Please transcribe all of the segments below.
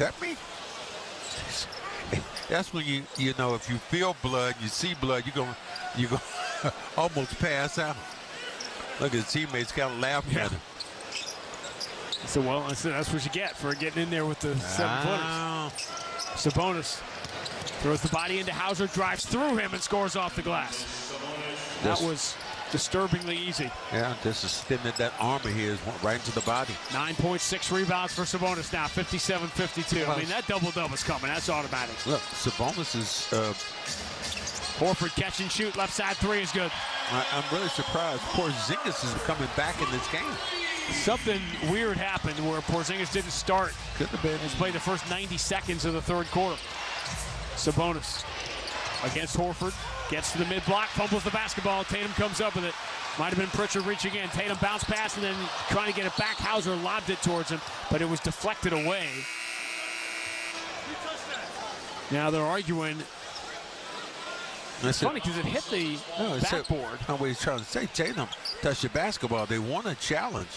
cut me? That's when you you know if you feel blood, you see blood, you're gonna you go almost pass out. Look at his teammates kind of laughing Yeah. at him. So well, that's, that's what you get for getting in there with the seven footers. Sabonis throws the body into Hauser, drives through him, and scores off the glass. That was disturbingly easy. yeah, just extended that arm of his right into the body. 9.6 rebounds for Sabonis now, 57-52. I mean, that double-double's coming. That's automatic. Look, Sabonis is. Uh, Horford catch and shoot. Left side three is good. I, I'm really surprised. Porzingis is coming back in this game. Something weird happened where Porzingis didn't start. Could have been. He's played the first 90 seconds of the third quarter. Sabonis against Horford. Gets to the mid block, fumbles the basketball. Tatum comes up with it. Might have been Pritchard reaching in. Tatum bounce pass and then trying to get it back. Hauser lobbed it towards him, but it was deflected away. Now they're arguing. It's Funny because it hit the No, a- backboard. No, what he's trying to say, Tatum touched the basketball. They won a challenge.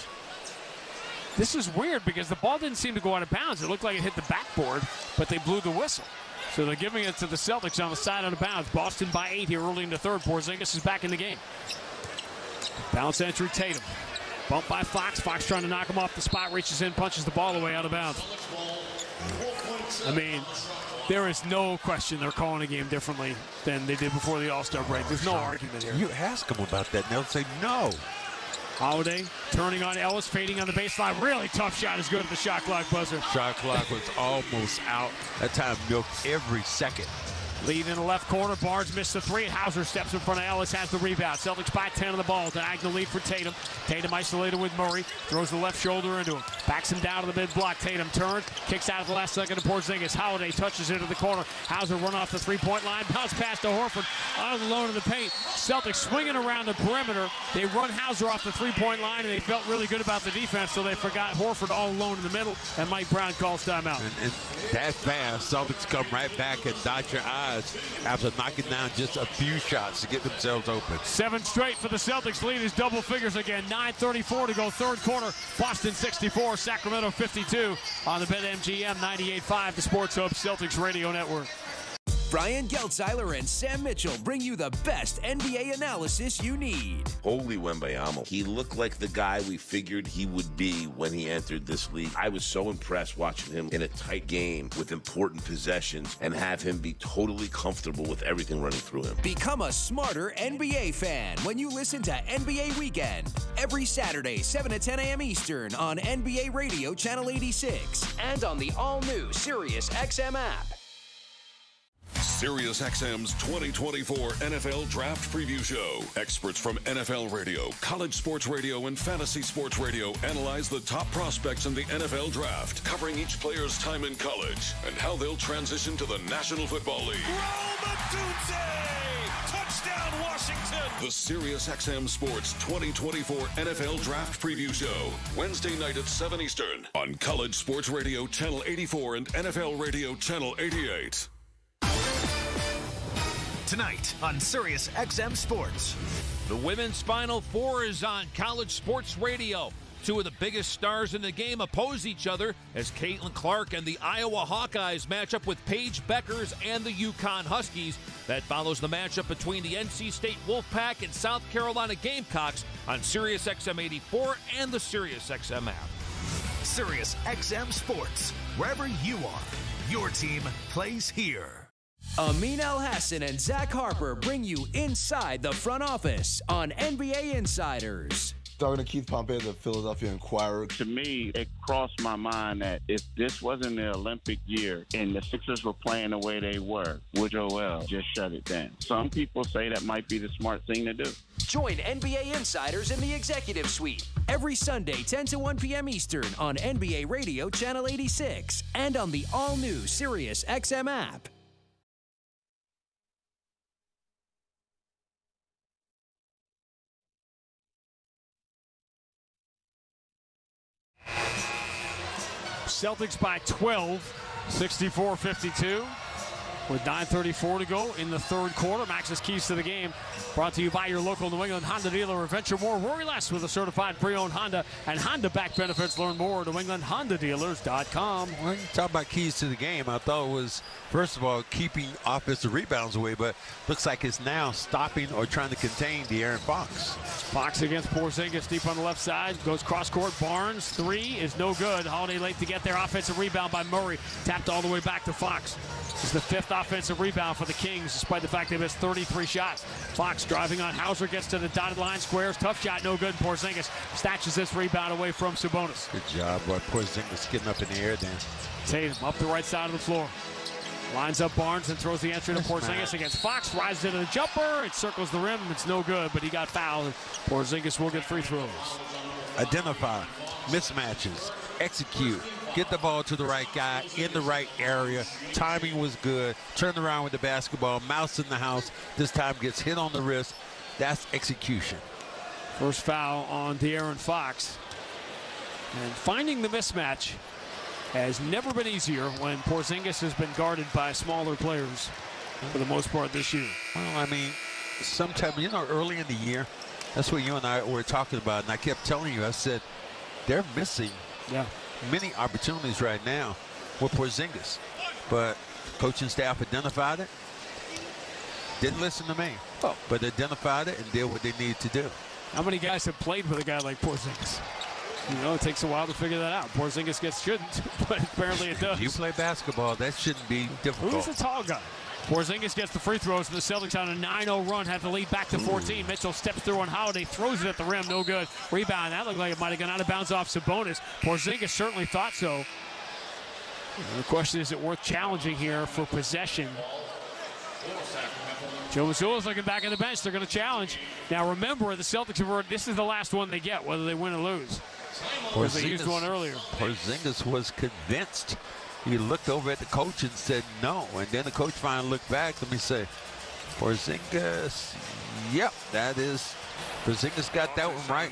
This is weird because the ball didn't seem to go out of bounds. It looked like it hit the backboard, but they blew the whistle. So they're giving it to the Celtics on the side out of bounds. Boston by eight here early in the third. Porzingis is back in the game. Bounce entry Tatum. Bumped by Fox. Fox trying to knock him off the spot. Reaches in, punches the ball away out of bounds. I mean, there is no question they're calling a game differently than they did before the All Star break. There's no argument here. You ask them about that, and they'll say no. Holiday turning on Ellis, fading on the baseline. Really tough shot is good at the shot clock buzzer. Shot clock was almost out. That time milked every second. Lead in the left corner. Barnes missed the three. Hauser steps in front of Ellis, has the rebound. Celtics by 10 on the ball. Diagonal lead for Tatum. Tatum isolated with Murray. Throws the left shoulder into him. Backs him down to the mid block. Tatum turns. Kicks out at the last second to Porzingis. Holiday touches it into the corner. Hauser run off the three point line. Bounce pass to Horford. Out alone in the paint. Celtics swinging around the perimeter. They run Hauser off the three point line, and they felt really good about the defense, so they forgot Horford all alone in the middle, and Mike Brown calls timeout. And, and that fast, Celtics come right back and dot your eyes after knocking down just a few shots to get themselves open. Seven straight for the Celtics. Lead is double figures again. 9.34 to go, third quarter. Boston 64, Sacramento 52 on the BetMGM 98.5, the Sports Hub Celtics Radio Network. Brian Geltzeiler and Sam Mitchell bring you the best NBA analysis you need. Holy Wembanyama. He looked like the guy we figured he would be when he entered this league. I was so impressed watching him in a tight game with important possessions and have him be totally comfortable with everything running through him. Become a smarter NBA fan when you listen to NBA Weekend every Saturday, 7 to 10 a.m. Eastern on NBA Radio Channel 86 and on the all new Sirius XM app. SiriusXM's 2024 NFL Draft Preview Show. Experts from NFL Radio, college sports radio, and fantasy sports radio analyze the top prospects in the NFL Draft, covering each player's time in college and how they'll transition to the National Football League. Touchdown, Washington! The SiriusXM Sports 2024 NFL Draft Preview Show, Wednesday night at 7 Eastern on College Sports Radio Channel 84 and NFL Radio Channel 88. Tonight on Sirius XM Sports. The women's Final Four is on college sports radio. Two of the biggest stars in the game oppose each other as Caitlin Clark and the Iowa Hawkeyes match up with Paige Bueckers and the UConn Huskies. That follows the matchup between the NC State Wolfpack and South Carolina Gamecocks on Sirius XM 84 and the Sirius XM app. Sirius XM Sports. Wherever you are, your team plays here. Amin Elhassan and Zach Harper bring you inside the front office on NBA Insiders. Talking to Keith Pompey of the Philadelphia Inquirer. To me, it crossed my mind that if this wasn't the Olympic year and the Sixers were playing the way they were, would Joel just shut it down? Some people say that might be the smart thing to do. Join NBA Insiders in the Executive Suite every Sunday, 10 to 1 p.m. Eastern on NBA Radio Channel 86 and on the all new Sirius XM app. Celtics by 12, 64 52. With 9.34 to go in the third quarter. Max's Keys to the Game brought to you by your local New England Honda dealer. Adventure more, worry less with a certified pre-owned Honda and Honda back benefits. Learn more at NewEnglandHondaDealers.com. When you talk about keys to the game, I thought it was, first of all, keeping offensive rebounds away, but looks like it's now stopping or trying to contain De'Aaron Fox. Fox against Porzingis deep on the left side. Goes cross court. Barnes, three is no good. Holiday late to get there. Offensive rebound by Murray. Tapped all the way back to Fox. It's the fifth offensive rebound for the Kings, despite the fact they missed 33 shots. Fox driving on Hauser, gets to the dotted line, squares. Tough shot, no good. Porzingis snatches this rebound away from Sabonis. Good job, boy. Porzingis getting up in the air then. Tatum up the right side of the floor. Lines up Barnes and throws the entry to Porzingis against Fox. Rises into the jumper. It circles the rim. It's no good, but he got fouled. Porzingis will get free throws. Identify mismatches, execute, get the ball to the right guy in the right area. Timing was good. Turned around with the basketball. Mouse in the house. This time gets hit on the wrist. That's execution. First foul on De'Aaron Fox. And finding the mismatch has never been easier when Porzingis has been guarded by smaller players for the most part this year. Well, I mean, sometime, you know, early in the year, that's what you and I were talking about. And I kept telling you, I said, they're missing yeah. Many opportunities right now with Porzingis. But coaching staff identified it. Didn't listen to me, oh. but identified it and did what they needed to do. How many guys have played with a guy like Porzingis? You know, it takes a while to figure that out. Porzingis gets shouldn't, but apparently it does. You play basketball, that shouldn't be difficult. Who's the tall guy? Porzingis gets the free throws, and the Celtics on a 9-0 run have the lead back to 14. Ooh. Mitchell steps through on Holiday, throws it at the rim, no good. Rebound, that looked like it might have gone out of bounds off Sabonis. Porzingis certainly thought so. And the question is, is it worth challenging here for possession? Joe Mazzulla's looking back at the bench. They're going to challenge. Now remember, the Celtics have heard this is the last one they get, whether they win or lose. Because they used one earlier. Porzingis was convinced. He looked over at the coach and said no. And then the coach finally looked back. Let me say, Porzingis, yep, that is, Porzingis got that one right.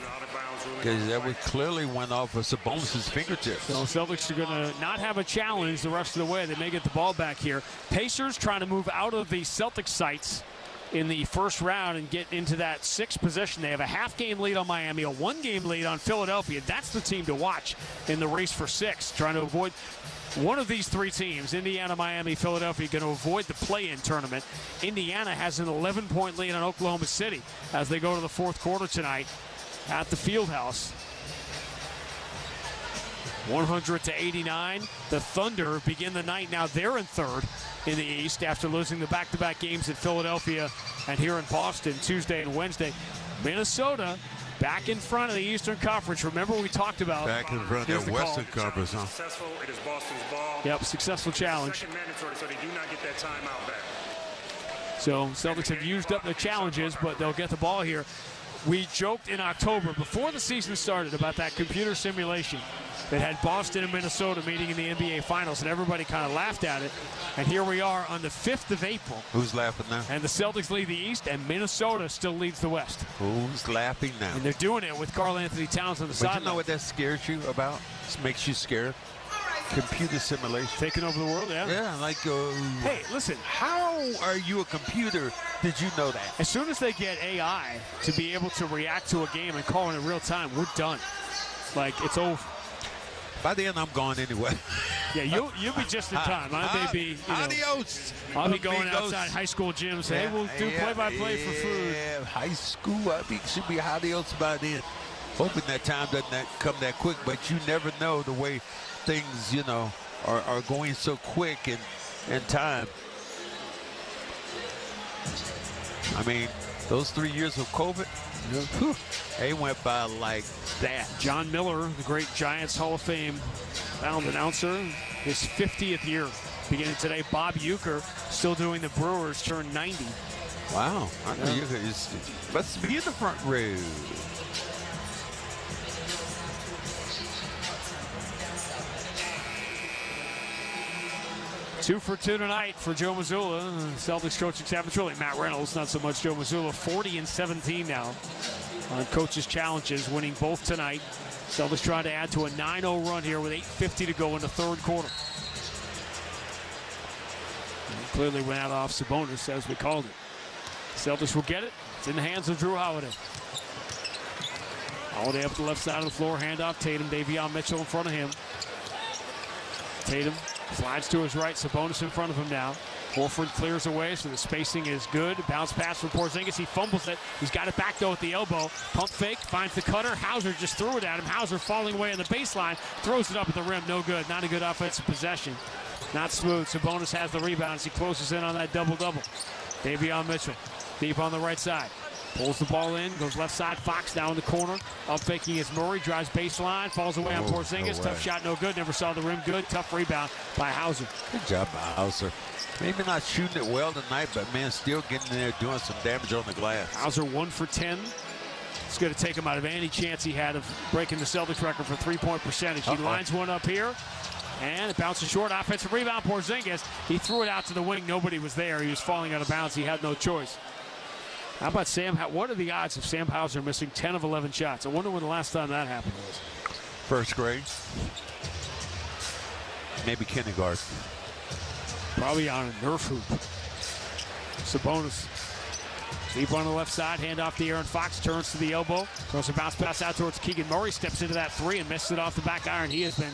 Because that was clearly went off of Sabonis' fingertips. So Celtics are going to not have a challenge the rest of the way. They may get the ball back here. Pacers trying to move out of the Celtics sights in the first round and get into that sixth position. They have a half game lead on Miami, a one game lead on Philadelphia. That's the team to watch in the race for six, trying to avoid one of these three teams, Indiana, Miami, Philadelphia, going to avoid the play in tournament. Indiana has an 11 point lead on Oklahoma City as they go to the fourth quarter tonight at the field house. 100 to 89. The Thunder begin the night. Now they're in third in the East after losing the back to back games in Philadelphia and here in Boston Tuesday and Wednesday. Minnesota back in front of the Eastern Conference. Remember we talked about back in front of the Western call. Conference, huh? Successful. It is Boston's ball. Yep, successful challenge. So they do not get that timeout back. So Celtics have used up the challenges, but they'll get the ball here. We joked in October before the season started about that computer simulation that had Boston and Minnesota meeting in the NBA Finals, and everybody kind of laughed at it. And here we are on the 5th of April. Who's laughing now? And the Celtics lead the East, and Minnesota still leads the West. Who's laughing now? And they're doing it with Karl-Anthony Towns on the side. But you know what that scares you about? This makes you scared? Computer simulation. Taking over the world, yeah. Yeah, like, uh, hey, listen. How are you a computer? Did you know that? As soon as they get AI to be able to react to a game and call in real time, we're done. Like, it's over. By the end, I'm gone anyway. yeah, you'll you'll be just in time. I may be. You know, Adios. I'll be going outside high school gyms. Hey, we'll do play-by-play yeah, for food. Yeah, high school. I be should be adios by then. Hoping that time doesn't come that quick, but you never know the way things, you know, are, are going so quick and in time. I mean, those three years of COVID, whew, they went by like that. Jon Miller, the great Giants Hall of Fame bound announcer, his 50th year beginning today. Bob Uecker still doing the Brewers, turned 90. Wow. I know yeah. Uecker is, let's be in the front row. Two for two tonight for Joe Mazzulla. Celtics coaching staff. It's really Matt Reynolds, not so much Joe Mazzulla. 40 and 17 now on coaches' challenges, winning both tonight. Celtics trying to add to a 9-0 run here with 8.50 to go in the third quarter. And clearly went out off Sabonis as we called it. Celtics will get it. It's in the hands of Jrue Holiday. Holiday up the left side of the floor, handoff Tatum, Davion Mitchell in front of him. Tatum slides to his right, Sabonis in front of him now. Horford clears away, so the spacing is good. Bounce pass for Porzingis. He fumbles it. He's got it back though at the elbow. Pump fake, finds the cutter. Hauser just threw it at him. Hauser falling away on the baseline, throws it up at the rim. No good. Not a good offensive possession. Not smooth. Sabonis has the rebound as he closes in on that double-double. Davion Mitchell deep on the right side. Pulls the ball in, goes left side. Fox down in the corner. Up faking is Murray. Drives baseline. Falls away on Oh, Porzingis. no Tough shot, no good. Never saw the rim. Good. Tough rebound by Hauser. Good job by Hauser. Maybe not shooting it well tonight, but man, still getting in there doing some damage on the glass. Hauser one for 10. It's going to take him out of any chance he had of breaking the Celtics record for three-point percentage. He Uh-oh. lines one up here, and it bounces short. Offensive rebound, Porzingis. He threw it out to the wing. Nobody was there. He was falling out of bounds. He had no choice. How about Sam? How- What are the odds of Sam Hauser missing 10 of 11 shots? I wonder when the last time that happened was. First grade. Maybe kindergarten. Probably on a Nerf hoop. Sabonis. Deep on the left side, hand off to Aaron Fox, turns to the elbow, throws a bounce pass out towards Keegan Murray, steps into that three and misses it off the back iron. He has been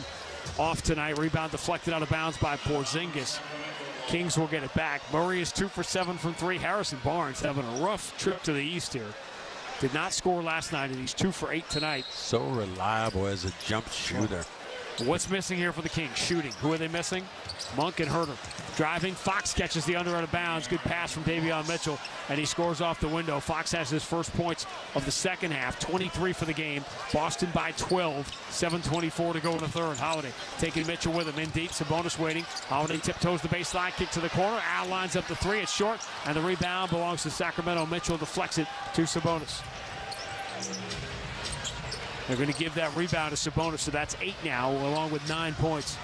off tonight. Rebound deflected out of bounds by Porzingis. Kings will get it back. Murray is two for seven from three. Harrison Barnes having a rough trip to the east here. Did not score last night, and he's two for eight tonight. So reliable as a jump shooter. What's missing here for the Kings? Shooting. Who are they missing? Monk and Huerter. Driving. Fox catches the under out of bounds. Good pass from Davion Mitchell, and he scores off the window. Fox has his first points of the second half. 23 for the game. Boston by 12. 7.24 to go in the third. Holiday taking Mitchell with him in deep. Sabonis waiting. Holiday tiptoes the baseline. Kick to the corner. Al lines up the three. It's short, and the rebound belongs to Sacramento. Mitchell deflects it to Sabonis. They're going to give that rebound to Sabonis, so that's eight now, along with nine points.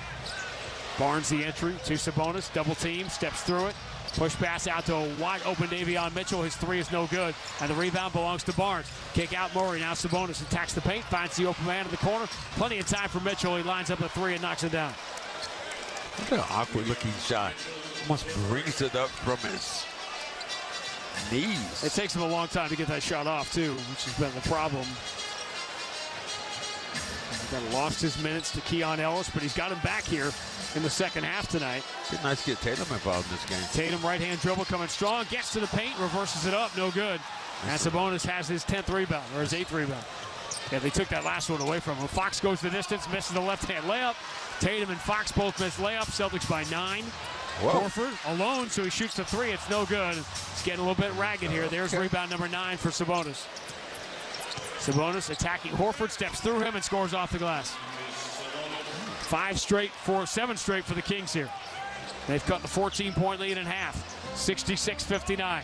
Barnes the entry to Sabonis, double team, steps through it. Push pass out to a wide open Davion Mitchell. His three is no good, and the rebound belongs to Barnes. Kick out Murray. Now Sabonis attacks the paint, finds the open man in the corner. Plenty of time for Mitchell. He lines up a three and knocks it down. Look at an awkward looking shot. Almost brings it up from his knees. It takes him a long time to get that shot off, too, which has been the problem. Kind of lost his minutes to Keon Ellis, but he's got him back here in the second half tonight. It's nice to get Tatum involved in this game. Tatum right hand dribble coming strong, gets to the paint, reverses it up, no good. And Sabonis has his 10th rebound, or his 8th rebound. Yeah, they took that last one away from him. Fox goes the distance, misses the left hand layup. Tatum and Fox both miss layup. Celtics by nine. Whoa. Horford alone, so he shoots the three. It's no good. It's getting a little bit ragged here. There's rebound number nine for Sabonis. Sabonis attacking Horford, steps through him and scores off the glass. Five straight, four, seven straight for the Kings here. They've cut the 14-point lead in half, 66-59.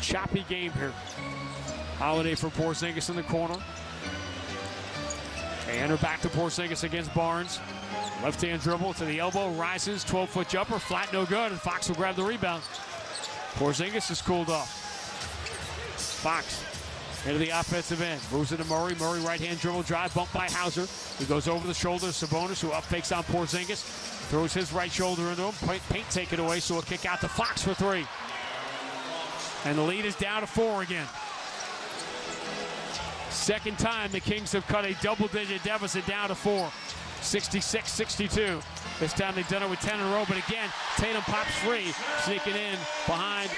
Choppy game here. Holiday for Porzingis in the corner. And her back to Porzingis against Barnes. Left hand dribble to the elbow, rises, 12 foot jumper, flat no good, and Fox will grab the rebound. Porzingis is cooled off. Fox into the offensive end, moves it to Murray. Murray right hand dribble drive, bumped by Hauser. He goes over the shoulder of Sabonis, who up fakes on Porzingis, throws his right shoulder into him. Paint, paint taken away, so a kick out to Fox for three. And the lead is down to four again. Second time the Kings have cut a double digit deficit down to four. 66 62. This time they've done it with 10 in a row, but again, Tatum pops free, sneaking in behind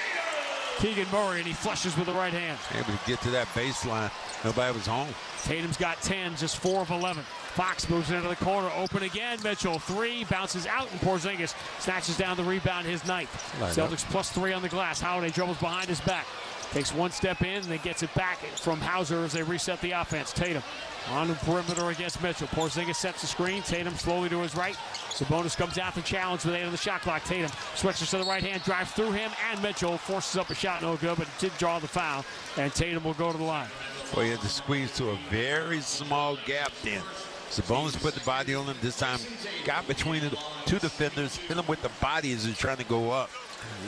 Keegan Murray, and he flushes with the right hand. Able to get to that baseline. Nobody was home. Tatum's got 10, just 4 of 11. Fox moves into the corner, open again. Mitchell, three, bounces out, and Porzingis snatches down the rebound, his ninth. Celtics plus three on the glass. Holiday dribbles behind his back. Takes one step in and then gets it back from Hauser as they reset the offense. Tatum on the perimeter against Mitchell. Porzingis sets the screen. Tatum slowly to his right. Sabonis comes out to challenge with eight on the shot clock. Tatum switches to the right hand, drives through him, and Mitchell forces up a shot, no good, but did draw the foul, and Tatum will go to the line. Well, he had to squeeze to a very small gap then. Sabonis put the body on him this time. Got between the two defenders, hit him with the body as he's trying to go up.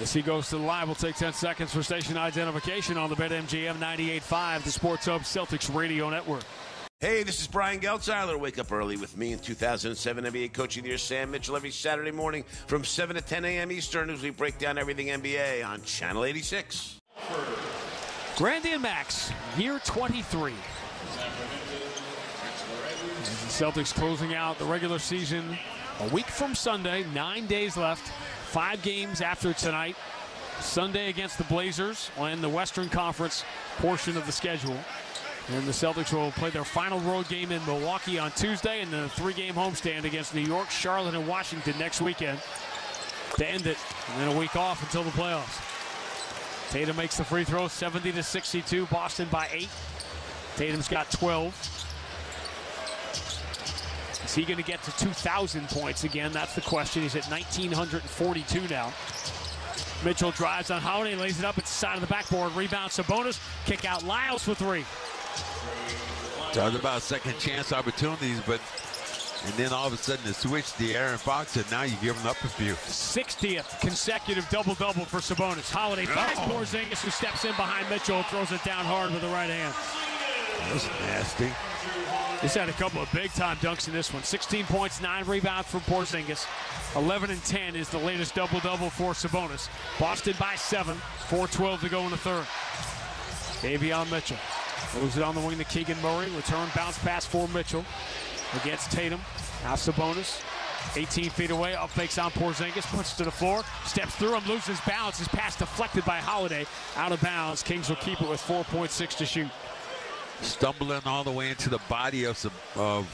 As he goes to the line, we'll take 10 seconds for station identification on the BetMGM 98.5, the Sports Hub Celtics Radio Network. Hey, this is Brian Geltzeiler. Wake up early with me in 2007 NBA Coach of the Year Sam Mitchell every Saturday morning from 7 to 10 a.m. Eastern as we break down everything NBA on Channel 86. Grande and Max, year 23. The Celtics closing out the regular season a week from Sunday, nine days left, five games after tonight. Sunday against the Blazers in the Western Conference portion of the schedule. And the Celtics will play their final road game in Milwaukee on Tuesday and then a three-game homestand against New York, Charlotte, and Washington next weekend to end it. And then a week off until the playoffs. Tatum makes the free throw, 70 to 62. Boston by eight. Tatum's got 12. Is he going to get to 2,000 points again? That's the question. He's at 1,942 now. Mitchell drives on Holiday, lays it up at the side of the backboard. Rebound Sabonis. Kick out Lyles for three. Talk about second chance opportunities, but and then all of a sudden the switch to Aaron Fox, and now you're giving up a few. 60th consecutive double-double for Sabonis. Holiday finds Oh. Porzingis, who steps in behind Mitchell, throws it down hard with the right hand. That's nasty. He's had a couple of big-time dunks in this one. 16 points, 9 rebounds from Porzingis. 11 and 10 is the latest double-double for Sabonis. Boston by 7, 4-12 to go in the third. Davion Mitchell moves it on the wing to Keegan Murray. Return bounce pass for Mitchell against Tatum. Now Sabonis, 18 feet away, up fakes on Porzingis, puts to the floor, steps through him, loses balance. His pass deflected by Holiday, out of bounds. Kings will keep it with 4.6 to shoot. Stumbling all the way into the body of some of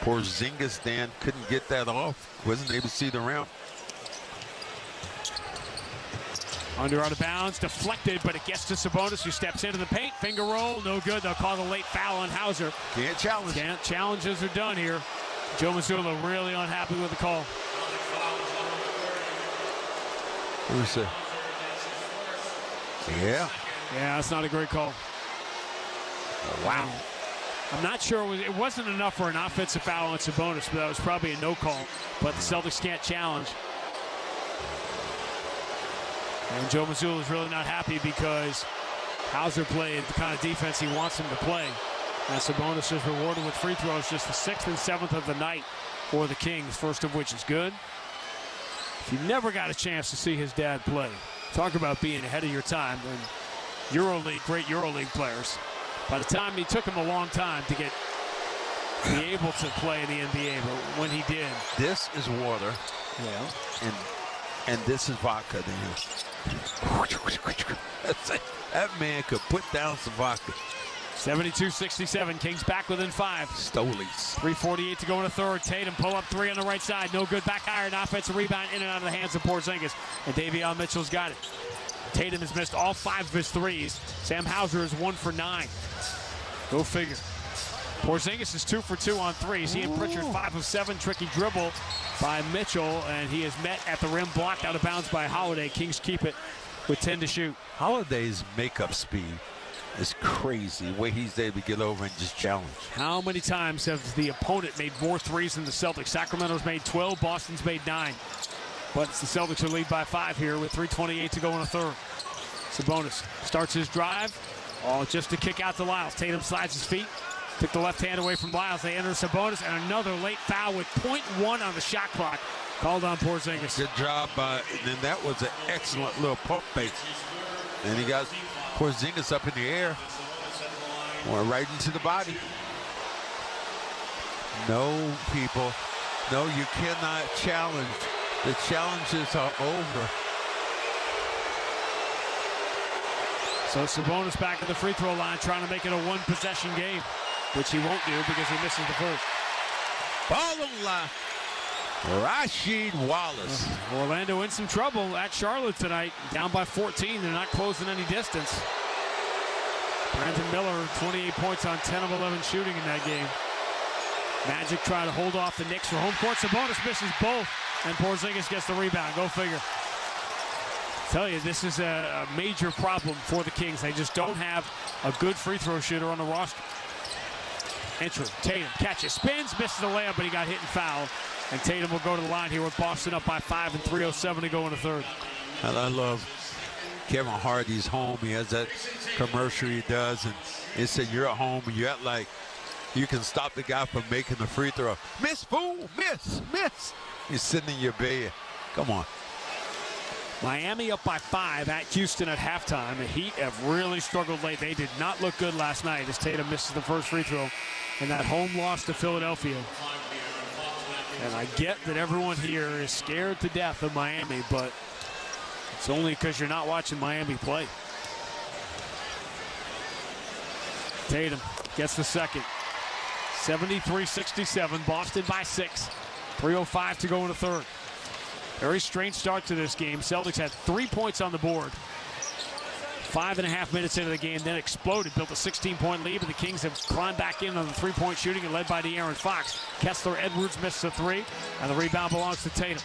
Porzingis. Dan couldn't get that off. Wasn't able to see the rim. Under out of bounds, deflected, but it gets to Sabonis, who steps into the paint. Finger roll, no good. They'll call the late foul on Hauser. Can't challenge. Can't challenges are done here. Joe Mazzulla really unhappy with the call. Do we say? Yeah. Yeah, that's not a great call. Wow. I'm not sure it, was, it wasn't enough for an offensive foul on Sabonis, but that was probably a no call. But the Celtics can't challenge. And Joe Mazzulla is really not happy because Hauser played the kind of defense he wants him to play. And Sabonis is rewarded with free throws, just the sixth and seventh of the night for the Kings, first of which is good. If you never got a chance to see his dad play, talk about being ahead of your time. And EuroLeague, great EuroLeague players. By the time he took him a long time to get be able to play in the NBA, but when he did, This is water. Yeah. And and this is vodka. Then. That's. That man could put down some vodka. 72-67. Kings back within five. Stolies. 348 to go in the third. Tatum pull up three on the right side. No good. Back iron. Offensive rebound in and out of the hands of Porzingis. And Davion Mitchell's got it. Tatum has missed all five of his threes. Sam Hauser is one for nine. Go figure. Porzingis is two for two on threes. He and Pritchard five of seven. Tricky dribble by Mitchell, and he is met at the rim, blocked out of bounds by Holiday. Kings keep it with 10 to shoot. Holiday's makeup speed is crazy. The way he's able to get over and just challenge. How many times have the opponent made more threes than the Celtics? Sacramento's made 12, Boston's made nine. But the Celtics are lead by five here with 3.28 to go in the third. Sabonis starts his drive. Oh, just to kick out to Lyles. Tatum slides his feet. Took the left hand away from Lyles. They enter Sabonis and another late foul with 0.1 on the shot clock. Called on Porzingis. Good job. Uh, and that was an excellent little pump fake. And he got Porzingis up in the air. Went right into the body. No, people. No, you cannot challenge. The challenges are over. So Sabonis back at the free throw line trying to make it a one possession game, which he won't do because he misses the first. Ball on the line. Rasheed Wallace. Uh, Orlando in some trouble at Charlotte tonight, down by 14. They're not closing any distance. Brandon Miller, 28 points on 10 of 11 shooting in that game. Magic trying to hold off the Knicks for home court. Sabonis misses both, and Porzingis gets the rebound. Go figure. Tell you, this is a, a major problem for the Kings. They just don't have a good free throw shooter on the roster. Entry, Tatum catches, spins, misses the layup, but he got hit and fouled. And Tatum will go to the line here with Boston up by five and 307 to go in the third. And I love Kevin Hardy's home. He has that commercial he does, and it said you're at home and you act like you can stop the guy from making the free throw. Miss fool, miss, miss. You're sitting in your bed. Come on. Miami up by five at Houston at halftime. The Heat have really struggled late. They did not look good last night as Tatum misses the first free throw in that home loss to Philadelphia. And I get that everyone here is scared to death of Miami, but it's only because you're not watching Miami play. Tatum gets the second. 73-67, Boston by six. 3.05 to go in the third. Very strange start to this game. Celtics had three points on the board. Five and a half minutes into the game, then exploded, built a 16-point lead, but the Kings have climbed back in on the three-point shooting and led by De'Aaron Fox. Kessler Edwards missed the three, and the rebound belongs to Tatum.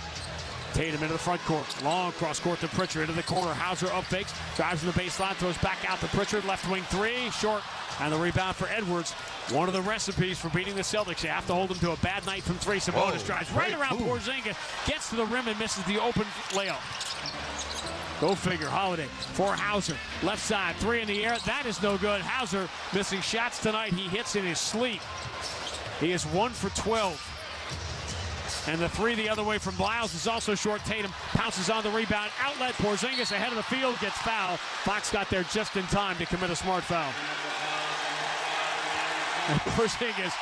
Tatum into the front court. Long cross court to Pritchard into the corner. Hauser up fakes, drives in the baseline, throws back out to Pritchard. Left wing three, short. And the rebound for Edwards. One of the recipes for beating the Celtics. You have to hold them to a bad night from three. Sabonis drives right around Porzingis, gets to the rim and misses the open layup. Go figure. Holiday for Hauser. Left side, three in the air. That is no good. Hauser missing shots tonight. He hits in his sleep. He is one for 12. And the three the other way from Lyles is also short. Tatum pounces on the rebound. Outlet. Porzingis ahead of the field gets fouled. Fox got there just in time to commit a smart foul. And Porzingis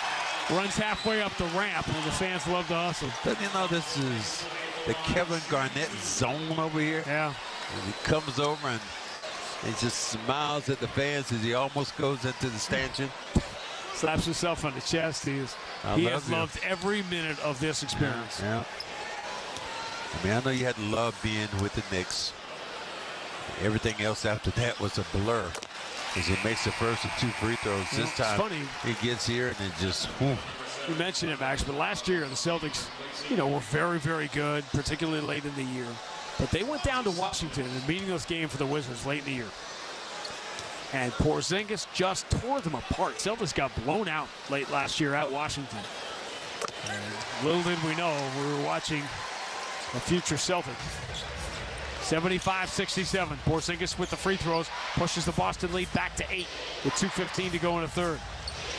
runs halfway up the ramp, and the fans love the hustle. Doesn't you know this is the Kevin Garnett zone over here? Yeah. And he comes over and he just smiles at the fans as he almost goes into the stanchion. Slaps himself on the chest. He, is, I he love has you. loved every minute of this experience. Yeah. I mean, I know you had to love being with the Knicks. Everything else after that was a blur. As he makes the first of two free throws. You this it's time funny. he gets here and it just, whew. You mentioned it, Max, but last year the Celtics, you know, were very, very good, particularly late in the year. But they went down to Washington in a meaningless game for the Wizards late in the year. And Porzingis just tore them apart. Celtics got blown out late last year at Washington. And little did we know we were watching a future Celtic. 75-67. Porzingis with the free throws pushes the Boston lead back to eight with 2.15 to go in the third.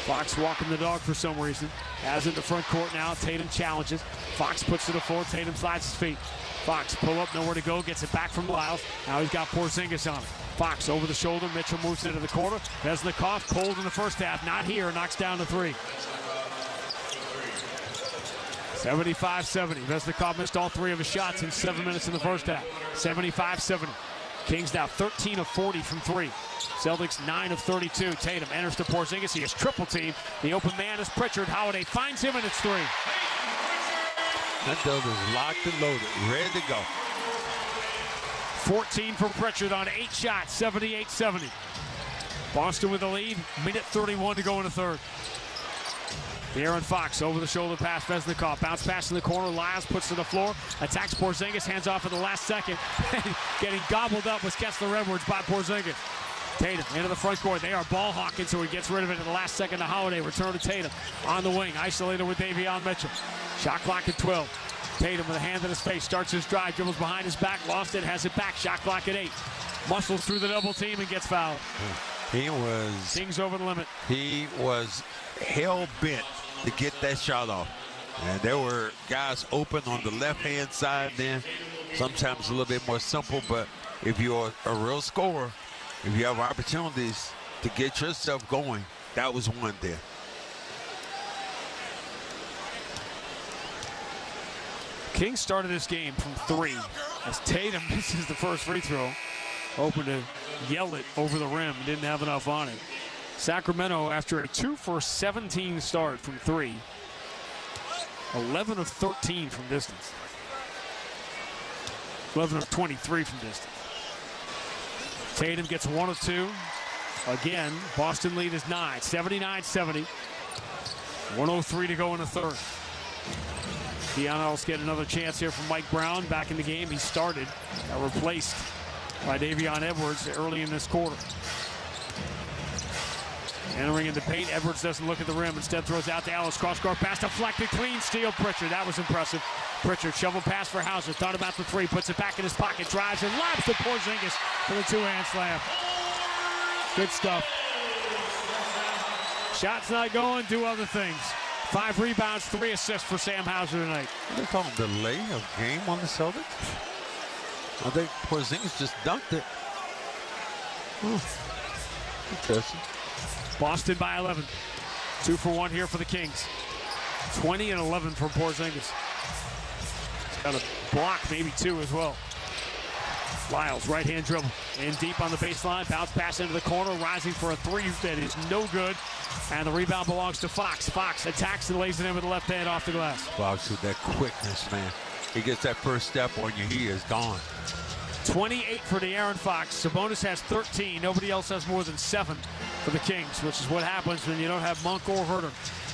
Fox walking the dog for some reason. It in the front court now. Tatum challenges. Fox puts it to the floor. Tatum slides his feet. Fox pull up, nowhere to go. Gets it back from Lyles. Now he's got Porzingis on it. Fox over the shoulder. Mitchell moves into the corner. Vezenkov cold in the first half. Not here. Knocks down the three. 75-70. Vezenkov missed all three of his shots in seven minutes in the first half. 75-70. Kings now 13 of 40 from three. Celtics 9 of 32. Tatum enters to Porzingis. He is triple team. The open man is Pritchard. Holiday finds him and it's three. That dog is locked and loaded, ready to go. 14 from Pritchard on eight shots, 78-70. Boston with the lead, minute 31 to go in the third. Aaron Fox over the shoulder pass, Vezenkov. Bounce pass in the corner. Lyles puts to the floor. Attacks Porzingis. Hands off at the last second. Getting gobbled up was Kessler Edwards by Porzingis. Tatum into the front court. They are ball hawking, so he gets rid of it at the last second to Holiday. Return to Tatum on the wing. Isolated with Davion Mitchell. Shot clock at 12. Tatum with a hand in his face. Starts his drive. Dribbles behind his back. Lost it. Has it back. Shot clock at 8. Muscles through the double team and gets fouled. He was Kings over the limit. he was hell bent to get that shot off. And there were guys open on the left hand side then. Sometimes a little bit more simple, but if you're a real scorer, if you have opportunities to get yourself going, that was one there. King started this game from three as Tatum misses the first free throw. Open to yell it over the rim. Didn't have enough on it. Sacramento, after a 2 for 17 start from three, 11 of 13 from distance. 11 of 23 from distance. Tatum gets one of two. Again, Boston lead is nine, 79-70. 103 to go in the third. Deion Ellis get another chance here from Mike Brown back in the game. He started, got replaced by Davion Edwards early in this quarter. Entering in the paint, Edwards doesn't look at the rim. Instead, throws out to Ellis. Cross court pass deflected, clean steal. Pritchard, that was impressive. Pritchard shovel pass for Hauser. Thought about the three, puts it back in his pocket, drives and lobs to Porzingis for the two-hand slam. Good stuff. Shots not going, do other things. Five rebounds, three assists for Sam Hauser tonight. They call delay of game on the Celtics. I think Porzingis just dunked it. Interesting. Boston by 11. Two for one here for the Kings. 20 and 11 from Porzingis. Got a block, maybe two as well. Lyles, right hand dribble. In deep on the baseline. Bounce pass into the corner. Rising for a three that is no good. And the rebound belongs to Fox. Fox attacks and lays it in with the left hand off the glass. Wow, with that quickness, man. He gets that first step on you, he is gone. 28 for the Aaron Fox. Sabonis has 13. Nobody else has more than seven for the Kings, which is what happens when you don't have Monk or Huerter.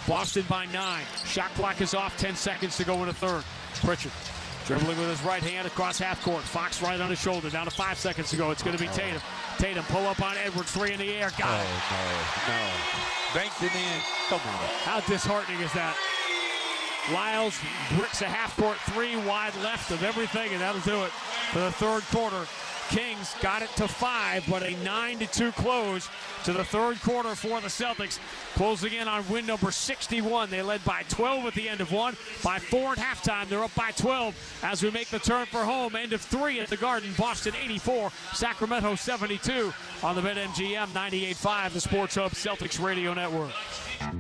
Boston by nine. Shot clock is off. 10 seconds to go in the third. Pritchard dribbling with his right hand across half court. Fox right on his shoulder. Down to five seconds to go. It's going to be Tatum. Tatum pull up on Edwards. Three in the air. Got oh, it. no, no. Banked it in. Come on. How disheartening is that? Lyles bricks a half court three wide left of everything, and that'll do it for the third quarter. Kings got it to five, but a 9 to 2 close to the third quarter for the Celtics. Closing in on win number 61. They led by 12 at the end of one. By four at halftime, they're up by 12 as we make the turn for home. End of three at the Garden. Boston 84, Sacramento 72 on the BetMGM 98.5, the Sports Hub Celtics Radio Network.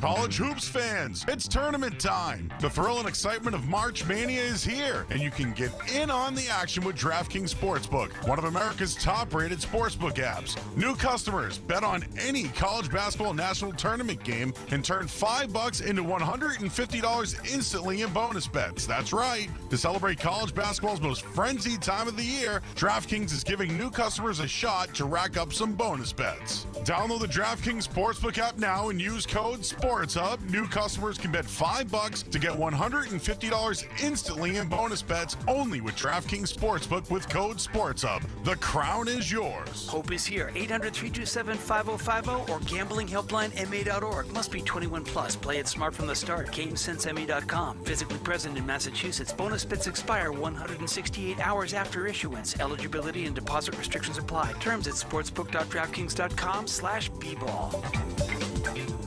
College hoops fans, it's tournament time. The thrill and excitement of March Mania is here, and you can get in on the action with DraftKings Sportsbook, one of America's top rated sportsbook apps. New customers bet on any college basketball national tournament game and turn five bucks into $150 instantly in bonus bets. That's right. To celebrate college basketball's most frenzied time of the year, DraftKings is giving new customers a shot to rack up some bonus bets. Download the DraftKings Sportsbook app now and use code Sports Hub. New customers can bet five bucks to get $150 instantly in bonus bets only with DraftKings Sportsbook with code Sports Hub. The crown is yours. Hope is here. 800 327 5050 or gamblinghelplinema.org. Must be 21 plus. Play it smart from the start. GameSenseMA.com. Physically present in Massachusetts. Bonus bets expire 168 hours after issuance. Eligibility and deposit restrictions apply. Terms at sportsbook.draftkings.com slash bball.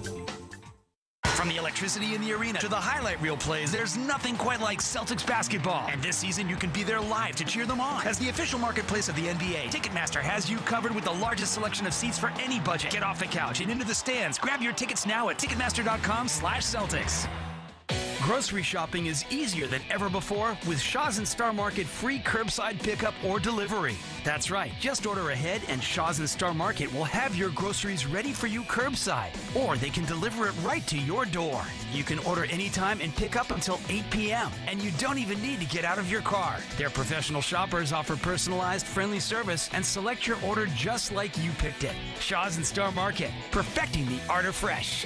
From the electricity in the arena to the highlight reel plays, there's nothing quite like Celtics basketball. And this season, you can be there live to cheer them on. As the official marketplace of the NBA, Ticketmaster has you covered with the largest selection of seats for any budget. Get off the couch and into the stands. Grab your tickets now at Ticketmaster.com slash Celtics. Grocery shopping is easier than ever before with Shaw's and Star Market free curbside pickup or delivery. That's right, just order ahead and Shaw's and Star Market will have your groceries ready for you curbside, or they can deliver it right to your door. You can order anytime and pick up until 8 p.m., and you don't even need to get out of your car. Their professional shoppers offer personalized, friendly service and select your order just like you picked it. Shaw's and Star Market, perfecting the art of fresh.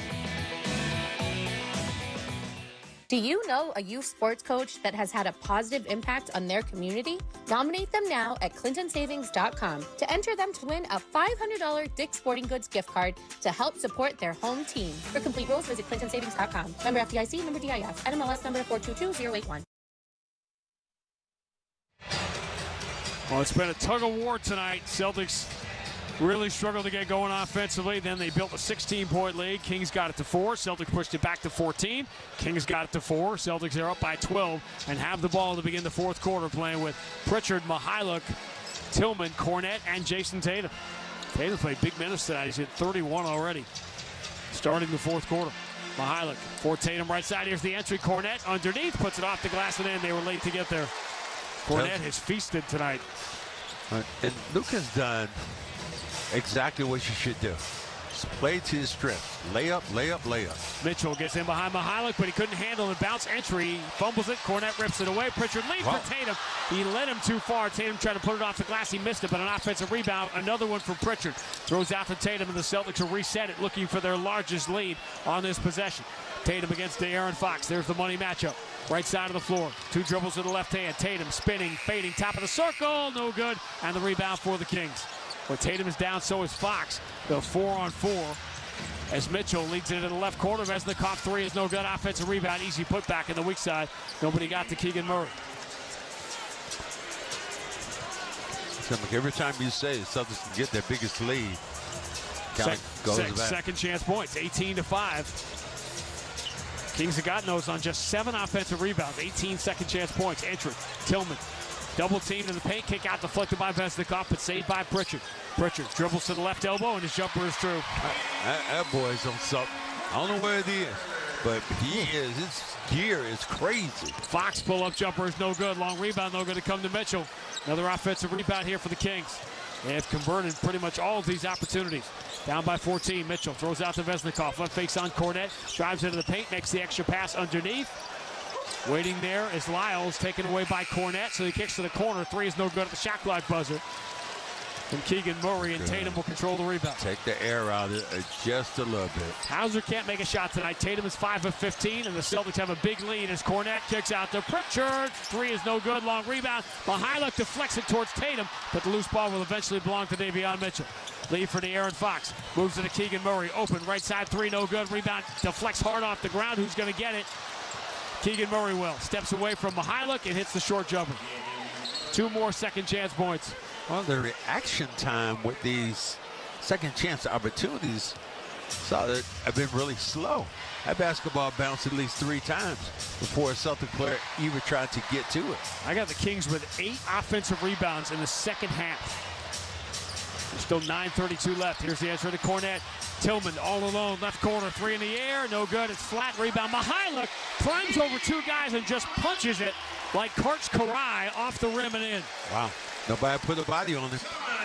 Do you know a youth sports coach that has had a positive impact on their community? Nominate them now at clintonsavings.com to enter them to win a $500 Dick's Sporting Goods gift card to help support their home team. For complete rules, visit clintonsavings.com. Member FDIC, member DIF, NMLS number 422081. Well, it's been a tug of war tonight. Celtics really struggled to get going offensively. Then they built a 16 point lead. Kings got it to four. Celtics pushed it back to 14. Kings got it to four. Celtics are up by 12 and have the ball to begin the fourth quarter playing with Pritchard, Mykhailiuk, Tillman, Kornet, and Jayson Tatum. Tatum played big minutes tonight. He's hit 31 already. Starting the fourth quarter. Mykhailiuk for Tatum right side. Here's the entry. Kornet underneath puts it off the glass and in. They were late to get there. Kornet has feasted tonight. And Luke has done exactly what you should do. Just play to his strength. Layup, layup, layup. Mitchell gets in behind Mykhailiuk, but he couldn't handle the bounce entry. Fumbles it. Kornet rips it away. Pritchard leads wow. for Tatum. He led him too far. Tatum tried to put it off the glass. He missed it, but an offensive rebound. Another one for Pritchard. Throws out to Tatum, and the Celtics will reset it, looking for their largest lead on this possession. Tatum against De'Aaron Fox. There's the money matchup. Right side of the floor. Two dribbles to the left hand. Tatum spinning, fading, top of the circle. No good. And the rebound for the Kings. Tatum is down, so is Fox. The four on four. as Mitchell leads it in the left corner. Vezenkov three is no good. Offensive rebound, easy putback in the weak side. Nobody got to Keegan Murray. Every time you say Celtics can get their biggest lead, Sec- goes sec- back. second chance points, 18 to 5. Kings of God knows on just seven offensive rebounds, 18 second chance points. Entry, Tillman, double teamed in the paint, kick out deflected by Vezenkov, but saved by Pritchard. Pritchard dribbles to the left elbow, and his jumper is true. That, that boy's on something. I don't know where it is, but he is. His gear is crazy. Fox pull up jumper is no good. Long rebound, though, going to come to Mitchell. Another offensive rebound here for the Kings. They have converted pretty much all of these opportunities. Down by 14, Mitchell throws out to Vezenkov. Left fakes on Kornet. Drives into the paint, makes the extra pass underneath. Waiting there is Lyles, taken away by Kornet, so he kicks to the corner. Three is no good at the shot clock buzzer. And Keegan Murray and Tatum will control the rebound. Take the air out of it uh, just a little bit. Hauser can't make a shot tonight. Tatum is 5 of 15, and the Celtics have a big lead as Kornet kicks out to Pritchard. Three is no good. Long rebound. Mykhailiuk deflects it towards Tatum, but the loose ball will eventually belong to Davion Mitchell. Lead for De'Aaron Fox. Moves to the Keegan Murray. Open right side three, no good. Rebound deflects hard off the ground. Who's going to get it? Keegan Murray will. Steps away from Mykhailiuk and hits the short jumper. Two more second chance points. Well, the reaction time with these second chance opportunities saw that have been really slow. That basketball bounced at least three times before a Celtic player even tried to get to it. I got the Kings with eight offensive rebounds in the second half. There's still 9.32 left. Here's the answer to Kornet. Tillman all alone, left corner, three in the air, no good. It's flat rebound. Mykhailiuk climbs over two guys and just punches it like Karts Karai off the rim and in. Wow. Nobody put a body on it.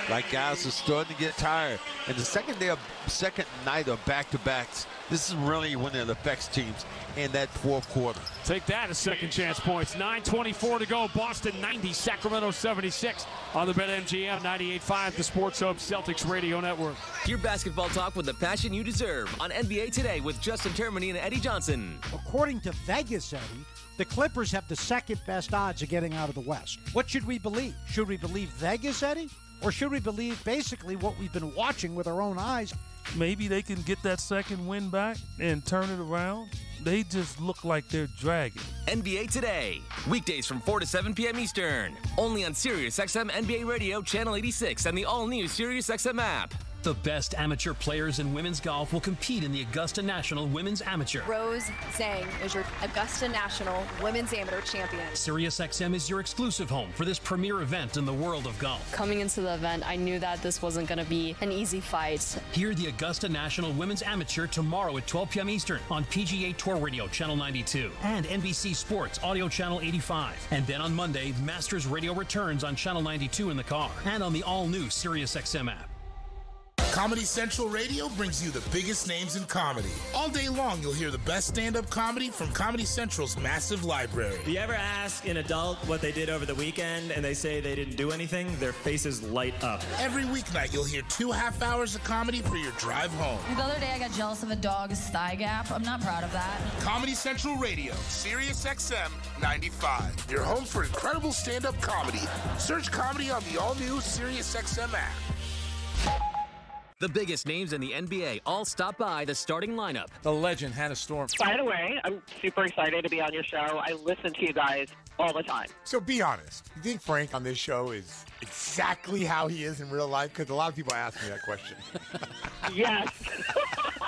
Like guys are starting to get tired. And the second day of second night of back-to-backs, this is really when it affects teams in that fourth quarter. Take that as second chance points. 9.24 to go. Boston 90, Sacramento 76 on the BetMGM 98.5, the Sports Hub Celtics Radio Network. Your basketball talk with the passion you deserve on NBA Today with Justin Termine and Eddie Johnson. According to Vegas, Eddie, the Clippers have the second best odds of getting out of the West. What should we believe? Should we believe Vegas, Eddie? Or should we believe basically what we've been watching with our own eyes? Maybe they can get that second win back and turn it around. They just look like they're dragging. NBA Today, weekdays from 4 to 7 p.m. Eastern, only on SiriusXM NBA Radio Channel 86 and the all-new SiriusXM app. The best amateur players in women's golf will compete in the Augusta National Women's Amateur. Rose Zhang is your Augusta National Women's Amateur Champion. SiriusXM is your exclusive home for this premier event in the world of golf. Coming into the event, I knew that this wasn't going to be an easy fight. Hear the Augusta National Women's Amateur tomorrow at 12 p.m. Eastern on PGA Tour Radio Channel 92 and NBC Sports Audio Channel 85. And then on Monday, Masters Radio returns on Channel 92 in the car and on the all-new SiriusXM app. Comedy Central Radio brings you the biggest names in comedy. All day long, you'll hear the best stand up comedy from Comedy Central's massive library. You ever ask an adult what they did over the weekend and they say they didn't do anything? Their faces light up. Every weeknight, you'll hear two half hours of comedy for your drive home. The other day, I got jealous of a dog's thigh gap. I'm not proud of that. Comedy Central Radio, Sirius XM 95. Your home for incredible stand up comedy. Search comedy on the all new Sirius XM app. The biggest names in the NBA all stop by the starting lineup. The legend Hannah Storm. By the way, I'm super excited to be on your show. I listen to you guys all the time. So be honest. You think Frank on this show is exactly how he is in real life? Because a lot of people ask me that question. yes.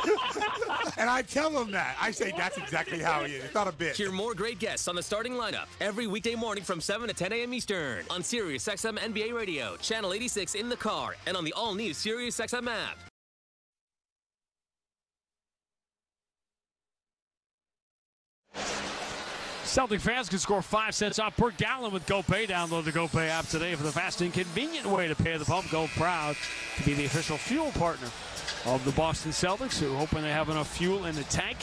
and I tell them that. I say that's exactly how he is. It's not a bit. Hear more great guests on the starting lineup every weekday morning from 7 to 10 a.m. Eastern on Sirius XM NBA Radio, Channel 86 in the car, and on the all-new Sirius XM app. Celtic fans can score five cents off per gallon with Gulf Pay. Download the Gulf Pay app today for the fast and convenient way to pay the pump. Go proud to be the official fuel partner of the Boston Celtics, who are hoping they have enough fuel in the tank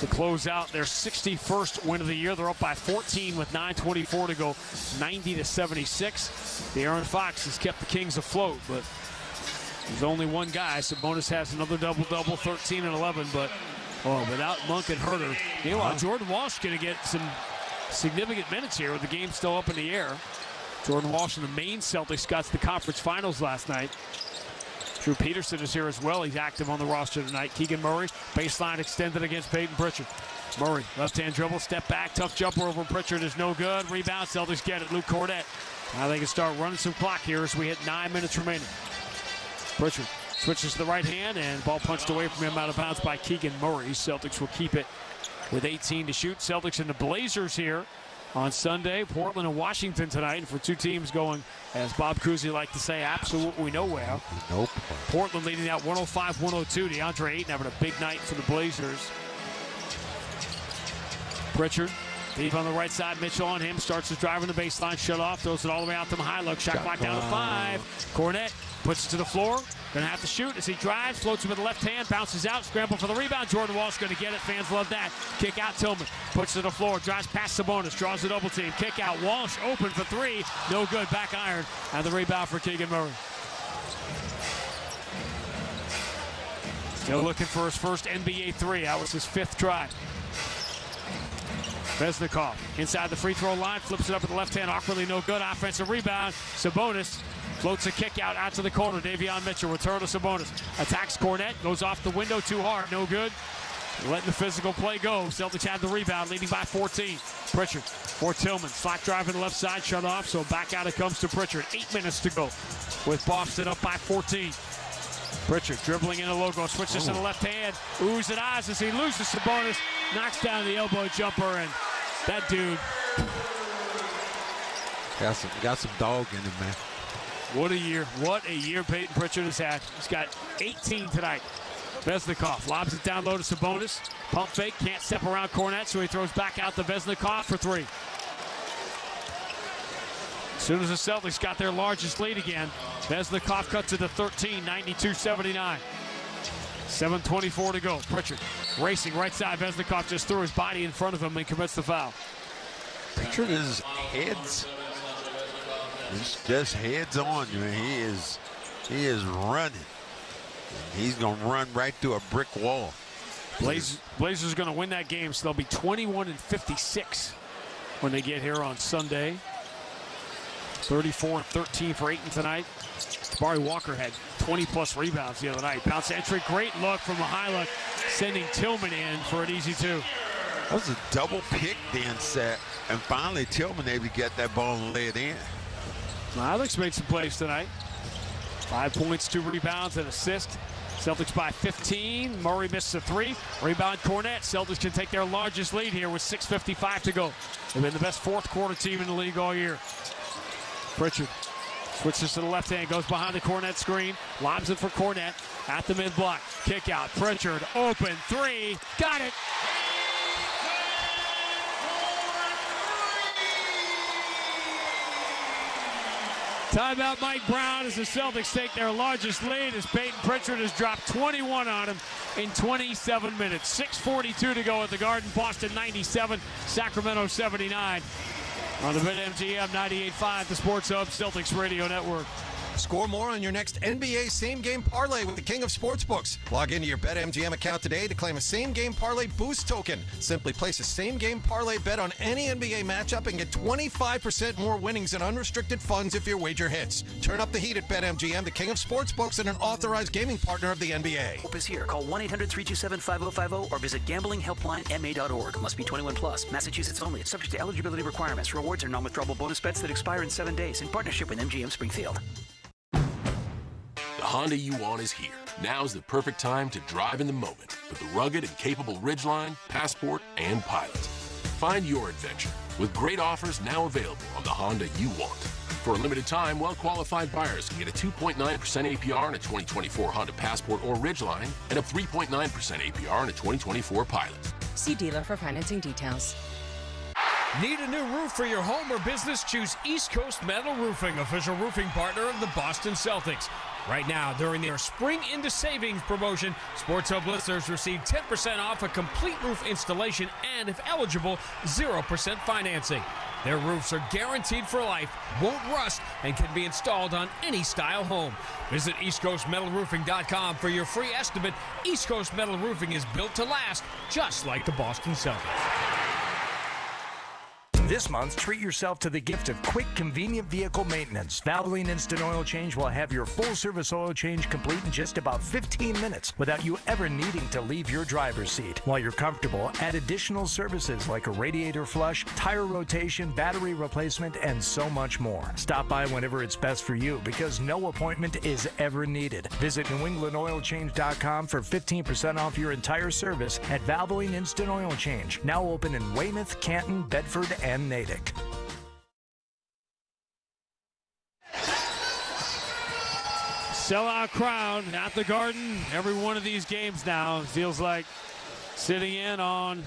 to close out their 61st win of the year. They're up by 14 with 9:24 to go, 90 to 76. De'Aaron Fox has kept the Kings afloat, but there's only one guy. Sabonis has another double-double, 13 and 11, but oh, without Monk and Huerter. Meanwhile, uh-huh. Jordan Walsh going to get some significant minutes here with the game still up in the air. Jordan Walsh and the main Celtics got to the conference finals last night. Drew Peterson is here as well. He's active on the roster tonight. Keegan Murray, baseline extended against Peyton Pritchard. Murray, left hand dribble, step back, tough jumper over Pritchard is no good. Rebound, Celtics get it. Luke Kornet. Now they can start running some clock here as we hit nine minutes remaining. Pritchard switches to the right hand and ball punched away from him out of bounds by Keegan Murray. Celtics will keep it with 18 to shoot. Celtics and the Blazers here on Sunday. Portland and Washington tonight. And for two teams going, as Bob Cousy like to say, absolutely nowhere. Nope. Portland leading out 105-102. DeAndre Ayton having a big night for the Blazers. Pritchard Deep on the right side, Mitchell on him. Starts his drive on the baseline, shut off, throws it all the way out to Mykhailiuk. Shot clock down to five. Kornet puts it to the floor. Gonna have to shoot as he drives, floats it with the left hand, bounces out, scramble for the rebound. Jordan Walsh gonna get it. Fans love that. Kick out Tillman, puts it to the floor, drives past Sabonis, draws the double team. Kick out Walsh, open for three, no good. Back iron, and the rebound for Keegan Murray. Still looking for his first NBA three. That was his fifth try. Vezenkov inside the free throw line, flips it up with the left hand, awkwardly no good. Offensive rebound. Sabonis floats a kick out out to the corner. Davion Mitchell return to Sabonis. Attacks Kornet, goes off the window too hard, no good. Letting the physical play go. Celtics had the rebound, leading by 14. Pritchard for Tillman. Slack drive on the left side, shut off, so back out it comes to Pritchard. Eight minutes to go with Boston up by 14. Pritchard dribbling in the logo, switches to the oh. left hand. Oohs and eyes as he loses Sabonis, knocks down the elbow jumper, and that dude. Got some, got some dog in him, man. What a year. What a year Peyton Pritchard has had. He's got 18 tonight. Vezenkov lobs it down low to Sabonis. Pump fake, can't step around Kornet, so he throws back out to Vezenkov for three. As soon as the Celtics got their largest lead again, Vezenkov cuts it to 13, 92-79. 7.24 to go. Pritchard racing right side. Vezenkov just threw his body in front of him and commits the foul. Pritchard is heads. He's just heads on. Man. He is he is running. He's gonna run right through a brick wall. Blazers, Blazers going to win that game, so they'll be 21 and 56 when they get here on Sunday. 34 and 13 for Ayton tonight. Barry Walker had 20 plus rebounds the other night. Bounce entry, great look from Mykhailiuk, sending Tillman in for an easy two. That was a double pick then set, and finally Tillman able to get that ball and lay it in. Mykhailiuk's made some plays tonight. Five points, two rebounds, and assist. Celtics by 15. Murray misses a three. Rebound Kornet. Celtics can take their largest lead here with 6.55 to go. They've been the best fourth quarter team in the league all year. Pritchard switches to the left hand, goes behind the Kornet screen, lobs it for Kornet at the mid block. Kick out. Pritchard open three. Got it. Timeout Mike Brown as the Celtics take their largest lead as Peyton Pritchard has dropped 21 on him in 27 minutes. 6.42 to go at the Garden. Boston 97, Sacramento 79. On the BetMGM 98.5, the Sports Hub Celtics Radio Network. Score more on your next NBA same game parlay with the king of sportsbooks. Log into your BetMGM account today to claim a same game parlay boost token. Simply place a same game parlay bet on any NBA matchup and get 25% more winnings and unrestricted funds if your wager hits. Turn up the heat at BetMGM, the king of sportsbooks and an authorized gaming partner of the NBA. Hope is here. Call 1 800 327 5050 or visit gamblinghelplinema.org. Must be 21 plus. Massachusetts only. Subject to eligibility requirements. Rewards are non withdrawable bonus bets that expire in seven days in partnership with MGM Springfield. The Honda you want is here. Now's the perfect time to drive in the moment with the rugged and capable Ridgeline, Passport, and Pilot. Find your adventure with great offers now available on the Honda you want. For a limited time, well qualified buyers can get a 2.9% APR on a 2024 Honda Passport or Ridgeline and a 3.9% APR on a 2024 Pilot. See dealer for financing details. Need a new roof for your home or business? Choose East Coast Metal Roofing, official roofing partner of the Boston Celtics. Right now, during their Spring into Savings promotion, Sports Hub listeners receive 10% off a complete roof installation and, if eligible, 0% financing. Their roofs are guaranteed for life, won't rust, and can be installed on any style home. Visit EastCoastMetalRoofing.com for your free estimate. East Coast Metal Roofing is built to last, just like the Boston Celtics. This month, treat yourself to the gift of quick, convenient vehicle maintenance. Valvoline Instant Oil Change will have your full service oil change complete in just about 15 minutes without you ever needing to leave your driver's seat. While you're comfortable, add additional services like a radiator flush, tire rotation, battery replacement, and so much more. Stop by whenever it's best for you because no appointment is ever needed. Visit NewEnglandOilChange.com for 15% off your entire service at Valvoline Instant Oil Change. Now open in Weymouth, Canton, Bedford, and Natick. Sellout crowd at the Garden. Every one of these games now feels like sitting in on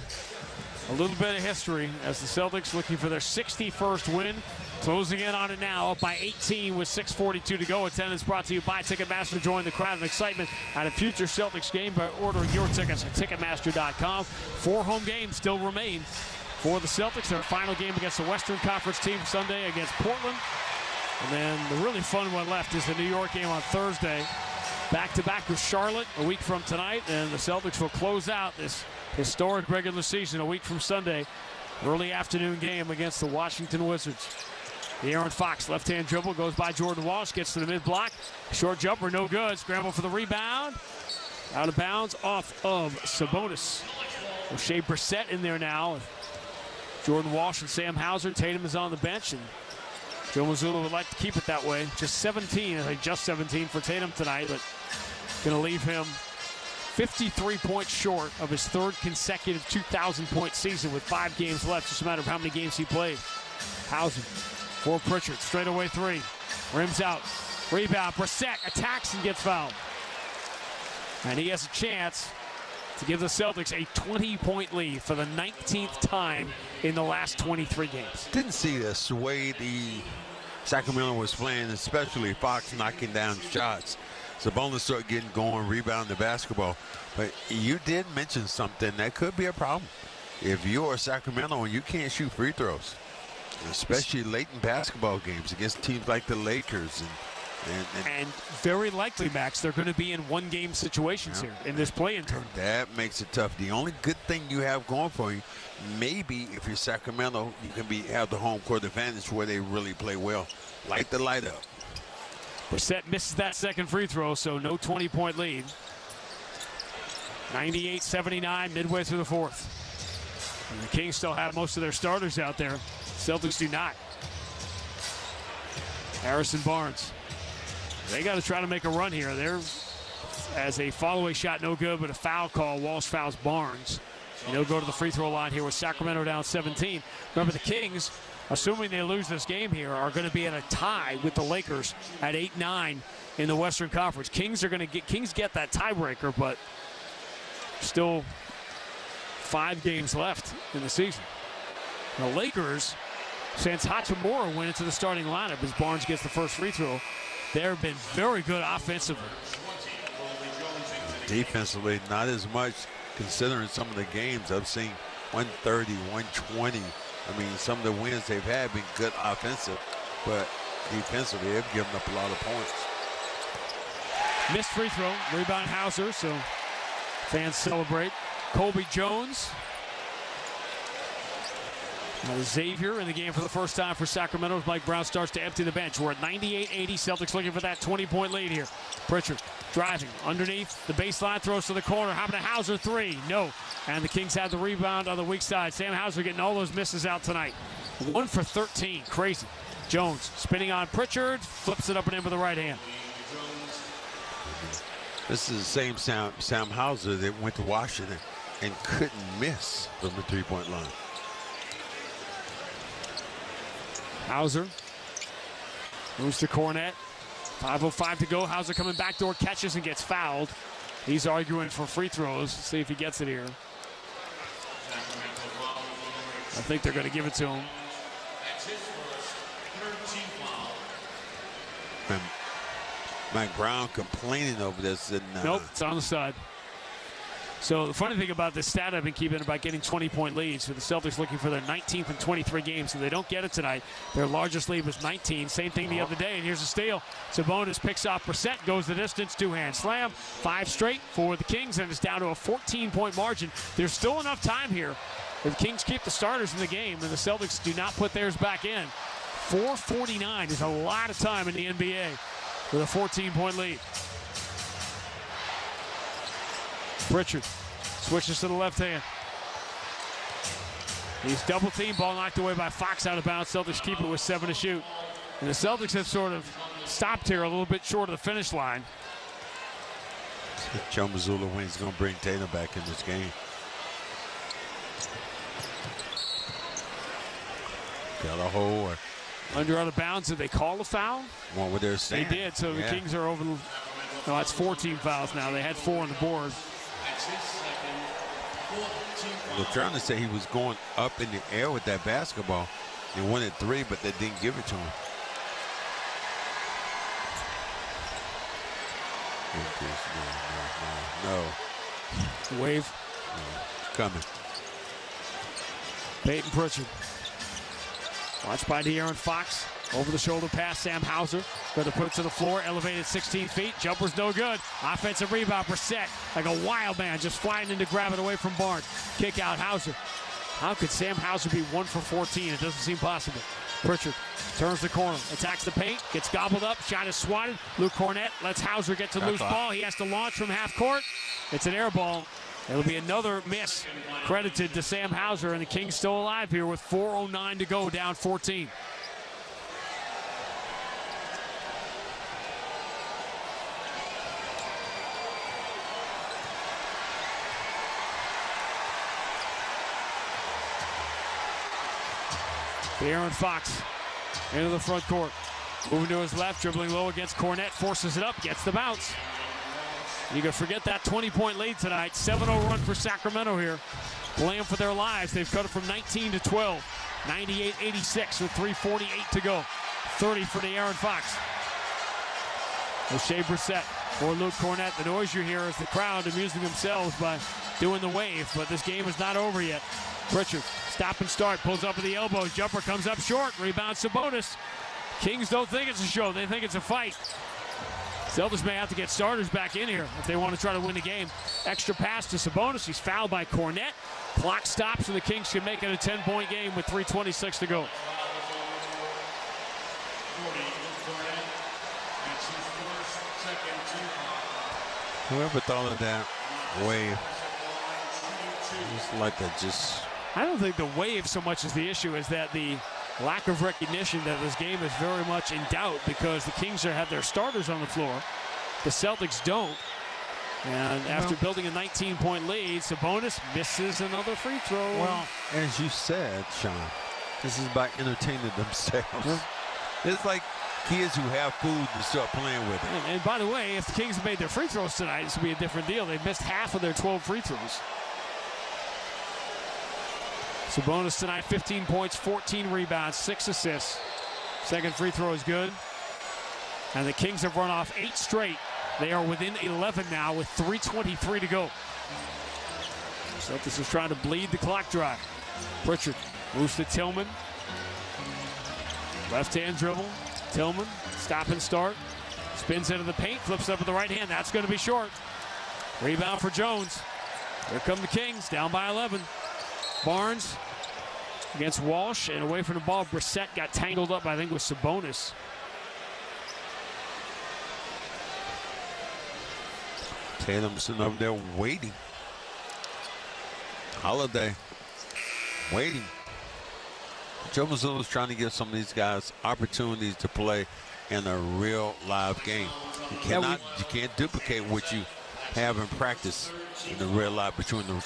a little bit of history as the Celtics looking for their 61st win. Closing in on it now, up by 18 with 6.42 to go. Attendance brought to you by Ticketmaster. Join the crowd of excitement at a future Celtics game by ordering your tickets at Ticketmaster.com. Four home games still remain for the Celtics. Their final game against the Western Conference team Sunday against Portland. And then the really fun one left is the New York game on Thursday. Back to back with Charlotte a week from tonight, and the Celtics will close out this historic regular season a week from Sunday. Early afternoon game against the Washington Wizards. De'Aaron Fox left hand dribble goes by Jordan Walsh, gets to the mid block. Short jumper, no good. Scramble for the rebound. Out of bounds off of Sabonis. Shea Brissett in there now. Jordan Walsh and Sam Hauser. Tatum is on the bench, and Joe Mazzulla would like to keep it that way. Just 17, I think just 17 for Tatum tonight, but going to leave him 53 points short of his third consecutive 2,000 point season with five games left. Just a matter of how many games he played. Hauser for Pritchard. Straight away three. Rims out. Rebound. Brissett attacks and gets fouled. And he has a chance to give the Celtics a 20 point lead for the 19th time in the last 23 games. Didn't see this the way the Sacramento was playing, especially Fox knocking down shots. Sabonis started getting going, rebound the basketball. But you did mention something that could be a problem. If you're Sacramento and you can't shoot free throws, especially late in basketball games against teams like the Lakers and and, and, and very likely, Max, they're going to be in one-game situations yeah. here in this play-in tournament. That makes it tough. The only good thing you have going for you, maybe if you're Sacramento, you can be have the home court advantage where they really play well. Light the light up. Brissett misses that second free throw, so no 20-point lead. 98-79 midway through the fourth. And the Kings still have most of their starters out there. Celtics do not. Harrison Barnes. They got to try to make a run here. They're as a follow-away shot, no good, but a foul call. Walsh fouls Barnes. And he'll go to the free throw line here with Sacramento down 17. Remember, the Kings, assuming they lose this game here, are going to be in a tie with the Lakers at 8-9 in the Western Conference. Kings are going to get Kings get that tiebreaker, but still five games left in the season. The Lakers, since Hachimura went into the starting lineup as Barnes gets the first free throw, they've been very good offensively. Defensively, not as much considering some of the games. I've seen 130, 120. I mean, some of the wins they've had been good offensive, but defensively, they've given up a lot of points. Missed free throw, rebound Hauser, so fans celebrate. Colby Jones now Xavier in the game for the first time for Sacramento. Mike Brown starts to empty the bench. We're at 98-80. Celtics looking for that 20-point lead here. Pritchard driving underneath the baseline, throws to the corner. How about a Hauser three? No. And the Kings have the rebound on the weak side. Sam Hauser getting all those misses out tonight. One for 13. Crazy. Jones spinning on Pritchard, flips it up and in with the right hand. This is the same Sam, Sam Hauser that went to Washington and couldn't miss from the three-point line. Hauser moves to Kornet. 5.05 to go. Hauser coming back door, catches and gets fouled. He's arguing for free throws. See if he gets it here. I think they're going to give it to him. And Mike Brown complaining over this. And, uh, nope, it's on the side. So the funny thing about this stat I've been keeping about getting 20-point leads. So the Celtics looking for their 19th and 23 games. So they don't get it tonight. Their largest lead was 19. Same thing the other day. And here's a steal. Sabonis picks off Brissett, goes the distance, two-hand slam. Five straight for the Kings, and it's down to a 14-point margin. There's still enough time here The Kings keep the starters in the game, and the Celtics do not put theirs back in. 449 is a lot of time in the NBA with a 14-point lead. Pritchard switches to the left hand. He's double team ball knocked away by Fox out of bounds. Celtics keep it with seven to shoot. And the Celtics have sort of stopped here a little bit short of the finish line. Joe Mazzulla when he's going to bring Tatum back in this game. Got a hole or under out of bounds. Did they call a foul? one with their stand. They did. So Yeah. the Kings are over. The, no, that's 14 fouls now. They had four on the board. They're trying to say he was going up in the air with that basketball. They wanted three, but they didn't give it to him. No, no, no, no. Wave. Coming. Peyton Pritchard. Watched by De'Aaron Fox. Over the shoulder pass, Sam Hauser. Got to put it to the floor, elevated 16 feet. Jumper's no good. Offensive rebound, Brissett, like a wild man, just flying in to grab it away from Barnes. Kick out Hauser. How could Sam Hauser be one for 14? It doesn't seem possible. Pritchard turns the corner, attacks the paint, gets gobbled up, shot is swatted. Luke Kornet lets Hauser get to That's loose off. ball. He has to launch from half court. It's an air ball. It'll be another miss credited to Sam Hauser, and the Kings still alive here with 4.09 to go, down 14. Aaron Fox into the front court. Moving to his left, dribbling low against Kornet, forces it up, gets the bounce. You can forget that 20 point lead tonight. 7 0 run for Sacramento here. Playing for their lives. They've cut it from 19 to 12. 98 86 with 3.48 to go. 30 for De'Aaron Fox. Oshae Brissett for Luke Kornet. The noise you hear is the crowd amusing themselves by doing the wave, but this game is not over yet. Pritchard, stop and start, pulls up with the elbow. Jumper comes up short. Rebound Sabonis. Kings don't think it's a show, they think it's a fight. Celtics may have to get starters back in here if they want to try to win the game. Extra pass to Sabonis. He's fouled by Kornet. Clock stops, and the Kings can make it a 10 point game with 3.26 to go. Whoever thought of that wave? Just like that, just I don't think the wave so much is the issue as that the lack of recognition that this game is very much in doubt because the Kings are, have their starters on the floor. The Celtics don't. And after building a 19 point lead, Sabonis misses another free throw. Well, as you said, Sean, this is about entertaining themselves. It's like kids who have food and start playing with it. And, and by the way, if the Kings made their free throws tonight, this would be a different deal. They missed half of their 12 free throws. Sabonis tonight, 15 points, 14 rebounds, 6 assists. Second free throw is good. And the Kings have run off eight straight. They are within 11 now with 3.23 to go. Celtics is trying to bleed the clock dry. Pritchard moves to Tillman. Left hand dribble. Tillman, stop and start. Spins into the paint, flips up with the right hand. That's going to be short. Rebound for Jones. Here come the Kings, down by 11. Barnes against Walsh and away from the ball. Brissett got tangled up, I think, with Sabonis. Tatum's sitting over there waiting. Holiday waiting. Joe Mazzulla's trying to give some of these guys opportunities to play in a real live game. You Yeah, we- cannot, you can't duplicate what you have in practice in the real life between the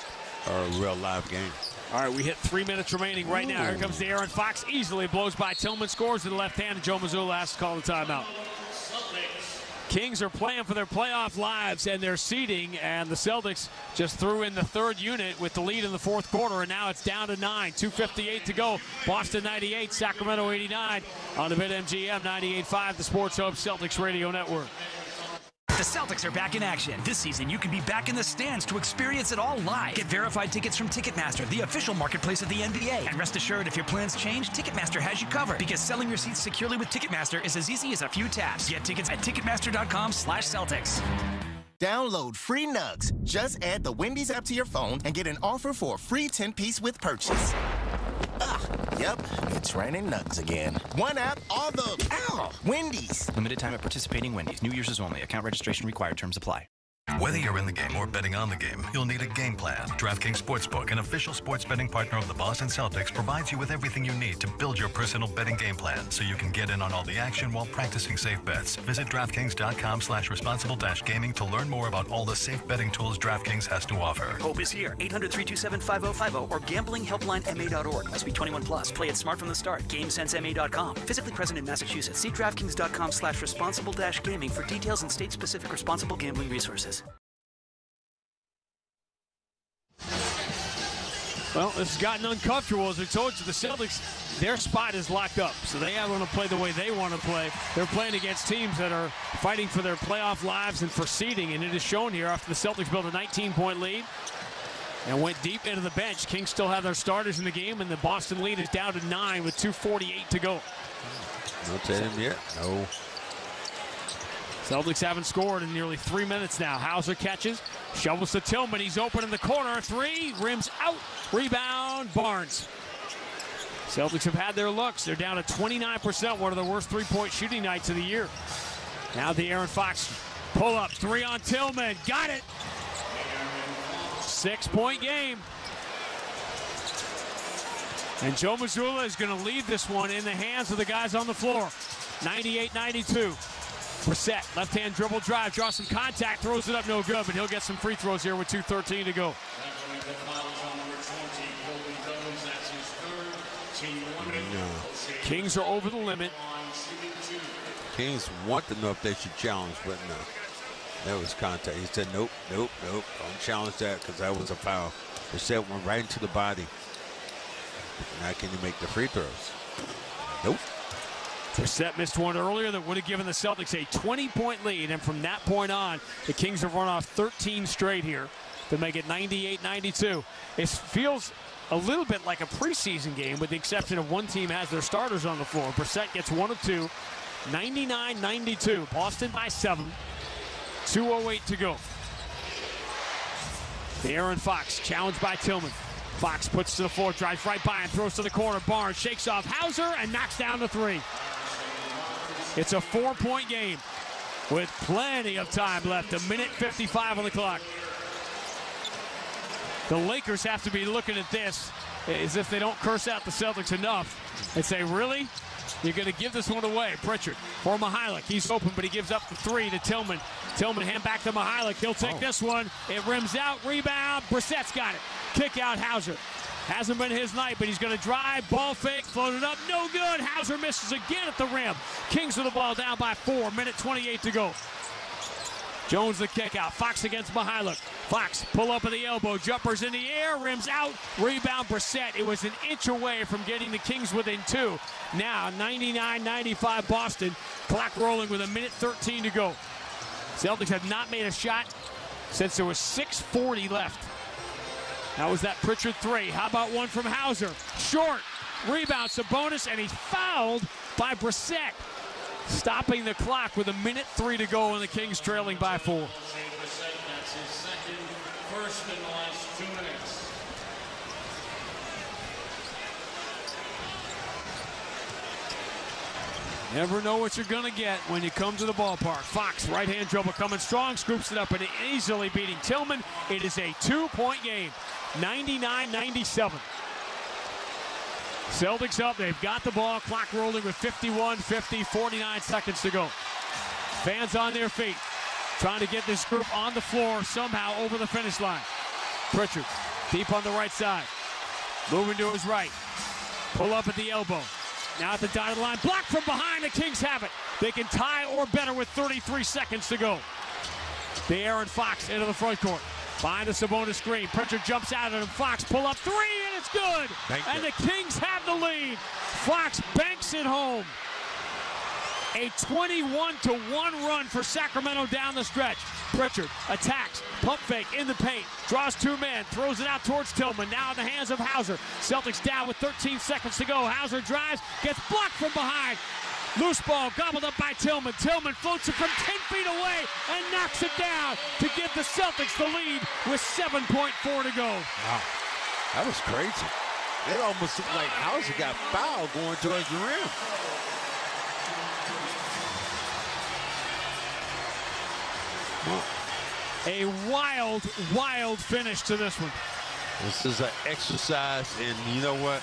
uh, real live game. All right, we hit three minutes remaining right now. Here comes De'Aaron Fox. Easily blows by Tillman, scores to the left hand, and Joe Mazzulla has to call the timeout. Kings are playing for their playoff lives and their seeding, and the Celtics just threw in the third unit with the lead in the fourth quarter, and now it's down to nine. 2.58 to go. Boston 98, Sacramento 89 on the BetMGM 98.5, the Sports Hub Celtics Radio Network. The Celtics are back in action. This season, you can be back in the stands to experience it all live. Get verified tickets from Ticketmaster, the official marketplace of the NBA. And rest assured, if your plans change, Ticketmaster has you covered. Because selling your seats securely with Ticketmaster is as easy as a few taps. Get tickets at Ticketmaster.com slash Celtics. Download free nugs. Just add the Wendy's app to your phone and get an offer for a free 10 piece with purchase. Yep, it's raining nugs again. One app, all the. Ow! Wendy's. Limited time at participating Wendy's. New users only. Account registration required. Terms apply. Whether you're in the game or betting on the game, you'll need a game plan. DraftKings Sportsbook, an official sports betting partner of the Boston Celtics, provides you with everything you need to build your personal betting game plan so you can get in on all the action while practicing safe bets. Visit DraftKings.com slash responsible dash gaming to learn more about all the safe betting tools DraftKings has to offer. Hope is here. 800 327 5050 or gamblinghelplinema.org. Must be 21 plus. Play it smart from the start. GameSenseMA.com. Physically present in Massachusetts. See DraftKings.com slash responsible dash gaming for details and state specific responsible gambling resources. Well, this has gotten uncomfortable. As I told you, the Celtics, their spot is locked up. So they have to play the way they want to play. They're playing against teams that are fighting for their playoff lives and for seeding. And it is shown here after the Celtics built a 19 point lead and went deep into the bench. Kings still have their starters in the game, and the Boston lead is down to nine with 2.48 to go. No Tatum yet. No. Celtics haven't scored in nearly three minutes now. Hauser catches, shovels to Tillman. He's open in the corner. Three, rims out. Rebound, Barnes. Celtics have had their looks. They're down to 29%, one of the worst three-point shooting nights of the year. Now De'Aaron Fox pull up, three on Tillman. Got it. Six-point game. And Joe Mazzulla is going to leave this one in the hands of the guys on the floor. 98-92. Brissett, left-hand dribble drive, draws some contact, throws it up, no good, but he'll get some free throws here with 2.13 to go. No. Kings are over the limit. Kings want to know if they should challenge, but no. That was contact. He said, nope, nope, nope. Don't challenge that because that was a foul. Brissett went right into the body. Now can you make the free throws? Nope. Brissett missed one earlier that would have given the Celtics a 20-point lead, and from that point on, the Kings have run off 13 straight here to make it 98-92. It feels a little bit like a preseason game, with the exception of one team has their starters on the floor. Brissett gets one of two, 99-92. Boston by seven, 2.08 to go. De'Aaron Fox challenged by Tillman. Fox puts to the floor, drives right by him, throws to the corner. Barnes shakes off Hauser and knocks down the three. It's a four-point game with plenty of time left. A minute 55 on the clock. The Lakers have to be looking at this as if they don't curse out the Celtics enough and say, really? You're going to give this one away. Pritchard for Mykhailiuk. He's open, but he gives up the three to Tillman. Tillman hand back to Mykhailiuk. He'll take oh. this one. It rims out. Rebound. Brissett's got it. Kick out Hauser. Hasn't been his night, but he's going to drive, ball fake, floated up, no good. Hauser misses again at the rim. Kings with the ball down by four, minute 28 to go. Jones the kick out. Fox against Mykhailiuk. Fox pull up at the elbow. Jumpers in the air. Rims out. Rebound Brissett. It was an inch away from getting the Kings within two. Now 99-95 Boston. Clock rolling with a minute 13 to go. Celtics have not made a shot since there was 6.40 left. That was that Pritchard three. How about one from Hauser? Short. Rebound, Sabonis, and he's fouled by Brissett. Stopping the clock with a minute three to go and the Kings trailing by four. Never know what you're going to get when you come to the ballpark. Fox, right-hand dribble coming strong, scoops it up and easily beating Tillman. It is a two-point game, 99-97. Celtics up, they've got the ball, clock rolling with 51, 50, 49 seconds to go. Fans on their feet, trying to get this group on the floor somehow over the finish line. Pritchard, deep on the right side, moving to his right, pull up at the elbow, now at the dotted line, blocked from behind. The Kings have it. They can tie or better with 33 seconds to go. De'Aaron Fox into the front court. Behind the Sabonis screen. Pritchard jumps out at him. Fox pull up three, and it's good. Thank and you. the Kings have the lead. Fox banks it home. A 21 to 1 run for Sacramento down the stretch. Pritchard attacks, pump fake in the paint, draws two men, throws it out towards Tillman. Now in the hands of Hauser. Celtics down with 13 seconds to go. Hauser drives, gets blocked from behind. Loose ball gobbled up by Tillman. Tillman floats it from 10 feet away and knocks it down to give the Celtics the lead with 7.4 to go. Wow. That was crazy. It almost looked like Hauser got fouled going towards the rim. A wild, wild finish to this one. This is an exercise and you know what,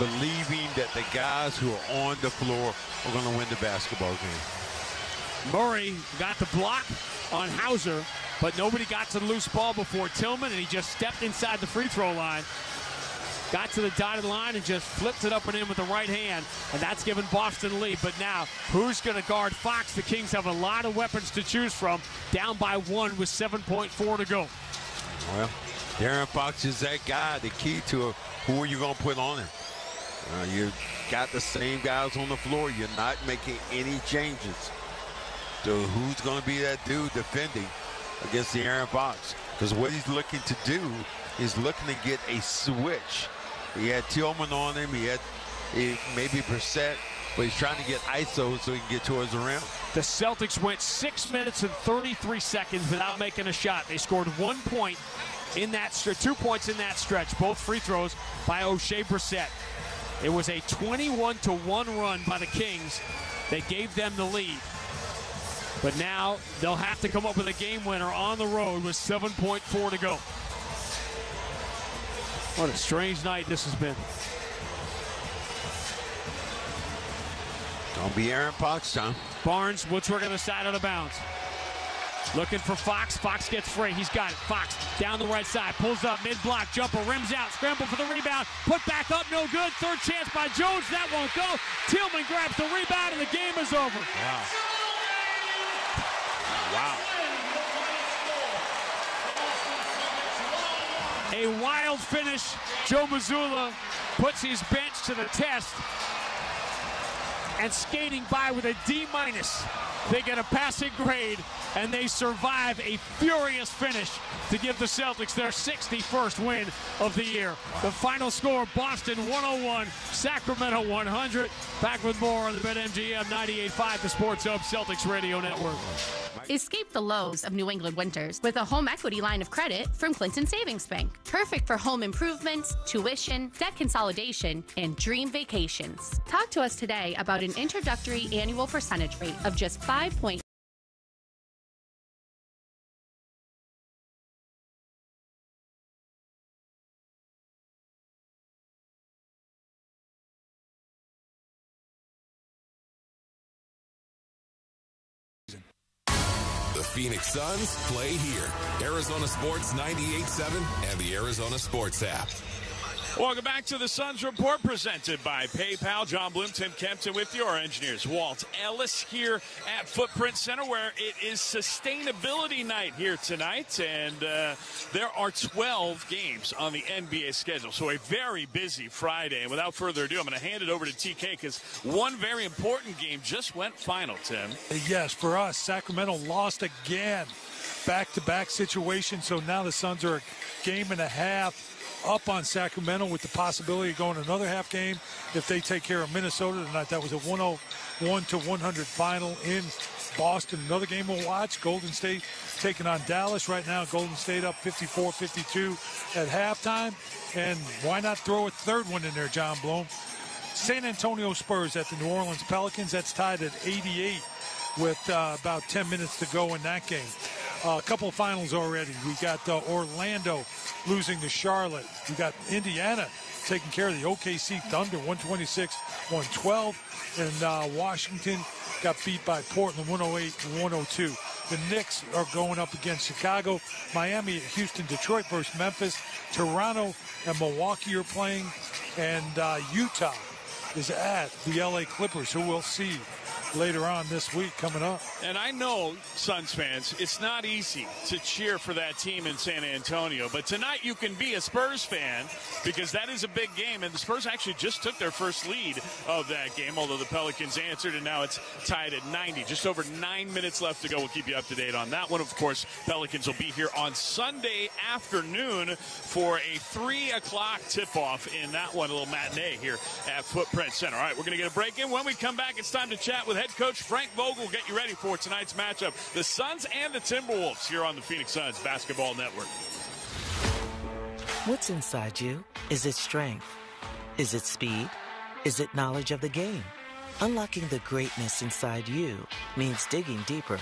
believing that the guys who are on the floor are going to win the basketball game. Murray got the block on Hauser, but nobody got to the loose ball before Tillman, and he just stepped inside the free throw line. Got to the dotted line and just flipped it up and in with the right hand, and that's given Boston the lead. But now, who's going to guard Fox? The Kings have a lot of weapons to choose from, down by one with 7.4 to go. Well, De'Aaron Fox is that guy. The key to who are you going to put on him? Uh, you got the same guys on the floor. You're not making any changes. So who's going to be that dude defending against De'Aaron Fox? Because what he's looking to do is looking to get a switch. He had Tillman on him. He had he, maybe Brissett, but he's trying to get ISO so he can get towards the rim. The Celtics went six minutes and 33 seconds without making a shot. They scored one point in that two points in that stretch, both free throws by Oshae Brissett. It was a 21 to 1 run by the Kings that gave them the lead. But now they'll have to come up with a game winner on the road with 7.4 to go. What a strange night this has been. Don't be Aaron Fox, Tom. Barnes, Woodswork on the side of the bounds. Looking for Fox. Fox gets free. He's got it. Fox down the right side. Pulls up mid block. Jumper. Rims out. Scramble for the rebound. Put back up. No good. Third chance by Jones. That won't go. Tillman grabs the rebound and the game is over. Wow. Wow. A wild finish. Joe Mazzulla puts his bench to the test. And skating by with a D minus. They get a passing grade and they survive a furious finish to give the Celtics their 61st win of the year. The final score Boston 101, Sacramento 100. Back with more on the BetMGM 98.5, the Sports Hub Celtics Radio Network. Escape the lows of New England winters with a home equity line of credit from Clinton Savings Bank. Perfect for home improvements, tuition, debt consolidation, and dream vacations. Talk to us today about an introductory annual percentage rate of just 5. Phoenix Suns play here. Arizona Sports 98.7 and the Arizona Sports app. Welcome back to the Suns Report presented by PayPal. John Bloom, Tim Kempton with your engineers. Walt Ellis here at Footprint Center where it is sustainability night here tonight. And uh, there are 12 games on the NBA schedule. So a very busy Friday. And without further ado, I'm going to hand it over to TK because one very important game just went final, Tim. Yes, for us, Sacramento lost again. Back-to-back situation. So now the Suns are a game and a half up on Sacramento with the possibility of going another half game if they take care of Minnesota tonight. That was a 101 to 100 final in Boston. Another game we'll watch. Golden State taking on Dallas right now. Golden State up 54-52 at halftime. And why not throw a third one in there, John Bloom? San Antonio Spurs at the New Orleans Pelicans. That's tied at 88 with uh, about 10 minutes to go in that game. A couple of finals already. We got uh, Orlando losing to Charlotte. We got Indiana taking care of the OKC Thunder, 126-112. And uh, Washington got beat by Portland, 108-102. The Knicks are going up against Chicago. Miami Houston, Detroit versus Memphis. Toronto and Milwaukee are playing. And uh, Utah is at the LA Clippers, who we'll see later on this week coming up. And I know, Suns fans, it's not easy to cheer for that team in San Antonio. But tonight you can be a Spurs fan because that is a big game. And the Spurs actually just took their first lead of that game, although the Pelicans answered, and now it's tied at 90. Just over nine minutes left to go. We'll keep you up to date on that one. Of course, Pelicans will be here on Sunday afternoon for a 3 o'clock tip off in that one, a little matinee here at Footprint Center. All right, we're going to get a break in. When we come back, it's time to chat with head coach Frank Vogel. will Get you ready for tonight's matchup the Suns and the Timberwolves here on the Phoenix Suns Basketball Network. What's inside you? Is it strength? Is it speed? Is it knowledge of the game? Unlocking the greatness inside you means digging deeper,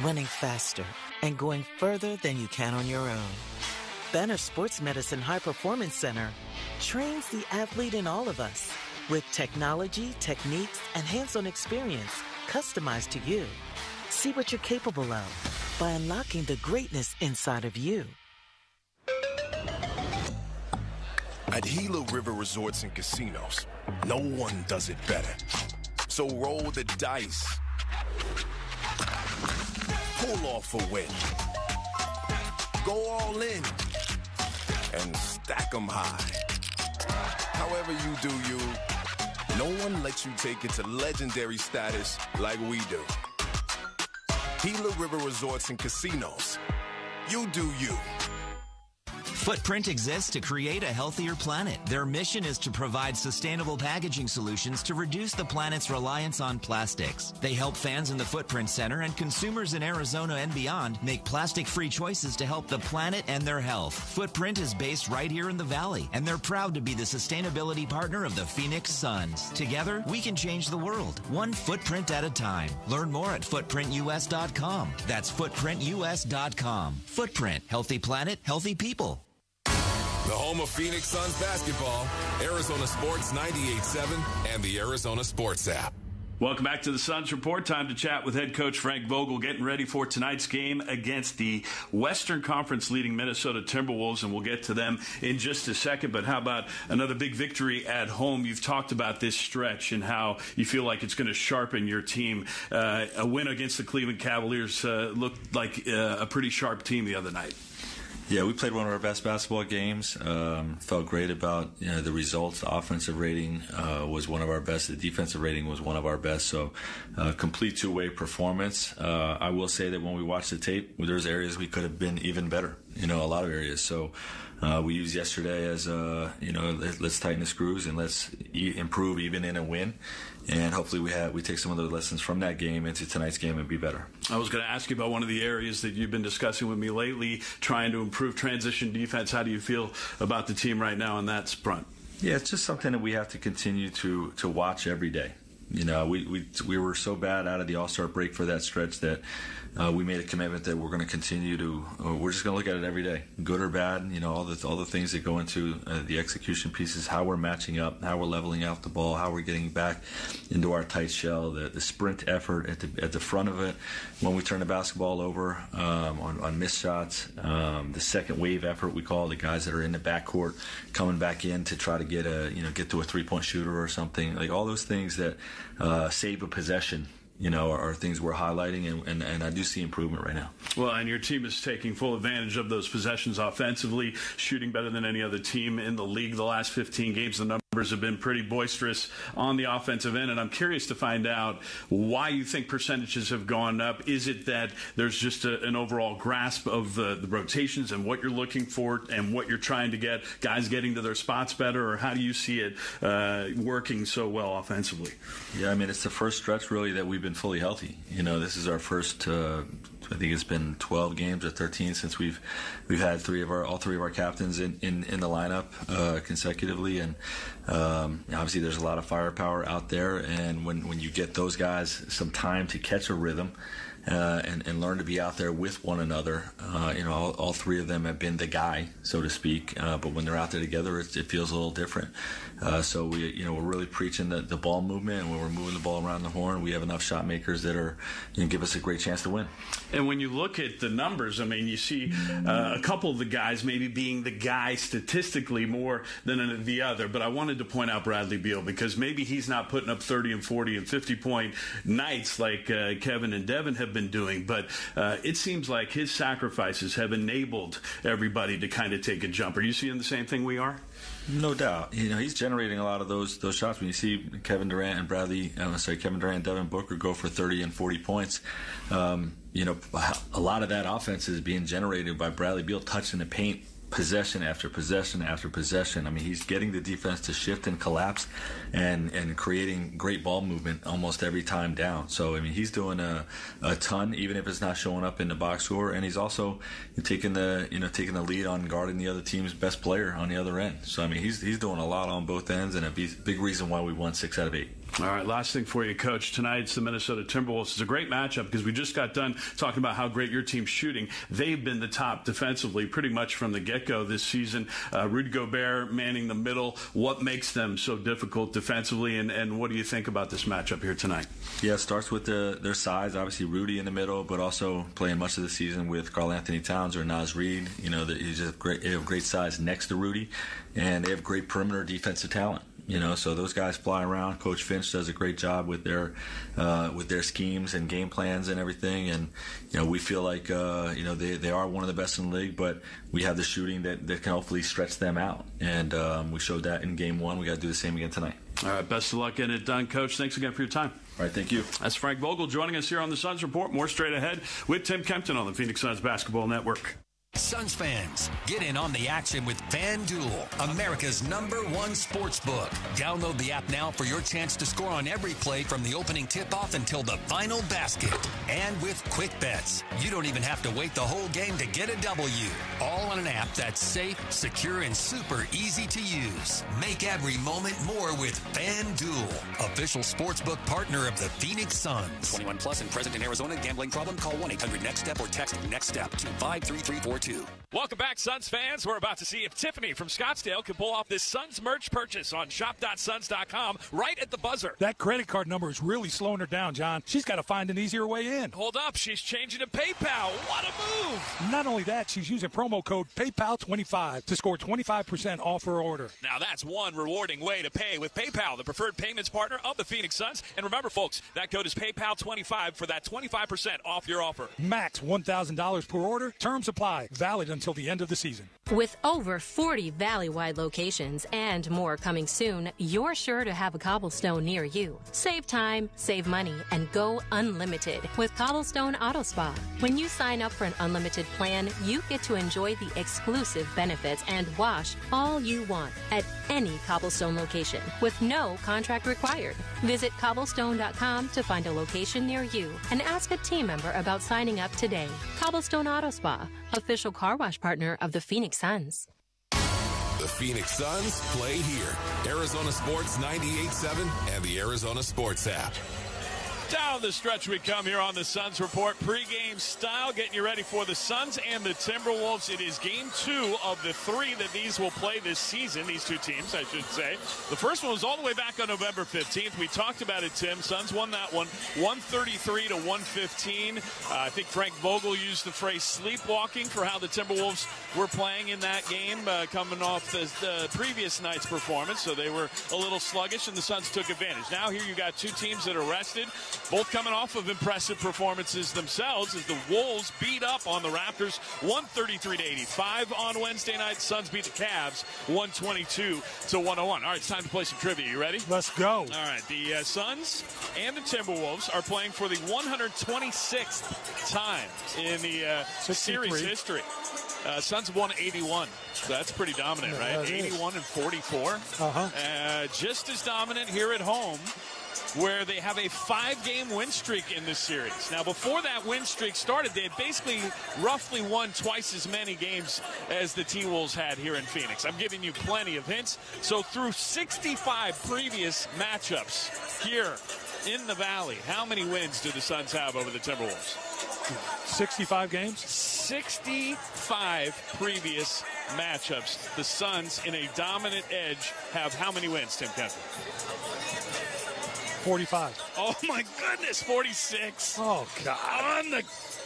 running faster, and going further than you can on your own. Banner Sports Medicine High Performance Center trains the athlete in all of us with technology, techniques, and hands on experience customized to you. See what you're capable of by unlocking the greatness inside of you. At Gila River Resorts and Casinos, no one does it better. So roll the dice. Pull off a win. Go all in. And stack them high. However you do you, no one lets you take it to legendary status like we do. Gila River Resorts and Casinos. You do you. Footprint exists to create a healthier planet. Their mission is to provide sustainable packaging solutions to reduce the planet's reliance on plastics. They help fans in the Footprint Center and consumers in Arizona and beyond make plastic-free choices to help the planet and their health. Footprint is based right here in the Valley, and they're proud to be the sustainability partner of the Phoenix Suns. Together, we can change the world, one footprint at a time. Learn more at footprintus.com. That's footprintus.com. Footprint, healthy planet, healthy people. The home of Phoenix Suns basketball, Arizona Sports 98.7, and the Arizona Sports app. Welcome back to the Suns Report. Time to chat with head coach Frank Vogel, getting ready for tonight's game against the Western Conference leading Minnesota Timberwolves, and we'll get to them in just a second. But how about another big victory at home? You've talked about this stretch and how you feel like it's going to sharpen your team. Uh, a win against the Cleveland Cavaliers uh, looked like uh, a pretty sharp team the other night. Yeah, we played one of our best basketball games. Um, felt great about you know, the results. The offensive rating uh, was one of our best. The defensive rating was one of our best. So, uh, complete two-way performance. Uh, I will say that when we watched the tape, there's areas we could have been even better. You know, a lot of areas. So. Uh, we used yesterday as uh, you know let's tighten the screws and let's e- improve even in a win and hopefully we have we take some of the lessons from that game into tonight's game and be better. I was going to ask you about one of the areas that you've been discussing with me lately, trying to improve transition defense. How do you feel about the team right now on that front? Yeah, it's just something that we have to continue to to watch every day. You know, we we we were so bad out of the All Star break for that stretch that uh, we made a commitment that we're going to continue to. Uh, we're just going to look at it every day, good or bad. You know, all the all the things that go into uh, the execution pieces, how we're matching up, how we're leveling out the ball, how we're getting back into our tight shell, the, the sprint effort at the at the front of it when we turn the basketball over um, on, on missed shots, um, the second wave effort we call the guys that are in the backcourt coming back in to try to get a you know get to a three point shooter or something, like all those things that uh, save a possession you know, are, things we're highlighting, and, and, and, I do see improvement right now. Well, and your team is taking full advantage of those possessions offensively, shooting better than any other team in the league the last 15 games. The numbers have been pretty boisterous on the offensive end, and I'm curious to find out why you think percentages have gone up. Is it that there's just a, an overall grasp of the, the rotations and what you're looking for and what you're trying to get, guys getting to their spots better, or how do you see it uh, working so well offensively? Yeah, I mean, it's the first stretch really that we've been fully healthy. You know, this is our first. Uh, I think it's been 12 games or 13 since we've we've had three of our all three of our captains in in, in the lineup uh, consecutively, and um, obviously there's a lot of firepower out there. And when when you get those guys some time to catch a rhythm. Uh, and, and, learn to be out there with one another. Uh, you know, all, all, three of them have been the guy, so to speak. Uh, but when they're out there together, it, it feels a little different. Uh, so we, you know, we're really preaching the, the ball movement, and when we're moving the ball around the horn, we have enough shot makers that are, you know, give us a great chance to win. And when you look at the numbers, I mean, you see uh, a couple of the guys maybe being the guy statistically more than the other. But I wanted to point out Bradley Beal because maybe he's not putting up 30 and 40 and 50 point nights like uh, Kevin and Devin have been doing, but uh, it seems like his sacrifices have enabled everybody to kind of take a jump. Are you seeing the same thing we are? No doubt. You know, he's generating a lot of those those shots. When you see Kevin Durant and Bradley, I'm sorry, Kevin Durant and Devin Booker go for 30 and 40 points, um, you know, a lot of that offense is being generated by Bradley Beal touching the paint possession after possession after possession. I mean, he's getting the defense to shift and collapse and, and creating great ball movement almost every time down. So, I mean, he's doing a, a ton, even if it's not showing up in the box score. And he's also taking the, you know, taking the lead on guarding the other team's best player on the other end. So, I mean, he's, he's doing a lot on both ends and a big reason why we won six out of eight. All right, last thing for you, Coach. Tonight's the Minnesota Timberwolves. It's a great matchup because we just got done talking about how great your team's shooting. They've been the top defensively pretty much from the get go this season. Uh, Rudy Gobert manning the middle. What makes them so difficult defensively, and, and what do you think about this matchup here tonight? Yeah, it starts with the, their size. Obviously, Rudy in the middle, but also playing much of the season with Karl-Anthony Towns or Naz Reid. You know, he's just great, they have great size next to Rudy, and they have great perimeter defensive talent. You know, so those guys fly around. Coach Finch does a great job with their uh, with their schemes and game plans and everything. And you know, we feel like uh, you know they, they are one of the best in the league, but we have the shooting that, that can hopefully stretch them out. And um, we showed that in game one. We got to do the same again tonight. All right, best of luck getting it done, Coach. Thanks again for your time. All right, thank you. That's Frank Vogel joining us here on the Suns Report. More straight ahead with Tim Kempton on the Phoenix Suns Basketball Network. Suns fans, get in on the action with FanDuel, America's number one sports book. Download the app now for your chance to score on every play from the opening tip-off until the final basket. And with quick bets, you don't even have to wait the whole game to get a W. All on an app that's safe, secure, and super easy to use. Make every moment more with FanDuel, official sportsbook partner of the Phoenix Suns. 21 plus and present in Arizona. Gambling problem? Call 1-800-NEXT-STEP or text NEXT STEP to 53342. Welcome back, Suns fans. We're about to see if Tiffany from Scottsdale can pull off this Suns merch purchase on shop.suns.com right at the buzzer. That credit card number is really slowing her down, John. She's got to find an easier way in. Hold up, she's changing to PayPal. What a move! Not only that, she's using promo code PayPal25 to score 25% off her order. Now that's one rewarding way to pay with PayPal, the preferred payments partner of the Phoenix Suns. And remember, folks, that code is PayPal25 for that 25% off your offer. Max $1,000 per order. Terms apply. Valid until the end of the season. With over 40 valley-wide locations and more coming soon, you're sure to have a Cobblestone near you. Save time, save money, and go unlimited with Cobblestone Auto Spa. When you sign up for an unlimited plan, you get to enjoy the exclusive benefits and wash all you want at any Cobblestone location with no contract required. Visit cobblestone.com to find a location near you and ask a team member about signing up today. Cobblestone Auto Spa, official car wash partner of the Phoenix Suns. The Phoenix Suns play here. Arizona Sports 98.7 and the Arizona Sports app. Down the stretch we come here on the Suns Report. Pre-game style, getting you ready for the Suns and the Timberwolves. It is game two of the three that these will play this season, these two teams, I should say. The first one was all the way back on November 15th. We talked about it, Tim. Suns won that one 133 to 115. Uh, I think Frank Vogel used the phrase sleepwalking for how the Timberwolves were playing in that game, uh, coming off the, the previous night's performance. So they were a little sluggish, and the Suns took advantage. Now here you got two teams that are rested both coming off of impressive performances themselves as the Wolves beat up on the Raptors 133 to 85 on Wednesday night. Suns beat the Cavs 122 to 101. All right, it's time to play some trivia. You ready? Let's go. All right, the uh, Suns and the Timberwolves are playing for the 126th time in the uh, series history. Uh, Suns have won 81, so that's pretty dominant, Yeah, right? that is. 81 and 44. Uh-huh. Uh, just as dominant here at home, where they have a five-game win streak in this series. Now, before that win streak started, they had basically roughly won twice as many games as the T-Wolves had here in Phoenix. I'm giving you plenty of hints. So through 65 previous matchups here in the Valley, how many wins do the Suns have over the Timberwolves? 65 games? 65 previous matchups. The Suns, in a dominant edge, have how many wins, Tim Kempton? 45. Oh, my goodness, 46. Oh, God. On the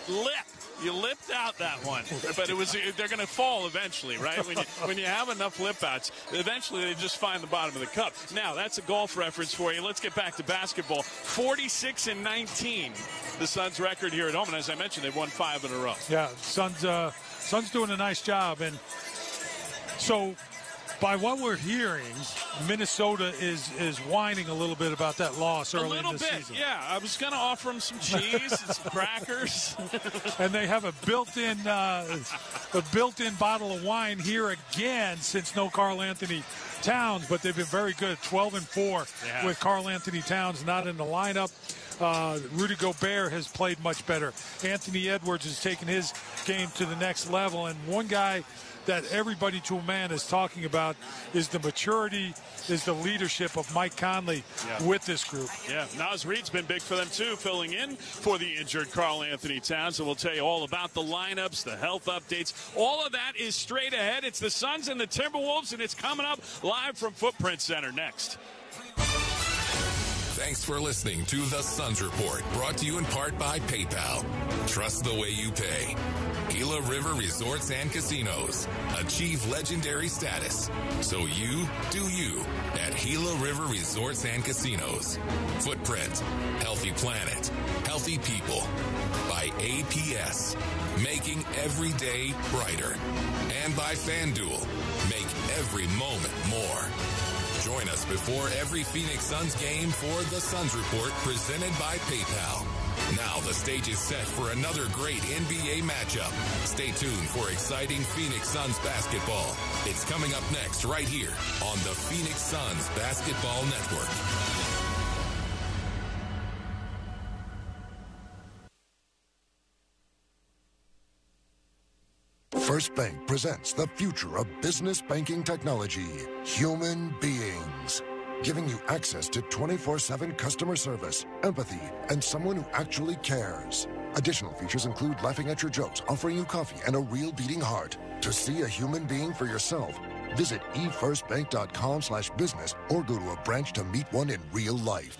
lip. You lipped out that one, but it was they're going to fall eventually, right? When you, when you have enough lip outs, eventually they just find the bottom of the cup. Now that's a golf reference for you. Let's get back to basketball. 46 and 19 the Suns' record here at home. And as I mentioned, they've won five in a row. Yeah, Suns, uh, Suns doing a nice job. And so by what we're hearing, Minnesota is is whining a little bit about that loss A early little in the bit, season. yeah. I was going to offer them some cheese and some crackers. and they have a built-in uh, a built-in bottle of wine here again since no Karl-Anthony Towns, but they've been very good, 12 and four Yeah. with Karl-Anthony Towns not in the lineup. Uh, Rudy Gobert has played much better. Anthony Edwards has taken his game to the next level, and one guy that everybody to a man is talking about is the maturity, is the leadership of Mike Conley Yeah. with this group. Yeah, Naz Reid's been big for them too, filling in for the injured Karl-Anthony Towns. And we'll tell you all about the lineups, the health updates. All of that is straight ahead. It's the Suns and the Timberwolves, and it's coming up live from Footprint Center next. Thanks for listening to the Suns Report, brought to you in part by PayPal. Trust the way you pay. Gila River Resorts and Casinos. Achieve legendary status. So you do you at Gila River Resorts and Casinos. Footprint. Healthy planet. Healthy people. By APS. Making every day brighter. And by FanDuel. Make every moment more. Join us before every Phoenix Suns game for the Suns Report presented by PayPal. Now the stage is set for another great NBA matchup. Stay tuned for exciting Phoenix Suns basketball. It's coming up next right here on the Phoenix Suns Basketball Network. First Bank presents the future of business banking technology, human beings. Giving you access to 24 7 customer service, empathy, and someone who actually cares. Additional features include laughing at your jokes, offering you coffee, and a real beating heart. To see a human being for yourself, visit efirstbank.com slash business or go to a branch to meet one in real life.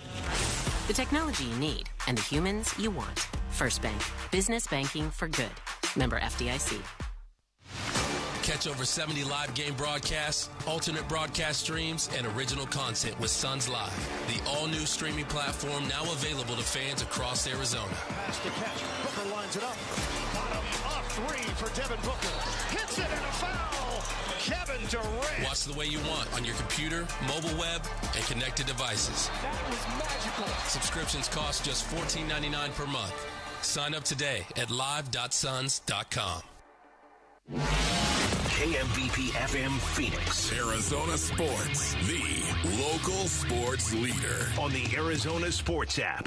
The technology you need and the humans you want. First Bank. Business banking for good. Member FDIC. Catch over 70 live game broadcasts, alternate broadcast streams, and original content with Suns Live, the all new streaming platform now available to fans across Arizona. Pass to catch. Booker lines it up. Bottom off three for Devin Booker. Hits it and a foul. Kevin Durant. Watch the way you want on your computer, mobile web, and connected devices. That was magical. Subscriptions cost just $14.99 per month. Sign up today at live.suns.com. KMVP FM Phoenix. Arizona Sports, the local sports leader. On the Arizona Sports app.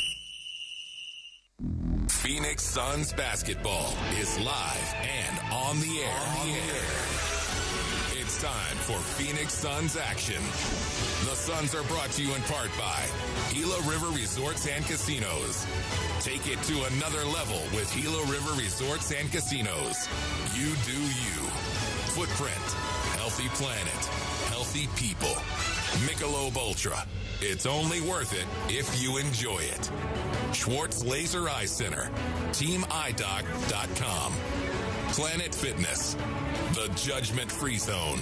Phoenix Suns basketball is live and on the air. On the air. Time for Phoenix Suns action. The Suns are brought to you in part by Gila River Resorts and Casinos. Take it to another level with Gila River Resorts and Casinos. You do you. Footprint. Healthy planet. Healthy people. Michelob Ultra. It's only worth it if you enjoy it. Schwartz Laser Eye Center. TeamEyeDoc.com. Planet Fitness. The Judgment Free Zone.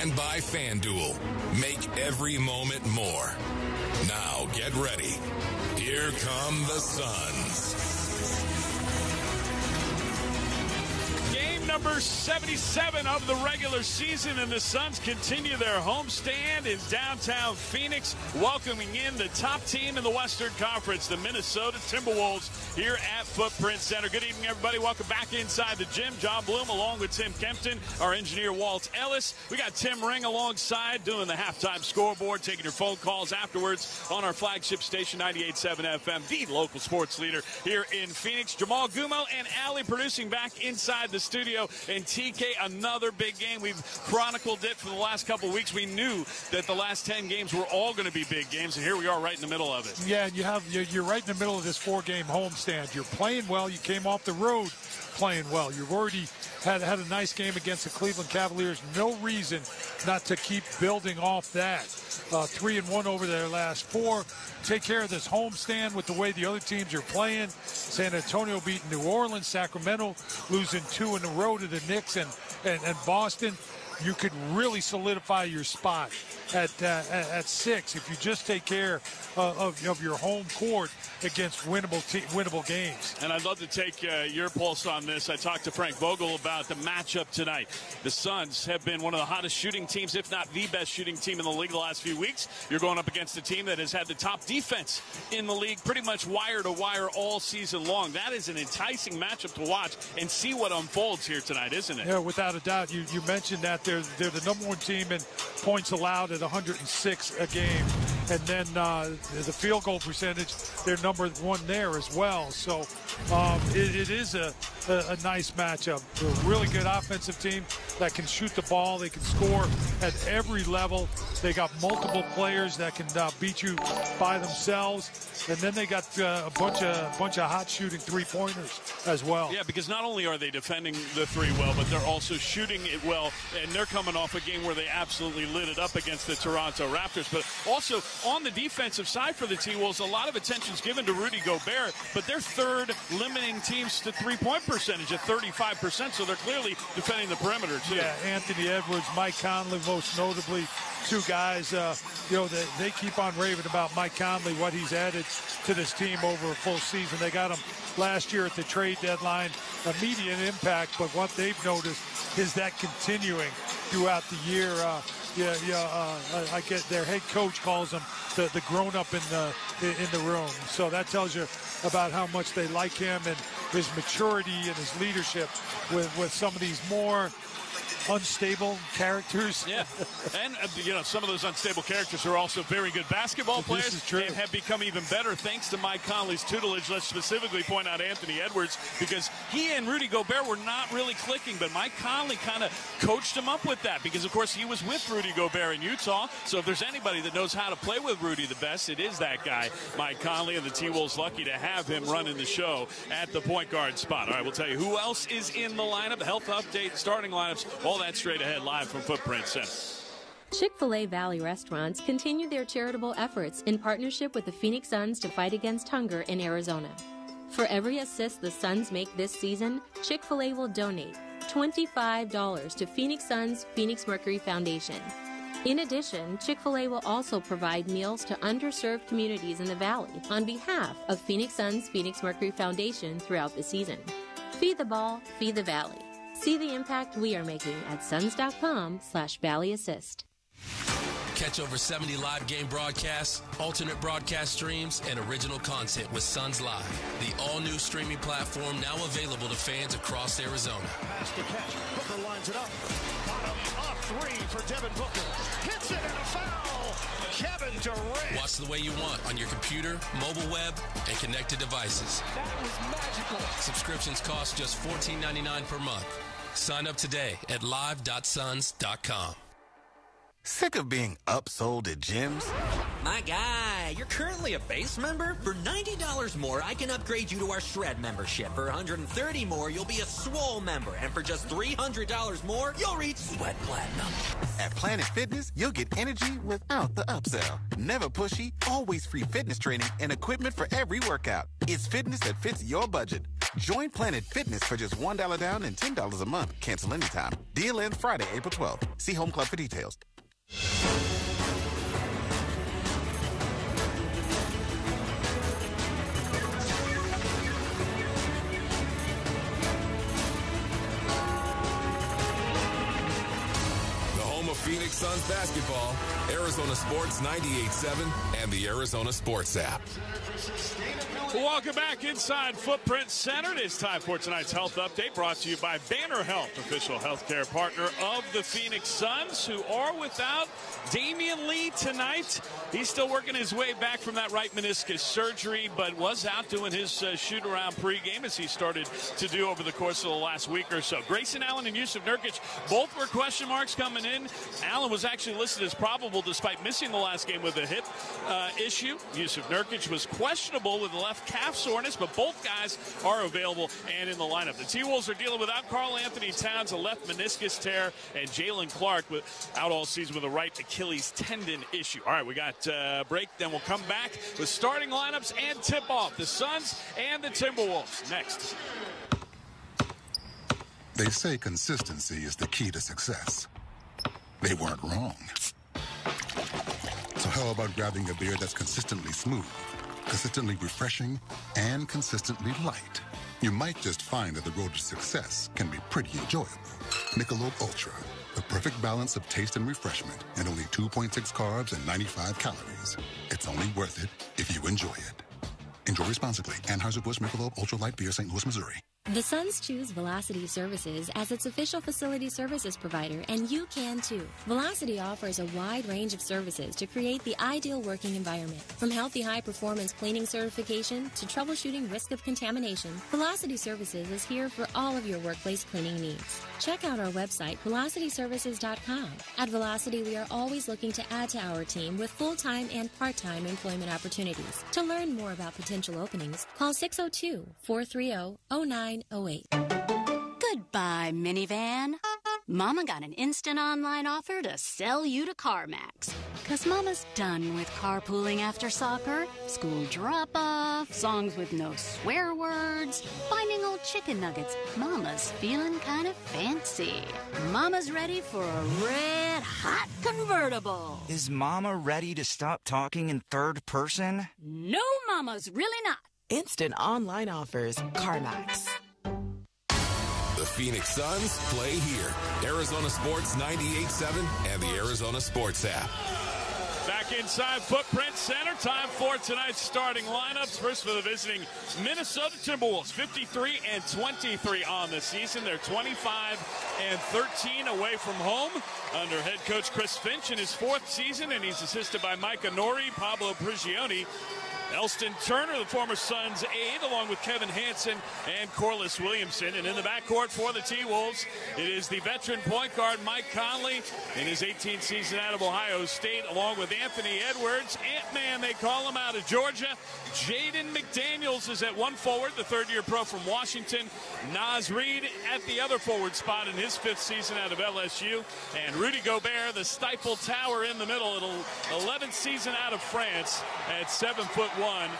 And by FanDuel. Make every moment more. Now get ready. Here come the Suns. Number 77 of the regular season, and the Suns continue their homestand in downtown Phoenix, welcoming in the top team in the Western Conference, the Minnesota Timberwolves, here at Footprint Center. Good evening, everybody. Welcome back inside the gym. John Bloom, along with Tim Kempton, our engineer Walt Ellis. We got Tim Ring alongside doing the halftime scoreboard, taking your phone calls afterwards on our flagship station, 98.7 FM, the local sports leader here in Phoenix. Jamal Gumo and Allie producing back inside the studio. And TK, another big game. We've chronicled it for the last couple weeks. We knew that the last 10 games were all going to be big games, and here we are right in the middle of it. Yeah, you have you're, you're right in the middle of this four-game homestand. You're playing well. You came off the road playing well. You've already had had a nice game against the Cleveland Cavaliers. No reason not to keep building off that. Uh, three and one over their last four. Take care of this homestand with the way the other teams are playing. San Antonio beating New Orleans, Sacramento losing two in a row to the Knicks and, and, and Boston. You could really solidify your spot at uh, at six if you just take care uh, of, of your home court against winnable te- winnable games. And I'd love to take uh, your pulse on this. I talked to Frank Vogel about the matchup tonight. The Suns have been one of the hottest shooting teams, if not the best shooting team in the league the last few weeks. You're going up against a team that has had the top defense in the league pretty much wire to wire all season long. That is an enticing matchup to watch and see what unfolds here tonight, isn't it? Yeah, without a doubt. You you mentioned that they're they're the number one team in points allowed at 106 a game, and then uh, the field goal percentage they're number one there as well. So um, it, it is a, a, a nice matchup. A really good offensive team that can shoot the ball. They can score at every level. They got multiple players that can uh, beat you by themselves, and then they got uh, a bunch of bunch of hot shooting three pointers as well. Yeah, because not only are they defending the three well, but they're also shooting it well, and they're coming off a game where they absolutely lit it up against the Toronto Raptors. But also on the defensive side for the T-Wolves, a lot of attention's given to Rudy Gobert, but they're third limiting teams to three-point percentage at 35%, so they're clearly defending the perimeter too. Yeah, Anthony Edwards, Mike Conley, most notably, two guys. Uh, you know, they, they keep on raving about Mike Conley, what he's added to this team over a full season. They got him last year at the trade deadline, immediate impact. But what they've noticed is that continuing throughout the year. Uh, yeah, yeah. Uh, I get their head coach calls him the, the grown up in the in the room. So that tells you about how much they like him and his maturity and his leadership with with some of these more unstable characters. Yeah, and uh, you know some of those unstable characters are also very good basketball players and have become even better thanks to Mike Conley's tutelage. Let's specifically point out Anthony Edwards because he and Rudy Gobert were not really clicking, but Mike Conley kind of coached him up with that because of course he was with Rudy Gobert in Utah. So if there's anybody that knows how to play with Rudy the best, it is that guy, Mike Conley, and the T-Wolves lucky to have him running the show at the point guard spot. All right, we'll tell you who else is in the lineup, health update, starting lineups, all that straight ahead live from Footprint Center. Chick fil A Valley restaurants continue their charitable efforts in partnership with the Phoenix Suns to fight against hunger in Arizona. For every assist the Suns make this season, Chick fil A will donate $25 to Phoenix Suns Phoenix Mercury Foundation. In addition, Chick fil A will also provide meals to underserved communities in the Valley on behalf of Phoenix Suns Phoenix Mercury Foundation throughout the season. Feed the ball, feed the Valley. See the impact we are making at suns.com slash valley assist. Catch over 70 live game broadcasts, alternate broadcast streams, and original content with Suns Live, the all new streaming platform now available to fans across Arizona. Pass to catch. Booker lines it up. Bottom up three for Devin Booker. Hits it and a foul. Kevin Durant. Watch the way you want on your computer, mobile web, and connected devices. That was magical. Subscriptions cost just $14.99 per month. Sign up today at live.suns.com. Sick of being upsold at gyms? My guy, you're currently a base member? For $90 more, I can upgrade you to our Shred membership. For 130 more, you'll be a Swole member. And for just $300 more, you'll reach Sweat Platinum. At Planet Fitness, you'll get energy without the upsell. Never pushy, always free fitness training and equipment for every workout. It's fitness that fits your budget. Join Planet Fitness for just $1 down and $10 a month. Cancel anytime. Deal ends Friday, April 12th. See Home Club for details. The home of Phoenix Suns basketball, Arizona Sports 98.7, and the Arizona Sports app. Welcome back inside Footprint Center. It is time for tonight's health update brought to you by Banner Health, official healthcare partner of the Phoenix Suns, who are without Damion Lee tonight. He's still working his way back from that right meniscus surgery, but was out doing his uh, shoot around pregame as he started to do over the course of the last week or so. Grayson Allen and Yusuf Nurkic both were question marks coming in. Allen was actually listed as probable despite missing the last game with a hip uh, issue. Yusuf Nurkic was questionable with left calf soreness, but both guys are available and in the lineup. The T Wolves are dealing without Karl-Anthony Towns, a left meniscus tear, and Jalen Clark with, out all season with a right Achilles tendon issue. All right, we got uh, break, then we'll come back with starting lineups and tip off. The Suns and the Timberwolves next. They say consistency is the key to success. They weren't wrong. So, how about grabbing a beer that's consistently smooth, consistently refreshing, and consistently light? You might just find that the road to success can be pretty enjoyable. Michelob Ultra, the perfect balance of taste and refreshment, and only 2.6 carbs and 95 calories. It's only worth it if you enjoy it. Enjoy responsibly. Anheuser-Busch Michelob Ultra Light Beer, St. Louis, Missouri. The Suns choose Velocity Services as its official facility services provider, and you can too. Velocity offers a wide range of services to create the ideal working environment. From healthy high performance cleaning certification to troubleshooting risk of contamination, Velocity Services is here for all of your workplace cleaning needs. Check out our website, velocityservices.com. At Velocity, we are always looking to add to our team with full time and part time employment opportunities. To learn more about potential openings, call 602 430 0908. Goodbye, minivan. Mama got an instant online offer to sell you to CarMax. Cause Mama's done with carpooling after soccer, school drop off, songs with no swear words, finding old chicken nuggets. Mama's feeling kind of fancy. Mama's ready for a red hot convertible. Is Mama ready to stop talking in third person? No, Mama's really not. Instant online offers. CarMax. The Phoenix Suns play here. Arizona Sports 98.7 and the Arizona Sports app. Back inside Footprint Center. Time for tonight's starting lineups. First for the visiting Minnesota Timberwolves, 53 and 23 on the season. They're 25 and 13 away from home under head coach Chris Finch in his fourth season, and he's assisted by Micah Nori, Pablo Prigioni, Elston Turner, the former Suns aide, along with Kevin Hanson and Corliss Williamson. And in the backcourt for the T-Wolves, it is the veteran point guard Mike Conley in his 18th season out of Ohio State, along with Anthony Edwards. Ant-Man, they call him out of Georgia. Jaden McDaniels is at one forward, the third-year pro from Washington. Naz Reid at the other forward spot in his fifth season out of LSU. And Rudy Gobert, the Stifle Tower in the middle, 11th season out of France at seven foot one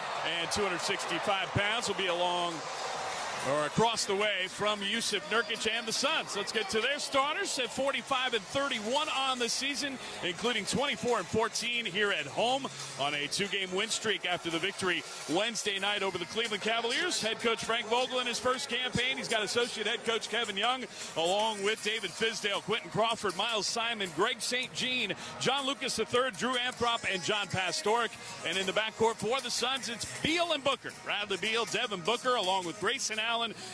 and 265 pounds. Will be along or across the way from Yusuf Nurkic and the Suns. Let's get to their starters at 45 and 31 on the season, including 24 and 14 here at home on a two-game win streak after the victory Wednesday night over the Cleveland Cavaliers. Head coach Frank Vogel in his first campaign. He's got associate head coach Kevin Young, along with David Fizdale, Quentin Crawford, Miles Simon, Greg St. Jean, John Lucas III, Drew Anthrop, and John Pastorik. And in the backcourt for the Suns, it's Beal and Booker. Bradley Beal, Devin Booker, along with Grayson Allen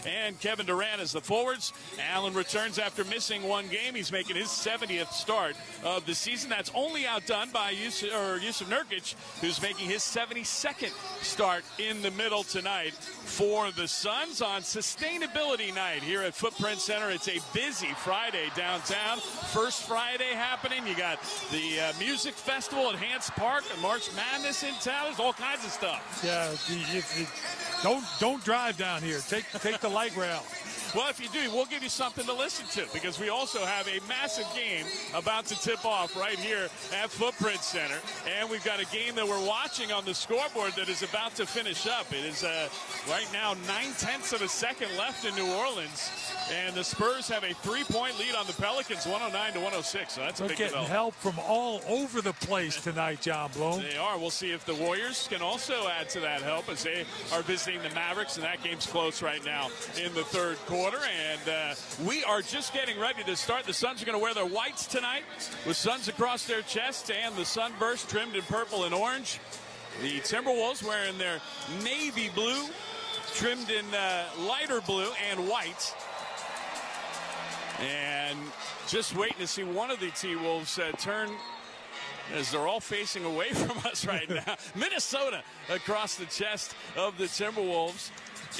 and Kevin Durant as the forwards. Allen returns after missing one game. He's making his 70th start of the season. That's only outdone by Yusuf, or Yusuf Nurkic, who's making his 72nd start in the middle tonight for the Suns on Sustainability Night here at Footprint Center. It's a busy Friday downtown. First Friday happening. You got the uh, music festival at Hance Park, and March Madness in town. There's all kinds of stuff. Yeah, don't don't drive down here. Take take the light rail. Well, if you do, we'll give you something to listen to because we also have a massive game about to tip off right here at Footprint Center. And we've got a game that we're watching on the scoreboard that is about to finish up. It is uh, right now nine tenths of a second left in New Orleans. And the Spurs have a three point lead on the Pelicans, 109 to 106. So that's a big getting help from all over the place tonight, John Bloom. They are. We'll see if the Warriors can also add to that help as they are visiting the Mavericks, and that game's close right now in the third quarter. And uh, we are just getting ready to start. The Suns are going to wear their whites tonight with suns across their chests and the sunburst trimmed in purple and orange. The Timberwolves wearing their navy blue trimmed in uh, lighter blue and white. And just waiting to see one of the T Wolves uh, turn as they're all facing away from us right now. Minnesota across the chest of the Timberwolves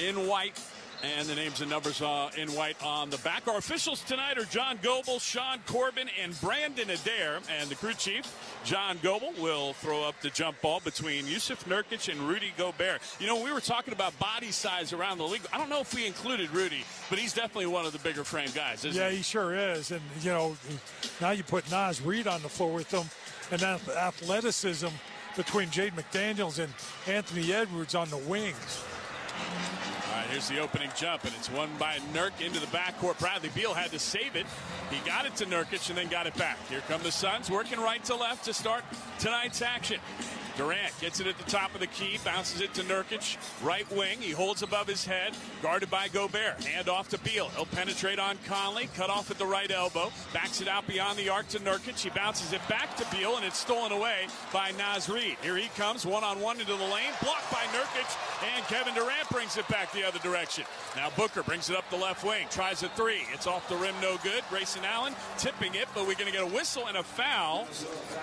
in white. And the names and numbers uh, in white on the back. Our officials tonight are John Goble, Sean Corbin, and Brandon Adair. And the crew chief, John Goble, will throw up the jump ball between Yusuf Nurkic and Rudy Gobert. You know, we were talking about body size around the league. I don't know if we included Rudy, but he's definitely one of the bigger frame guys, isn't yeah, he? he sure is. And, you know, now you put Naz Reid on the floor with them, and that athleticism between Jade McDaniels and Anthony Edwards on the wings. All right, Here's the opening jump, and it's won by Nurk into the backcourt. Bradley Beal had to save it. He got it to Nurkic and then got it back. Here come the Suns, working right to left to start tonight's action. Durant gets it at the top of the key, bounces it to Nurkic, right wing. He holds above his head, guarded by Gobert. Hand off to Beal. He'll penetrate on Conley, cut off at the right elbow, backs it out beyond the arc to Nurkic. He bounces it back to Beal, and it's stolen away by Naz Reid. Here he comes, one on one into the lane, blocked by Nurkic, and Kevin Durant brings it back the other direction. Now Booker brings it up the left wing, tries a three. It's off the rim, no good. Grayson Allen tipping it, but we're going to get a whistle and a foul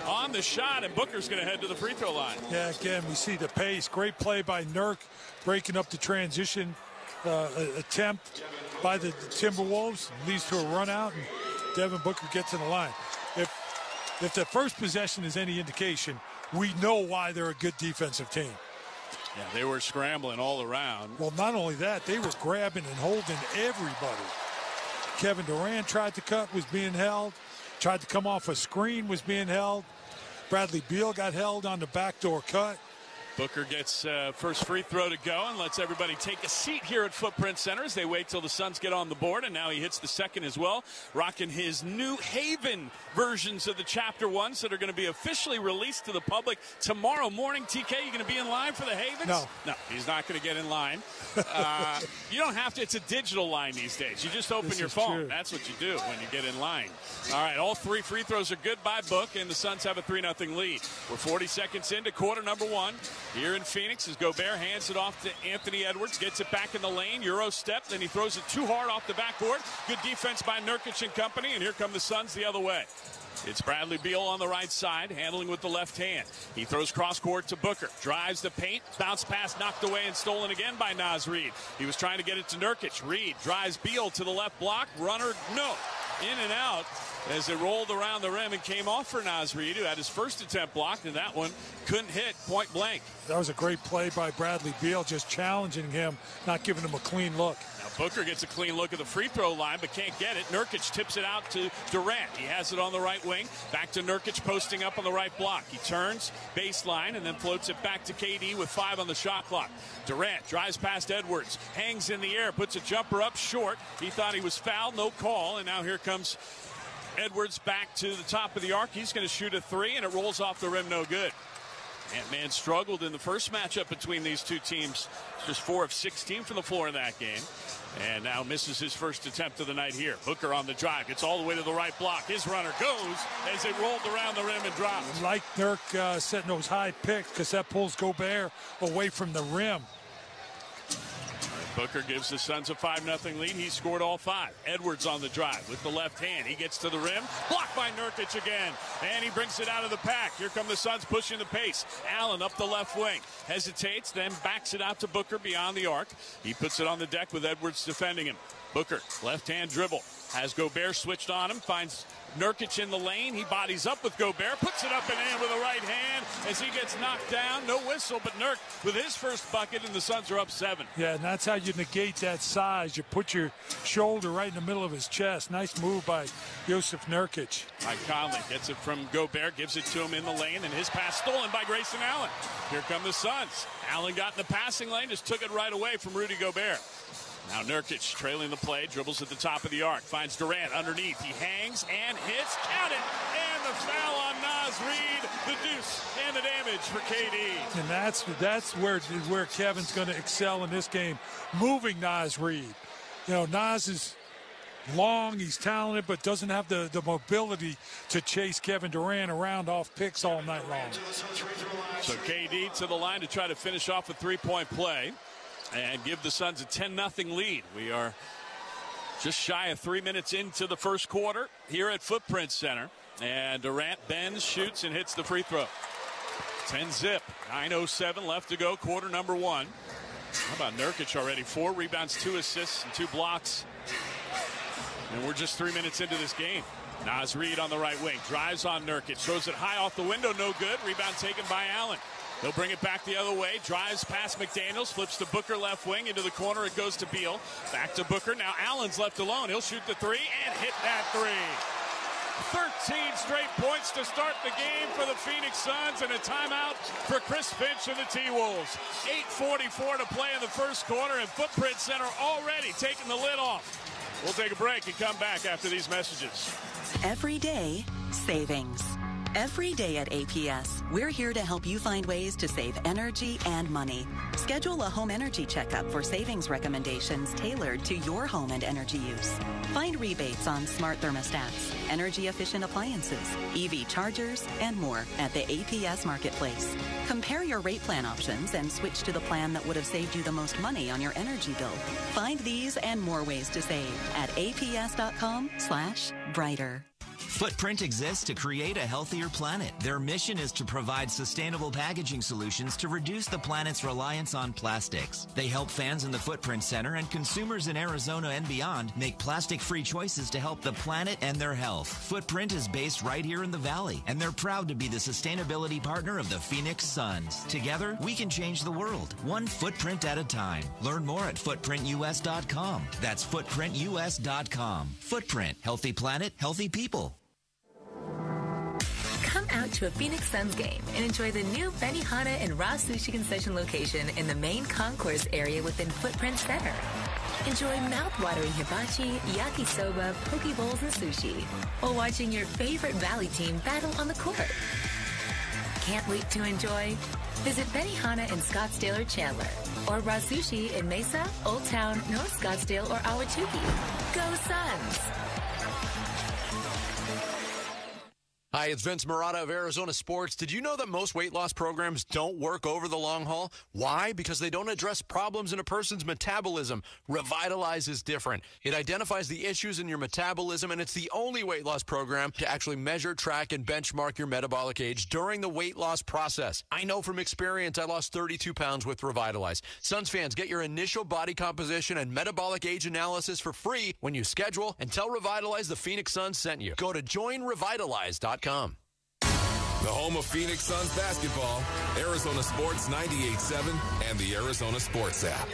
on the shot, and Booker's going to head to the free throw line. Yeah, again, we see the pace. Great play by Nurk, breaking up the transition uh, attempt by the, the Timberwolves. Leads to a run out, and Devin Booker gets in the line. If if the first possession is any indication, we know why they're a good defensive team. Yeah, they were scrambling all around. Well, not only that, they were grabbing and holding everybody. Kevin Durant tried to cut, was being held. Tried to come off a screen, was being held. Bradley Beal got held on the backdoor cut. Booker gets uh, first free throw to go and lets everybody take a seat here at Footprint Center as they wait till the Suns get on the board. And now he hits the second as well, rocking his New Haven versions of the Chapter Ones that are going to be officially released to the public tomorrow morning. TK, you going to be in line for the Havens? No, no, he's not going to get in line. Uh, you don't have to. It's a digital line these days. You just open This your phone. true. That's what you do when you get in line. All right, all three free throws are good by Book, and the Suns have a 3 0 lead. We're 40 seconds into quarter number one here in Phoenix as Gobert hands it off to Anthony Edwards, gets it back in the lane, Euro step, then he throws it too hard off the backboard. Good defense by Nurkic and company, and here come the Suns the other way. It's Bradley Beal on the right side, handling with the left hand. He throws cross court to Booker, drives the paint, bounce pass knocked away and stolen again by Naz Reid. He was trying to get it to Nurkic. Reid drives Beal to the left block, runner no, in and out as it rolled around the rim and came off for Naz Reid, who had his first attempt blocked, and that one couldn't hit point blank. That was a great play by Bradley Beal, just challenging him, not giving him a clean look. Now Booker gets a clean look at the free throw line, but can't get it. Nurkic tips it out to Durant. He has it on the right wing. Back to Nurkic posting up on the right block. He turns baseline and then floats it back to KD with five on the shot clock. Durant drives past Edwards, hangs in the air, puts a jumper up short. He thought he was fouled, no call, and now here comes Edwards back to the top of the arc. He's going to shoot a three, and it rolls off the rim, no good. Ant-Man struggled in the first matchup between these two teams. Just 4 of 16 from the floor in that game. And now misses his first attempt of the night here. Booker on the drive. Gets all the way to the right block. His runner goes as it rolled around the rim and dropped. Like Nurk uh, setting those high picks because that pulls Gobert away from the rim. Booker gives the Suns a 5 0 lead. He scored all five. Edwards on the drive with the left hand. He gets to the rim. Blocked by Nurkic again. And he brings it out of the pack. Here come the Suns pushing the pace. Allen up the left wing. Hesitates, then backs it out to Booker beyond the arc. He puts it on the deck with Edwards defending him. Booker, left hand dribble. Has Gobert switched on him. Finds Nurkic in the lane. He bodies up with Gobert. Puts it up and in with a right hand as he gets knocked down. No whistle, but Nurk with his first bucket, and the Suns are up seven. Yeah, and that's how you negate that size. You put your shoulder right in the middle of his chest. Nice move by Joseph Nurkic. Mike Conley gets it from Gobert, gives it to him in the lane, and his pass stolen by Grayson Allen. Here come the Suns. Allen got in the passing lane, just took it right away from Rudy Gobert. Now Nurkic trailing the play, dribbles at the top of the arc, finds Durant underneath. He hangs and hits, count it, and the foul on Naz Reid, the deuce, and the damage for KD. And that's that's where where Kevin's going to excel in this game, moving Naz Reid. You know, Naz is long, he's talented, but doesn't have the, the mobility to chase Kevin Durant around off picks all night long. So KD to the line to try to finish off a three-point play and give the Suns a 10-0 lead. We are just shy of three minutes into the first quarter here at Footprint Center. And Durant bends, shoots, and hits the free throw. 10 zip. 9.07 left to go, quarter number one. How about Nurkic already? Four rebounds, two assists, and two blocks. And we're just three minutes into this game. Naz Reid on the right wing. Drives on Nurkic. Throws it high off the window. No good. Rebound taken by Allen. He'll bring it back the other way. Drives past McDaniels. Flips to Booker left wing. Into the corner. It goes to Beal. Back to Booker. Now Allen's left alone. He'll shoot the three and hit that three. 13 straight points to start the game for the Phoenix Suns and a timeout for Chris Finch and the T-Wolves. 8.44 to play in the first quarter and Footprint Center already taking the lid off. We'll take a break and come back after these messages. Every day, savings. Every day at APS, we're here to help you find ways to save energy and money. Schedule a home energy checkup for savings recommendations tailored to your home and energy use. Find rebates on smart thermostats, energy efficient appliances, EV chargers, and more at the APS Marketplace. Compare your rate plan options and switch to the plan that would have saved you the most money on your energy bill. Find these and more ways to save at aps.com slash brighter. Footprint exists to create a healthier planet. Their mission is to provide sustainable packaging solutions to reduce the planet's reliance on plastics. They help fans in the Footprint Center and consumers in Arizona and beyond make plastic-free choices to help the planet and their health. Footprint is based right here in the Valley, and they're proud to be the sustainability partner of the Phoenix Suns. Together, we can change the world, one footprint at a time. Learn more at footprintus.com. That's footprintus.com. Footprint, healthy planet, healthy people. Come out to a Phoenix Suns game and enjoy the new Benihana and Raw Sushi concession location in the main concourse area within Footprint Center. Enjoy mouth-watering hibachi, yakisoba, poke bowls, and sushi while watching your favorite Valley team battle on the court. Can't wait to enjoy? Visit Benihana in Scottsdale or Chandler, or Raw Sushi in Mesa, Old Town, North Scottsdale, or Ahwatukee. Go Suns! Hi, it's Vince Marotta of Arizona Sports. Did you know that most weight loss programs don't work over the long haul? Why? Because they don't address problems in a person's metabolism. Revitalize is different. It identifies the issues in your metabolism, and it's the only weight loss program to actually measure, track, and benchmark your metabolic age during the weight loss process. I know from experience I lost 32 pounds with Revitalize. Suns fans, get your initial body composition and metabolic age analysis for free when you schedule and tell Revitalize the Phoenix Suns sent you. Go to joinrevitalize.com. The home of Phoenix Suns basketball, Arizona Sports 98.7 and the Arizona Sports app.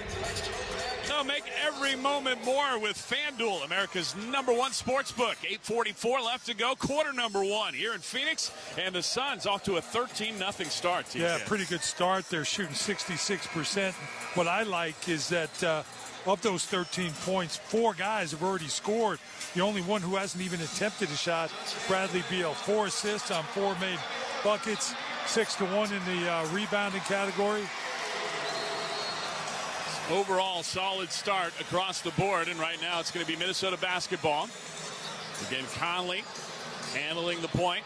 So make every moment more with FanDuel, America's number one sports book. 8.44 left to go, quarter number one here in Phoenix, and the Suns off to a 13-0 start. TJ. Yeah, pretty good start. They're shooting 66%. What I like is that uh, of those 13 points, four guys have already scored. The only one who hasn't even attempted a shot, Bradley Beal. Four assists on four made buckets, six to one in the uh, rebounding category. Overall, solid start across the board, and right now it's going to be Minnesota basketball. Again, Conley handling the point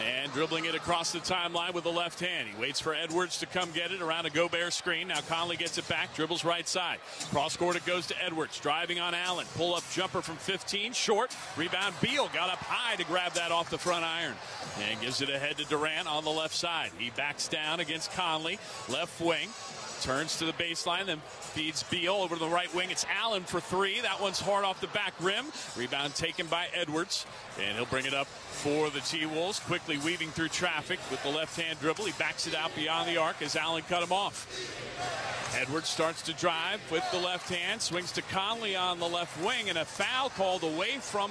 and dribbling it across the timeline with the left hand. He waits for Edwards to come get it around a Gobert screen. Now Conley gets it back, dribbles right side. Cross court it goes to Edwards, driving on Allen. Pull up jumper from 15, short. Rebound, Beal got up high to grab that off the front iron. And gives it ahead to Durant on the left side. He backs down against Conley, left wing. Turns to the baseline, then feeds Beal over to the right wing. It's Allen for three. That one's hard off the back rim. Rebound taken by Edwards. And he'll bring it up for the T-Wolves. Quickly weaving through traffic with the left-hand dribble. He backs it out beyond the arc as Allen cut him off. Edwards starts to drive with the left hand. Swings to Conley on the left wing. And a foul called away from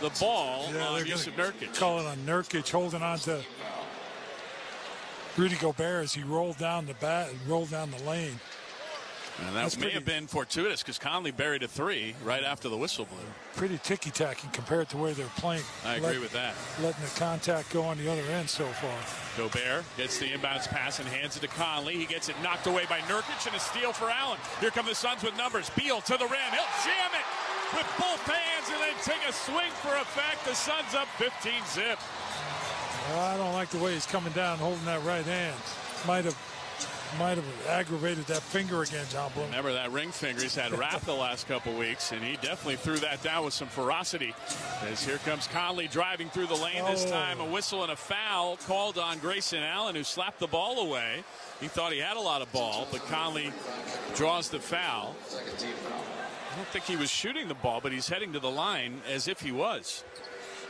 the ball Yeah, on Jusuf Nurkic. Call it on Nurkic, holding on to Rudy Gobert as he rolled down the bat, rolled down the lane. And that That's may pretty- have been fortuitous because Conley buried a three right after the whistle blew. Pretty ticky-tacky compared to where they're playing. I agree with that. Letting the contact go on the other end so far. Gobert gets the inbounds pass and hands it to Conley. He gets it knocked away by Nurkic and a steal for Allen. Here come the Suns with numbers. Beal to the rim. He'll jam it with both hands and then take a swing for effect. The Suns up 15 zip. I don't like the way he's coming down holding that right hand. Might have might have aggravated that finger again, Jon Bloom. Remember that ring finger he's had wrapped the last couple weeks, and he definitely threw that down with some ferocity. As here comes Conley driving through the lane this Oh. time. A whistle and a foul called on Grayson Allen, who slapped the ball away. He thought he had a lot of ball, but Conley draws the foul. I don't think he was shooting the ball, but he's heading to the line as if he was.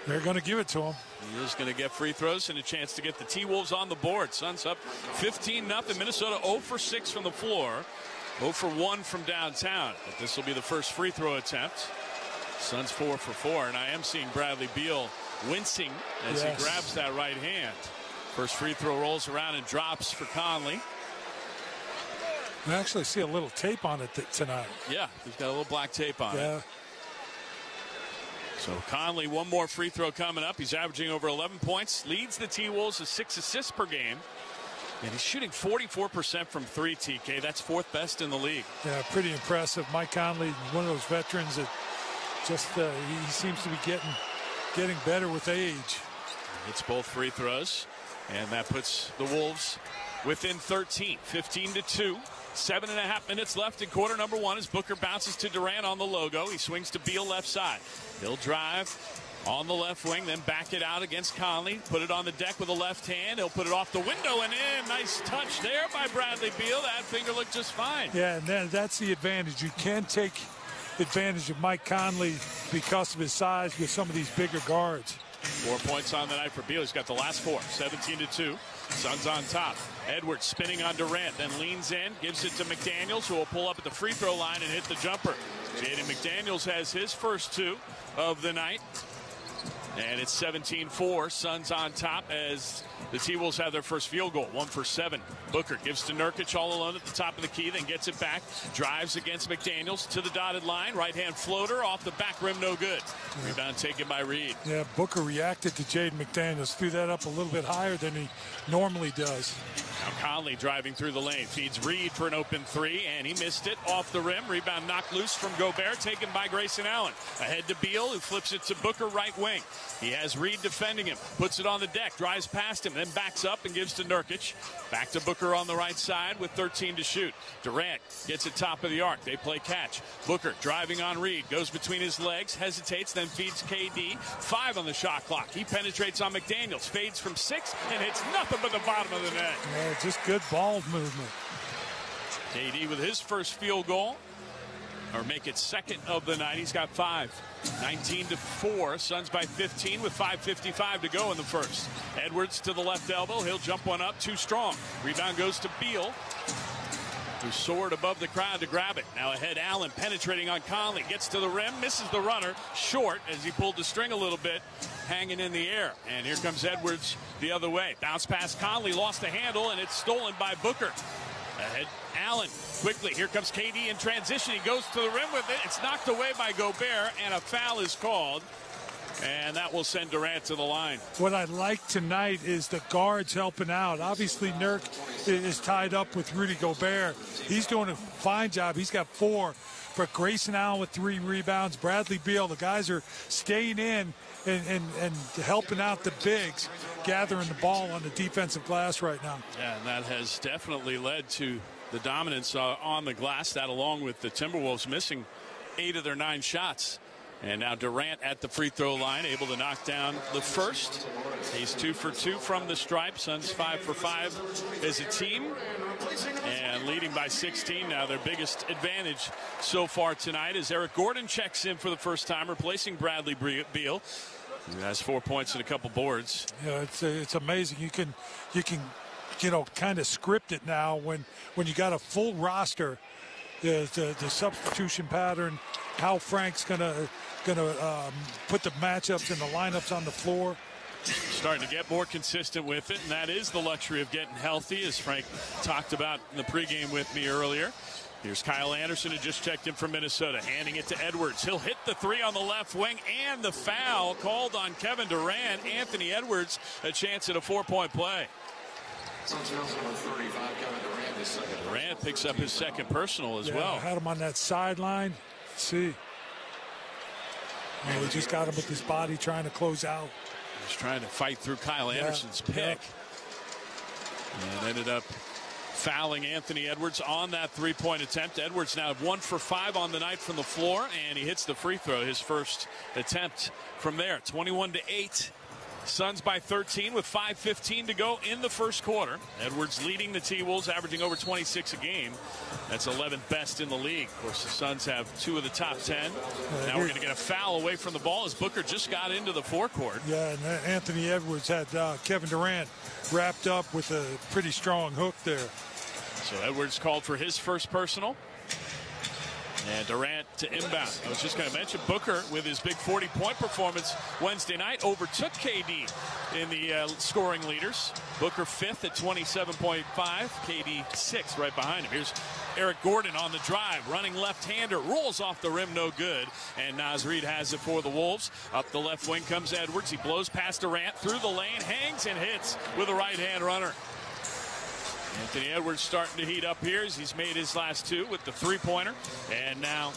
They're going to give it to him. He is going to get free throws and a chance to get the T-Wolves on the board. Suns up 15 nothing. Minnesota 0 for 6 from the floor, 0 for 1 from downtown. But this will be the first free throw attempt. Suns 4 for 4, and I am seeing Bradley Beal wincing as Yes. he grabs that right hand. First free throw rolls around and drops for Conley. I actually see a little tape on it tonight. Yeah, he's got a little black tape on it. So Conley, one more free throw coming up. He's averaging over 11 points, leads the T Wolves with six assists per game. And he's shooting 44% from three, TK. That's fourth best in the league. Yeah, pretty impressive. Mike Conley, one of those veterans that just uh, he he seems to be getting getting better with age. It's both free throws, and that puts the Wolves within 13, 15 to 2. Seven and a half minutes left in quarter number one as Booker bounces to Durant on the logo. He swings to Beal left side. He'll drive on the left wing, then back it out against Conley. Put it on the deck with a left hand. He'll put it off the window and in. Nice touch there by Bradley Beal. That finger looked just fine. Yeah, and then that's the advantage. You can take advantage of Mike Conley because of his size with some of these bigger guards. Four points on the night for Beal. He's got the last four, 17 to 2. Suns on top. Edwards spinning on Durant, then leans in, gives it to McDaniels, who will pull up at the free throw line and hit the jumper. Jaden McDaniels has his first two of the night. And it's 17-4. Suns on top as the T-Wolves have their first field goal. One for seven. Booker gives to Nurkic all alone at the top of the key, then gets it back. Drives against McDaniels to the dotted line. Right-hand floater off the back rim, no good. Rebound taken by Reid. Yeah, Booker reacted to Jaden McDaniels, threw that up a little bit higher than he normally does. Now Conley driving through the lane. Feeds Reid for an open three, and he missed it off the rim. Rebound knocked loose from Gobert, taken by Grayson Allen. Ahead to Beal, who flips it to Booker right wing. He has Reid defending him. Puts it on the deck, drives past him, then backs up and gives to Nurkic. Back to Booker on the right side with 13 to shoot. Durant gets it top of the arc. They play catch. Booker driving on Reid, goes between his legs, hesitates, then feeds KD. Five on the shot clock. He penetrates on McDaniels, fades from six, and hits nothing but the bottom of the net. Yeah, just good ball movement. KD with his first field goal, or make it second of the night. He's got five. 19 to 4. Suns by 15 with 5.55 to go in the first. Edwards to the left elbow. He'll jump one up too strong. Rebound goes to Beal, who soared above the crowd to grab it. Now ahead, Allen penetrating on Conley. Gets to the rim, misses the runner. Short as he pulled the string a little bit, hanging in the air. And here comes Edwards the other way. Bounce past Conley, lost the handle, and it's stolen by Booker. Ahead, Allen quickly. Here comes KD in transition. He goes to the rim with it. It's knocked away by Gobert, and a foul is called. And that will send Durant to the line. What I like tonight is the guards helping out. Obviously, Nurk is tied up with Rudy Gobert. He's doing a fine job. He's got four. But Grayson Allen with three rebounds. Bradley Beal, the guys are staying in and, and, and helping out the bigs, gathering the ball on the defensive glass right now. Yeah, and that has definitely led to the dominance uh, on the glass. That, along with the Timberwolves missing eight of their nine shots. And now Durant at the free throw line, able to knock down the first. He's two for two from the stripe. Suns five for five as a team. And leading by 16 now. Their biggest advantage so far tonight is Eric Gordon checks in for the first time, replacing Bradley Beal. Has four points and a couple boards. Yeah, it's it's amazing. You can you can you know kind of script it now when when you got a full roster. The the, the substitution pattern, how Frank's gonna gonna um, put the matchups and the lineups on the floor. starting to get more consistent with it, and that is the luxury of getting healthy, as Frank talked about in the pregame with me earlier. Here's Kyle Anderson, who just checked in from Minnesota, handing it to Edwards. He'll hit the three on the left wing, and the foul called on Kevin Durant. Anthony Edwards, a chance at a four-point play. Durant picks up his second personal as Yeah, well. Had him on that sideline. See. Oh, he just got him with his body trying to close out. He's trying to fight through Kyle Anderson's yeah. pick. And ended up fouling Anthony Edwards on that three point attempt. Edwards now one for five on the night from the floor, and he hits the free throw, his first attempt from there. 21 to 8. Suns by 13 with 5.15 to go in the first quarter. Edwards leading the T Wolves, averaging over 26 a game. That's 11th best in the league. Of course, the Suns have two of the top 10. Now we're going to get a foul away from the ball as Booker just got into the forecourt. Yeah, and uh, Anthony Edwards had uh, Kevin Durant wrapped up with a pretty strong hook there. So Edwards called for his first personal. And Durant to inbound. I was just going to mention Booker with his big 40 point performance Wednesday night overtook KD in the uh, scoring leaders. Booker fifth at 27.5, KD sixth right behind him. Here's Eric Gordon on the drive, running left-hander, rolls off the rim, no good. And Naz Reid has it for the Wolves. Up the left wing comes Edwards. He blows past Durant through the lane, hangs and hits with a right-hand runner. Anthony Edwards starting to heat up here as he's made his last two with the three-pointer. And now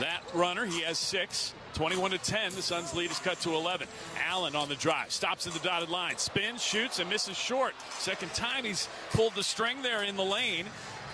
that runner, he has six. 21 to 10. The Suns' lead is cut to 11. Allen on the drive, stops at the dotted line, spins, shoots, and misses short. Second time he's pulled the string there in the lane.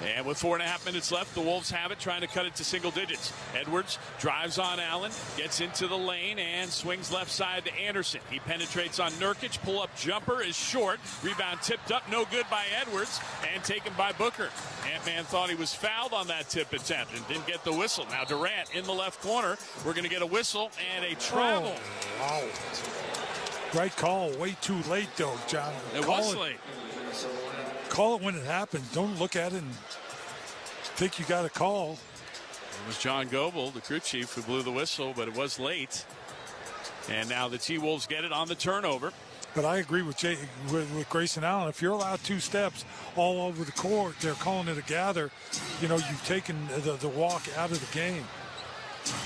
And with four and a half minutes left, the Wolves have it, trying to cut it to single digits. Edwards drives on Allen, gets into the lane, and swings left side to Anderson. He penetrates on Nurkic. Pull up jumper is short. Rebound tipped up, no good by Edwards, and taken by Booker. Ant Man thought he was fouled on that tip attempt and didn't get the whistle. Now Durant in the left corner. We're going to get a whistle and a travel. Oh, wow. Right call. Way too late, though, John. It was late. Call it when it happens. Don't look at it and think you got a call. It was John Goble, the crew chief, who blew the whistle, but it was late. And now the T Wolves get it on the turnover. But I agree with, Jay, with, with Grayson Allen. If you're allowed two steps all over the court, they're calling it a gather. You know, you've taken the, the walk out of the game.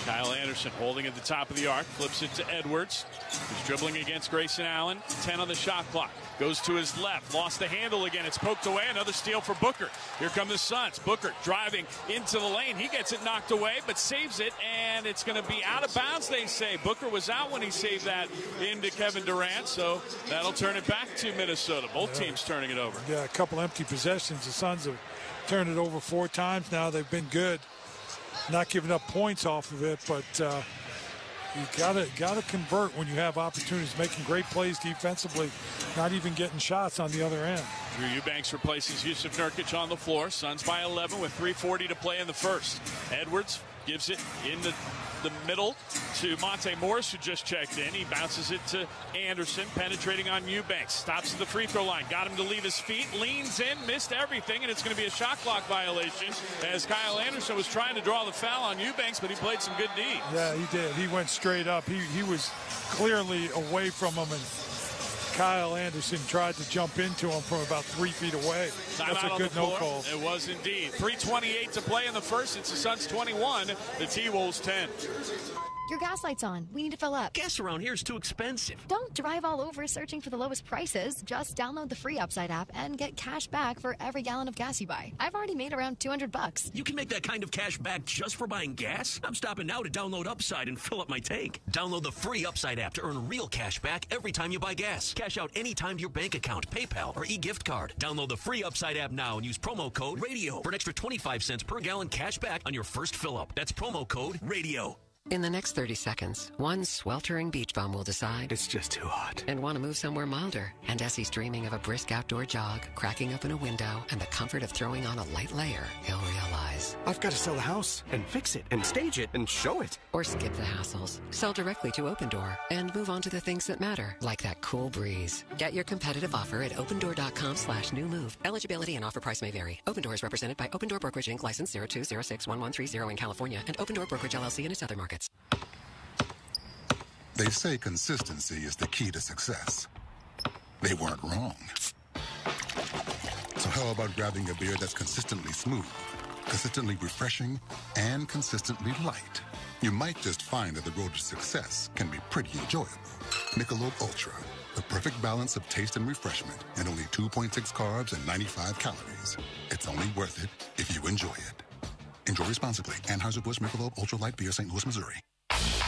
Kyle Anderson holding at the top of the arc, flips it to Edwards. He's dribbling against Grayson Allen. 10 on the shot clock. Goes to his left. Lost the handle again. It's poked away. Another steal for Booker. Here come the Suns. Booker driving into the lane. He gets it knocked away, but saves it, and it's going to be out of bounds, they say. Booker was out when he saved that into Kevin Durant, so that'll turn it back to Minnesota. Both Yeah. teams turning it over. Yeah, a couple empty possessions. The Suns have turned it over four times now. They've been good, not giving up points off of it, but uh, you gotta gotta convert when you have opportunities, making great plays defensively, not even getting shots on the other end. Drew Eubanks replaces Yusuf Nurkic on the floor. Suns by 11 with 3.40 to play in the first. Edwards gives it in the, the middle to Monte Morris, who just checked in. He bounces it to Anderson, penetrating on Eubanks. Stops at the free throw line. Got him to leave his feet. Leans in, missed everything, and it's going to be a shot clock violation as Kyle Anderson was trying to draw the foul on Eubanks, but he played some good D. Yeah, he did. He went straight up. He he was clearly away from him, and Kyle Anderson tried to jump into him from about three feet away. That's a good no call. It was indeed. 3.28 to play in the first. It's the Suns 21, the T-Wolves 10. Your gas light's on. We need to fill up. Gas around here is too expensive. Don't drive all over searching for the lowest prices. Just download the free Upside app and get cash back for every gallon of gas you buy. I've already made around 200 bucks. You can make that kind of cash back just for buying gas? I'm stopping now to download Upside and fill up my tank. Download the free Upside app to earn real cash back every time you buy gas. Cash out anytime to your bank account, PayPal, or e-gift card. Download the free Upside app now and use promo code RADIO for an extra 25 cents per gallon cash back on your first fill up. That's promo code RADIO. In the next 30 seconds, one sweltering beach bum will decide it's just too hot and want to move somewhere milder. And as he's dreaming of a brisk outdoor jog, cracking open a window, and the comfort of throwing on a light layer, he'll realize I've got to sell the house and fix it and stage it and show it. or skip the hassles. Sell directly to Opendoor and move on to the things that matter, like that cool breeze. Get your competitive offer at opendoor.com slash new move. Eligibility and offer price may vary. Opendoor is represented by Opendoor Brokerage Inc. license 02061130 in California and Opendoor Brokerage LLC in its other markets. They say consistency is the key to success. They weren't wrong. So how about grabbing a beer that's consistently smooth, consistently refreshing, and consistently light? You might just find that the road to success can be pretty enjoyable. Michelob Ultra, the perfect balance of taste and refreshment, and only 2.6 carbs and 95 calories. It's only worth it if you enjoy it. Enjoy responsibly. Anheuser-Busch Michelob Ultra Light Beer, St. Louis, Missouri.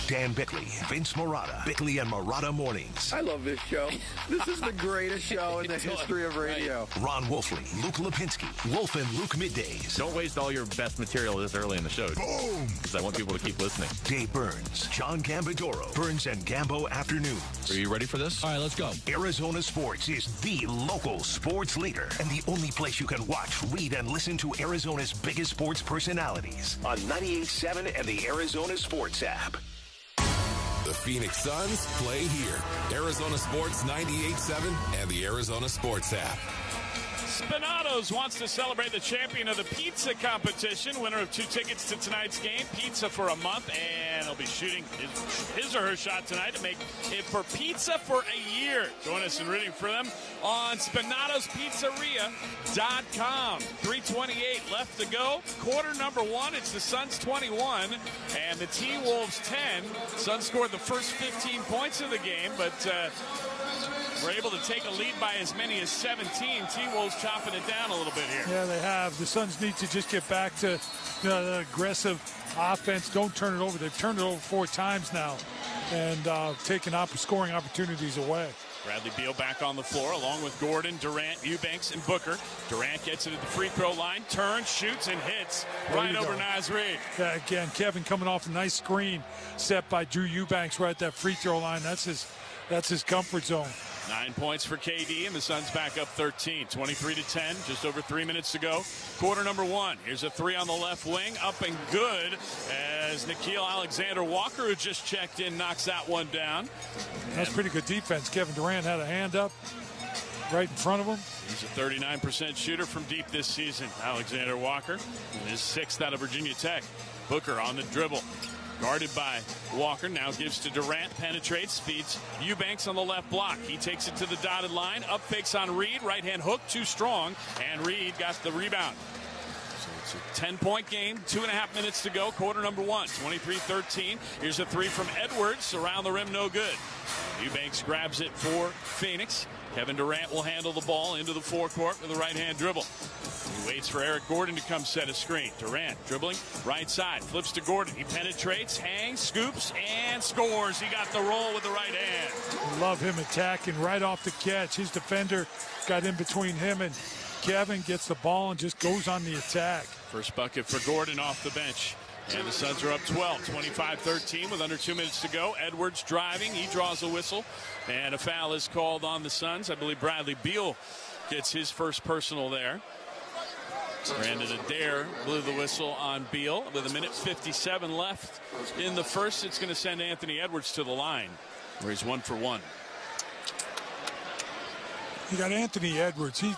Dan Bickley, Vince Marotta, Bickley and Marotta Mornings. I love this show. This is the greatest show in the history of radio. Ron Wolfley, Luke Lapinski, Wolf and Luke Middays. Don't waste all your best material this early in the show. Boom! Because I want people to keep listening. Dave Burns, John Gambadoro, Burns and Gambo Afternoons. Are you ready for this? All right, let's go. Arizona Sports is the local sports leader and the only place you can watch, read, and listen to Arizona's biggest sports personalities on 98.7 and the Arizona Sports app. The Phoenix Suns play here. Arizona Sports 98.7 and the Arizona Sports app. Spinatos wants to celebrate the champion of the pizza competition, winner of two tickets to tonight's game, pizza for a month, and he'll be shooting his, his or her shot tonight to make it for pizza for a year. Join us in rooting for them on SpinatosPizzeria.com. 328 left to go. Quarter number one, it's the Suns 21 and the T-Wolves 10. Suns scored the first 15 points of the game, but uh, we're able to take a lead by as many as 17. T-Wolves chopping it down a little bit here. Yeah, they have. The Suns need to just get back to you know, the aggressive offense. Don't turn it over. They've turned it over four times now and uh, taken op- scoring opportunities away. Bradley Beal back on the floor along with Gordon, Durant, Eubanks, and Booker. Durant gets it at the free throw line, turns, shoots, and hits There right over. Naz Yeah, again, Kevin coming off a nice screen set by Drew Eubanks right at that free throw line. That's his that's his comfort zone. Nine points for KD, and the Suns back up 13, 23 to 10, just over three minutes to go. Quarter number one. Here's a three on the left wing, up and good as Nickeil Alexander Walker, who just checked in, knocks that one down. That's pretty good defense. Kevin Durant had a hand up right in front of him. He's a 39% shooter from deep this season. Alexander Walker, and his sixth out of Virginia Tech. Booker on the dribble. Guarded by Walker, now gives to Durant, penetrates, feeds Eubanks on the left block. He takes it to the dotted line, up fakes on Reid, right hand hook, too strong, and Reid got the rebound. So it's a 10 point game, two and a half minutes to go, quarter number one, 23 13. Here's a three from Edwards, around the rim, no good. Eubanks grabs it for Phoenix. Kevin Durant will handle the ball into the forecourt with a right hand dribble. He waits for Eric Gordon to come set a screen. Durant dribbling right side, flips to Gordon. He penetrates, hangs, scoops, and scores. He got the roll with the right hand. Love him attacking right off the catch. His defender got in between him and Kevin, gets the ball and just goes on the attack. First bucket for Gordon off the bench. And the Suns are up 12, 25-13 with under two minutes to go. Edwards driving. He draws a whistle. And a foul is called on the Suns. I believe Bradley Beal gets his first personal there. Brandon Adair blew the whistle on Beal with a minute 57 left in the first. It's going to send Anthony Edwards to the line where he's one for one. You got Anthony Edwards. He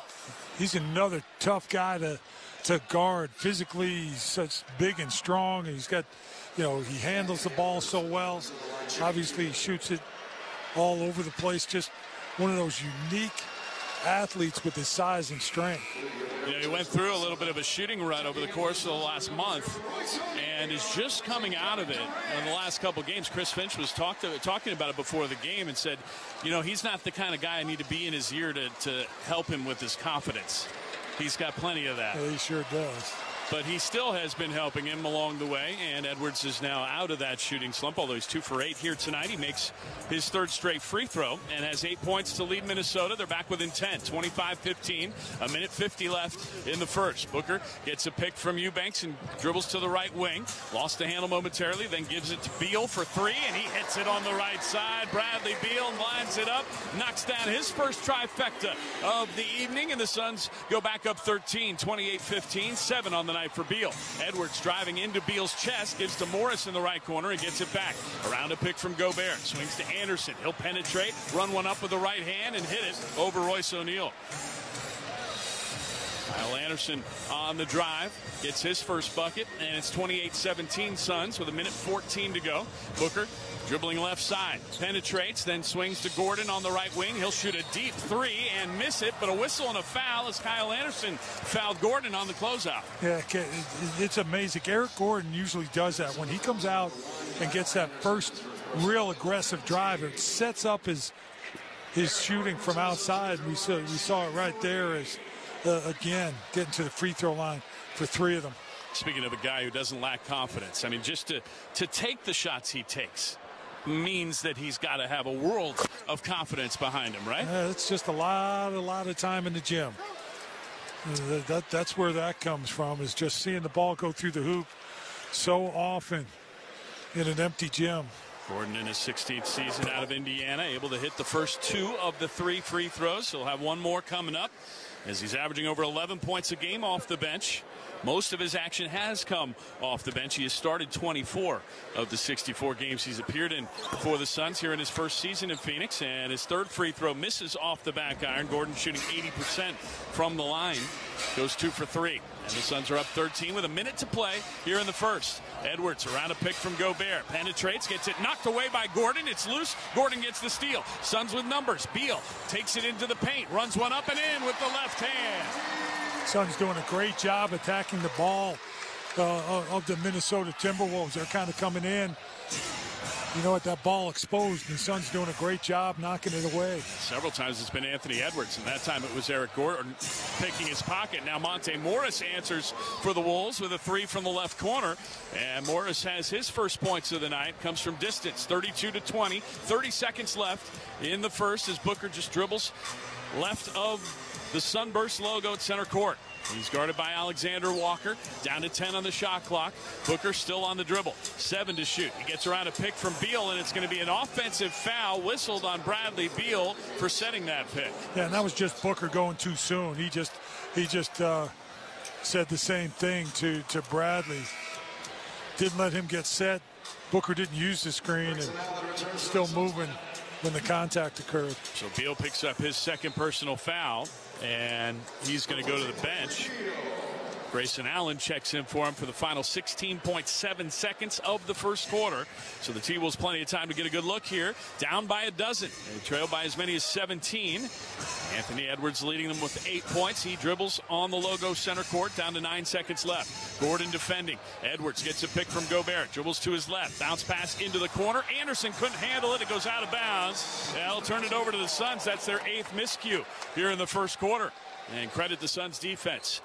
he's another tough guy to to guard. Physically, he's such big and strong. He's got, you know, he handles the ball so well. Obviously, he shoots it all over the place. Just one of those unique athletes with his size and strength. Know, he went through a little bit of a shooting rut over the course of the last month and is just coming out of it in the last couple of games. Chris Finch was talk to, talking about it before the game and said, you know, he's not the kind of guy I need to be in his ear to, to help him with his confidence. He's got plenty of that. Yeah, he sure does. But he still has been helping him along the way, and Edwards is now out of that shooting slump, although he's two for eight here tonight. He makes his third straight free throw and has eight points to lead Minnesota. They're back within 10, 25-15, a minute 50 left in the first. Booker gets a pick from Eubanks and dribbles to the right wing. Lost the handle momentarily, then gives it to Beal for three, and he hits it on the right side. Bradley Beal lines it up, knocks down his first trifecta of the evening, and the Suns go back up 13, 28-15, seven on the night for Beal. Edwards driving into Beal's chest, gives to Morris in the right corner and gets it back. Around a pick from Gobert, swings to Anderson. He'll penetrate, run one up with the right hand, and hit it over Royce O'Neale. Kyle Anderson on the drive, gets his first bucket, and it's 28-17 Suns with a minute 14 to go. Booker dribbling left side, penetrates, then swings to Gordon on the right wing. He'll shoot a deep three and miss it, but a whistle and a foul as Kyle Anderson fouled Gordon on the closeout. Yeah, it- it- it's amazing. Eric Gordon usually does that. When he comes out and gets that first real aggressive drive, it sets up his his shooting from outside. We saw we saw it right there as uh, again getting to the free throw line for three of them. Speaking of a guy who doesn't lack confidence, I mean, just to, to take the shots he takes means that he's got to have a world of confidence behind him, right? Yeah, it's just a lot, a lot of time in the gym. Uh, That, that's where that comes from, is just seeing the ball go through the hoop so often in an empty gym. Gordon in his 16th season out of Indiana, able to hit the first two of the three free throws. He'll have one more coming up. As he's averaging over 11 points a game off the bench. Most of his action has come off the bench. He has started 24 of the 64 games he's appeared in for the Suns here in his first season in Phoenix. And his third free throw misses off the back iron. Gordon shooting 80% from the line. Goes two for three. And the Suns are up 13 with a minute to play here in the first. Edwards around a pick from Gobert. Penetrates, gets it knocked away by Gordon. It's loose. Gordon gets the steal. Suns with numbers. Beal takes it into the paint. Runs one up and in with the left hand. Suns doing a great job attacking the ball uh, of the Minnesota Timberwolves. They're kind of coming in you know what, that ball exposed, and Suns doing a great job knocking it away. Several times it's been Anthony Edwards, and that time it was Eric Gordon picking his pocket. Now Monte Morris answers for the Wolves with a three from the left corner, and Morris has his first points of the night. Comes from distance, 32 to 20. 30 seconds left in the first as Booker just dribbles left of the Sunburst logo at center court. He's guarded by Alexander Walker. Down to 10 on the shot clock. Booker still on the dribble. Seven to shoot. He gets around a pick from Beal, and it's going to be an offensive foul whistled on Bradley Beal for setting that pick. Yeah, and that was just Booker going too soon. He just he just uh, said the same thing to, to Bradley. Didn't let him get set. Booker didn't use the screen and still moving when the contact occurred. So Beal picks up his second personal foul, and he's going to go to the bench. Grayson Allen checks in for him for the final 16.7 seconds of the first quarter. So the T-Wolves plenty of time to get a good look here. Down by a dozen. They trail by as many as 17. Anthony Edwards leading them with eight points. He dribbles on the logo center court down to nine seconds left. Gordon defending. Edwards gets a pick from Gobert. Dribbles to his left. Bounce pass into the corner. Anderson couldn't handle it. It goes out of bounds. They'll turn it over to the Suns. That's their eighth miscue here in the first quarter. And credit the Suns defense.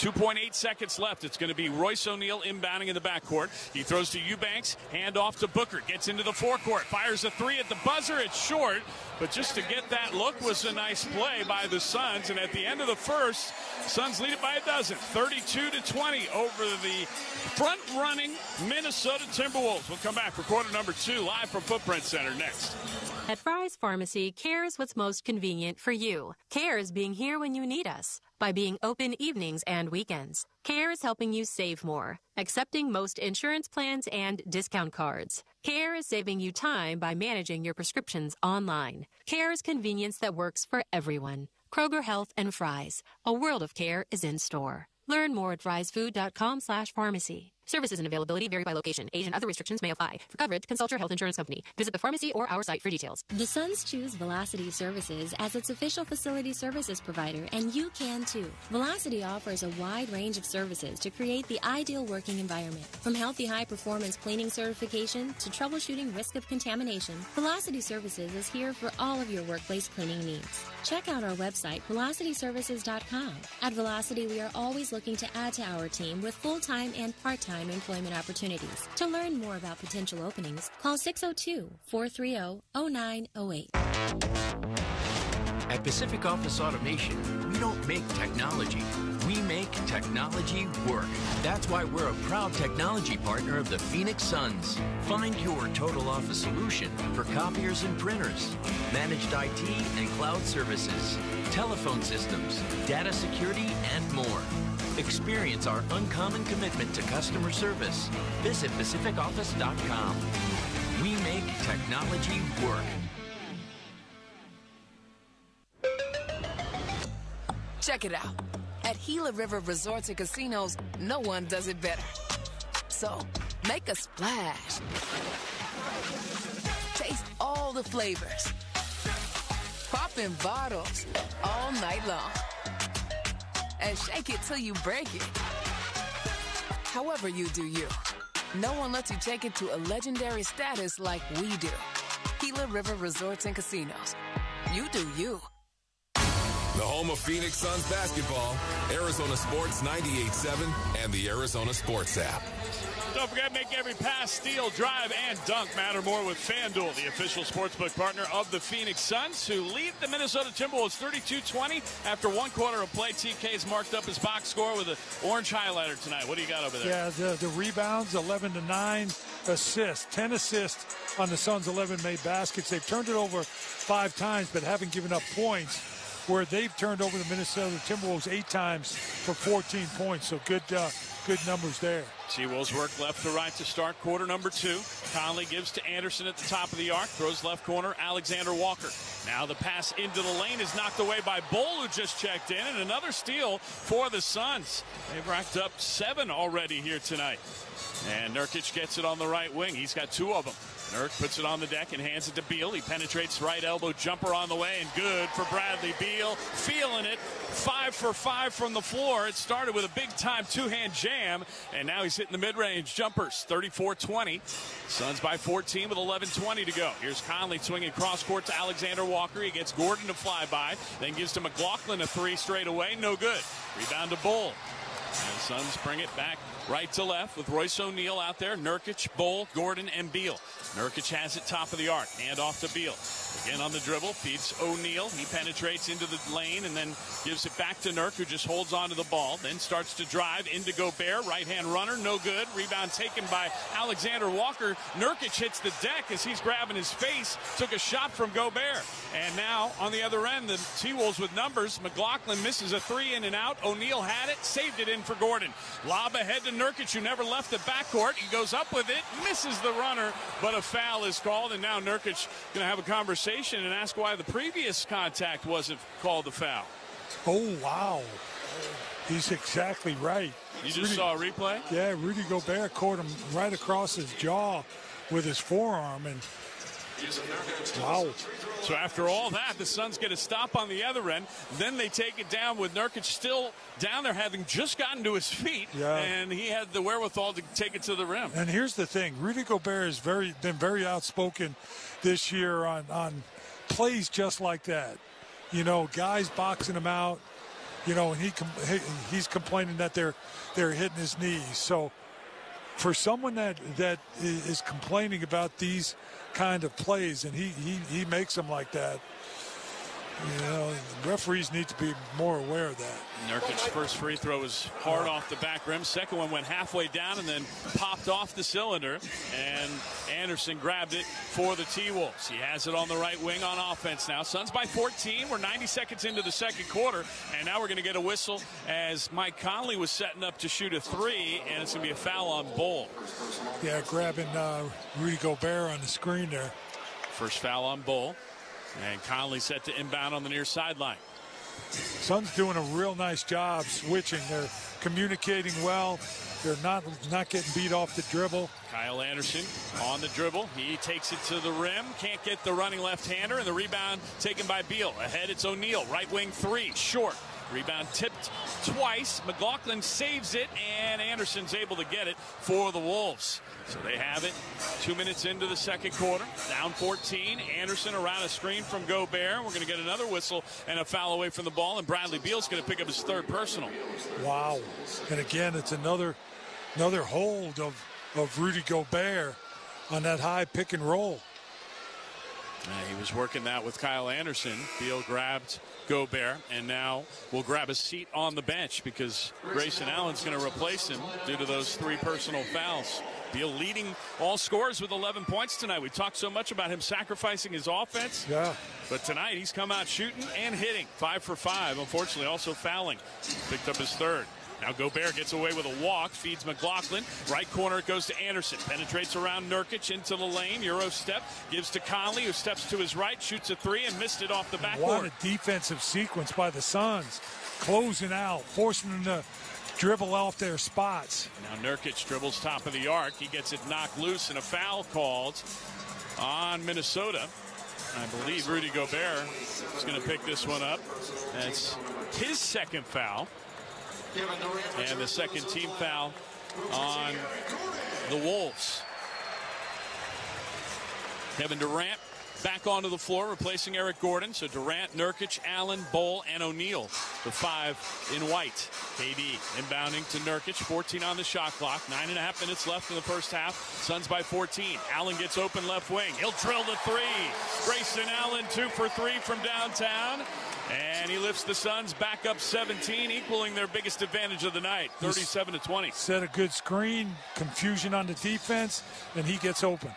2.8 seconds left. It's going to be Royce O'Neale inbounding in the backcourt. He throws to Eubanks, hand off to Booker, gets into the forecourt, fires a three at the buzzer. It's short, but just to get that look was a nice play by the Suns. And at the end of the first, Suns lead it by a dozen, 32 to 20 over the front-running Minnesota Timberwolves. We'll come back for quarter number two, live from Footprint Center next. At Fry's Pharmacy, CARES what's most convenient for you. Care is being here when you need us by being open evenings and weekends. Care is helping you save more, accepting most insurance plans and discount cards. Care is saving you time by managing your prescriptions online. Care is convenience that works for everyone. Kroger Health and Fry's. A world of care is in store. Learn more at frysfood.com slash pharmacy. Services and availability vary by location. Age and other restrictions may apply. For coverage, consult your health insurance company. Visit the pharmacy or our site for details. The Suns choose Velocity Services as its official facility services provider, and you can too. Velocity offers a wide range of services to create the ideal working environment. From healthy high performance cleaning certification to troubleshooting risk of contamination, Velocity Services is here for all of your workplace cleaning needs. Check out our website, velocityservices.com. At Velocity, we are always looking to add to our team with full time and part time employment opportunities. To learn more about potential openings, call 602 430 0908. At Pacific Office Automation, we don't make technology. We make technology work. That's why we're a proud technology partner of the Phoenix Suns. Find your total office solution for copiers and printers, managed IT and cloud services, telephone systems, data security, and more. Experience our uncommon commitment to customer service. Visit PacificOffice.com. We make technology work. Check it out. At Gila River Resorts and Casinos, no one does it better. So, make a splash. Taste all the flavors. Pop in bottles all night long. And shake it till you break it. However you do you. No one lets you take it to a legendary status like we do. Gila River Resorts and Casinos. You do you. The home of Phoenix Suns basketball, Arizona Sports 98.7 and the Arizona Sports app. Don't forget, make every pass, steal, drive, and dunk matter more with FanDuel, the official sportsbook partner of the Phoenix Suns, who lead the Minnesota Timberwolves 32-20 after one quarter of play. TK's marked up his box score with an orange highlighter tonight. What do you got over there? Yeah, the, the rebounds, 11 to 9 assists, 10 assists on the Suns' 11 made baskets. They've turned it over five times, but haven't given up points. where they've turned over the Minnesota Timberwolves eight times for 14 points. So good, uh, good numbers there. T-Wolves work left to right to start quarter number two. Conley gives to Anderson at the top of the arc, throws left corner, Alexander Walker. Now the pass into the lane is knocked away by Bol, who just checked in, and another steal for the Suns. They've racked up seven already here tonight. And Nurkic gets it on the right wing. He's got two of them. Nurk puts it on the deck and hands it to Beal. He penetrates right elbow jumper on the way and good for Bradley Beal. Feeling it. Five for five from the floor. It started with a big time two hand jam, and now he's hitting the mid range jumpers. 34 20. Suns by 14 with 11 20 to go. Here's Conley swinging cross court to Alexander Walker. He gets Gordon to fly by, then gives to McLaughlin a three straight away. No good. Rebound to Bol. And Suns bring it back right to left with Royce O'Neale out there. Nurkic, Bol, Gordon, and Beal. Nurkic has it top of the arc. Hand off to Beal. Again on the dribble, feeds O'Neale. He penetrates into the lane and then gives it back to Nurk, who just holds onto the ball. Then starts to drive into Gobert. Right hand runner, no good. Rebound taken by Alexander Walker. Nurkic hits the deck as he's grabbing his face. Took a shot from Gobert. And now on the other end, the T Wolves with numbers. McLaughlin misses a three in and out. O'Neale had it, saved it in for Gordon. Lob ahead to Nurkic, who never left the backcourt. He goes up with it, misses the runner, but a foul is called. And now Nurkic going to have a conversation and ask why the previous contact wasn't called a foul. Oh, wow. He's exactly right. You just Rudy, saw a replay? Yeah, Rudy Gobert caught him right across his jaw with his forearm, and Wow. So after all that, the Suns get a stop on the other end. Then they take it down with Nurkic still down there, having just gotten to his feet, yeah. and he had the wherewithal to take it to the rim. And here's the thing: Rudy Gobert has very been very outspoken this year on on plays just like that. You know, guys boxing him out. You know, and he he's complaining that they're they're hitting his knees. So for someone that that is complaining about these kind of plays, and he, he, he makes them like that. You know, referees need to be more aware of that. Nurkic's first free throw was hard off the back rim. Second one went halfway down and then popped off the cylinder. And Anderson grabbed it for the T-Wolves. He has it on the right wing on offense now. Suns by 14. We're 90 seconds into the second quarter. And now we're going to get a whistle as Mike Conley was setting up to shoot a three. And it's going to be a foul on Bol. Yeah, grabbing uh, Rudy Gobert on the screen there. First foul on Bol. And Conley set to inbound on the near sideline. Suns doing a real nice job switching. They're communicating well. They're not not getting beat off the dribble. Kyle Anderson on the dribble. He takes it to the rim. Can't get the running left-hander. And the rebound taken by Beal. Ahead it's O'Neale. Right wing three. Short. Rebound tipped twice. McLaughlin saves it. And Anderson's able to get it for the Wolves. So they have it two minutes into the second quarter. Down 14. Anderson around a screen from Gobert. We're going to get another whistle and a foul away from the ball. And Bradley Beal's going to pick up his third personal. Wow. And again, it's another another hold of, of Rudy Gobert on that high pick and roll. Uh, he was working that with Kyle Anderson. Beal grabbed Gobert, and now will grab a seat on the bench because Grayson Allen's going to replace him due to those three personal fouls. Beal leading all scores with 11 points tonight. We talked so much about him sacrificing his offense. Yeah. But tonight he's come out shooting and hitting. Five for five. Unfortunately, also fouling. Picked up his third. Now Gobert gets away with a walk, feeds McLaughlin. Right corner it goes to Anderson. Penetrates around Nurkic into the lane. Euro step. Gives to Conley, who steps to his right, shoots a three, and missed it off the backboard. What a defensive sequence by the Suns. Closing out, forcing them to dribble off their spots. Now Nurkic dribbles top of the arc. He gets it knocked loose and a foul called on Minnesota. I believe Rudy Gobert is going to pick this one up. That's his second foul. And the second team foul on the Wolves. Kevin Durant back onto the floor, replacing Eric Gordon. So Durant, Nurkic, Allen, Bol, and O'Neale, the five in white. KD inbounding to Nurkic, 14 on the shot clock. Nine and a half minutes left in the first half. Suns by 14. Allen gets open left wing. He'll drill the three. Grayson Allen, two for three from downtown. And he lifts the Suns back up 17, equaling their biggest advantage of the night, 37 to 20. Set a good screen, confusion on the defense, and he gets open.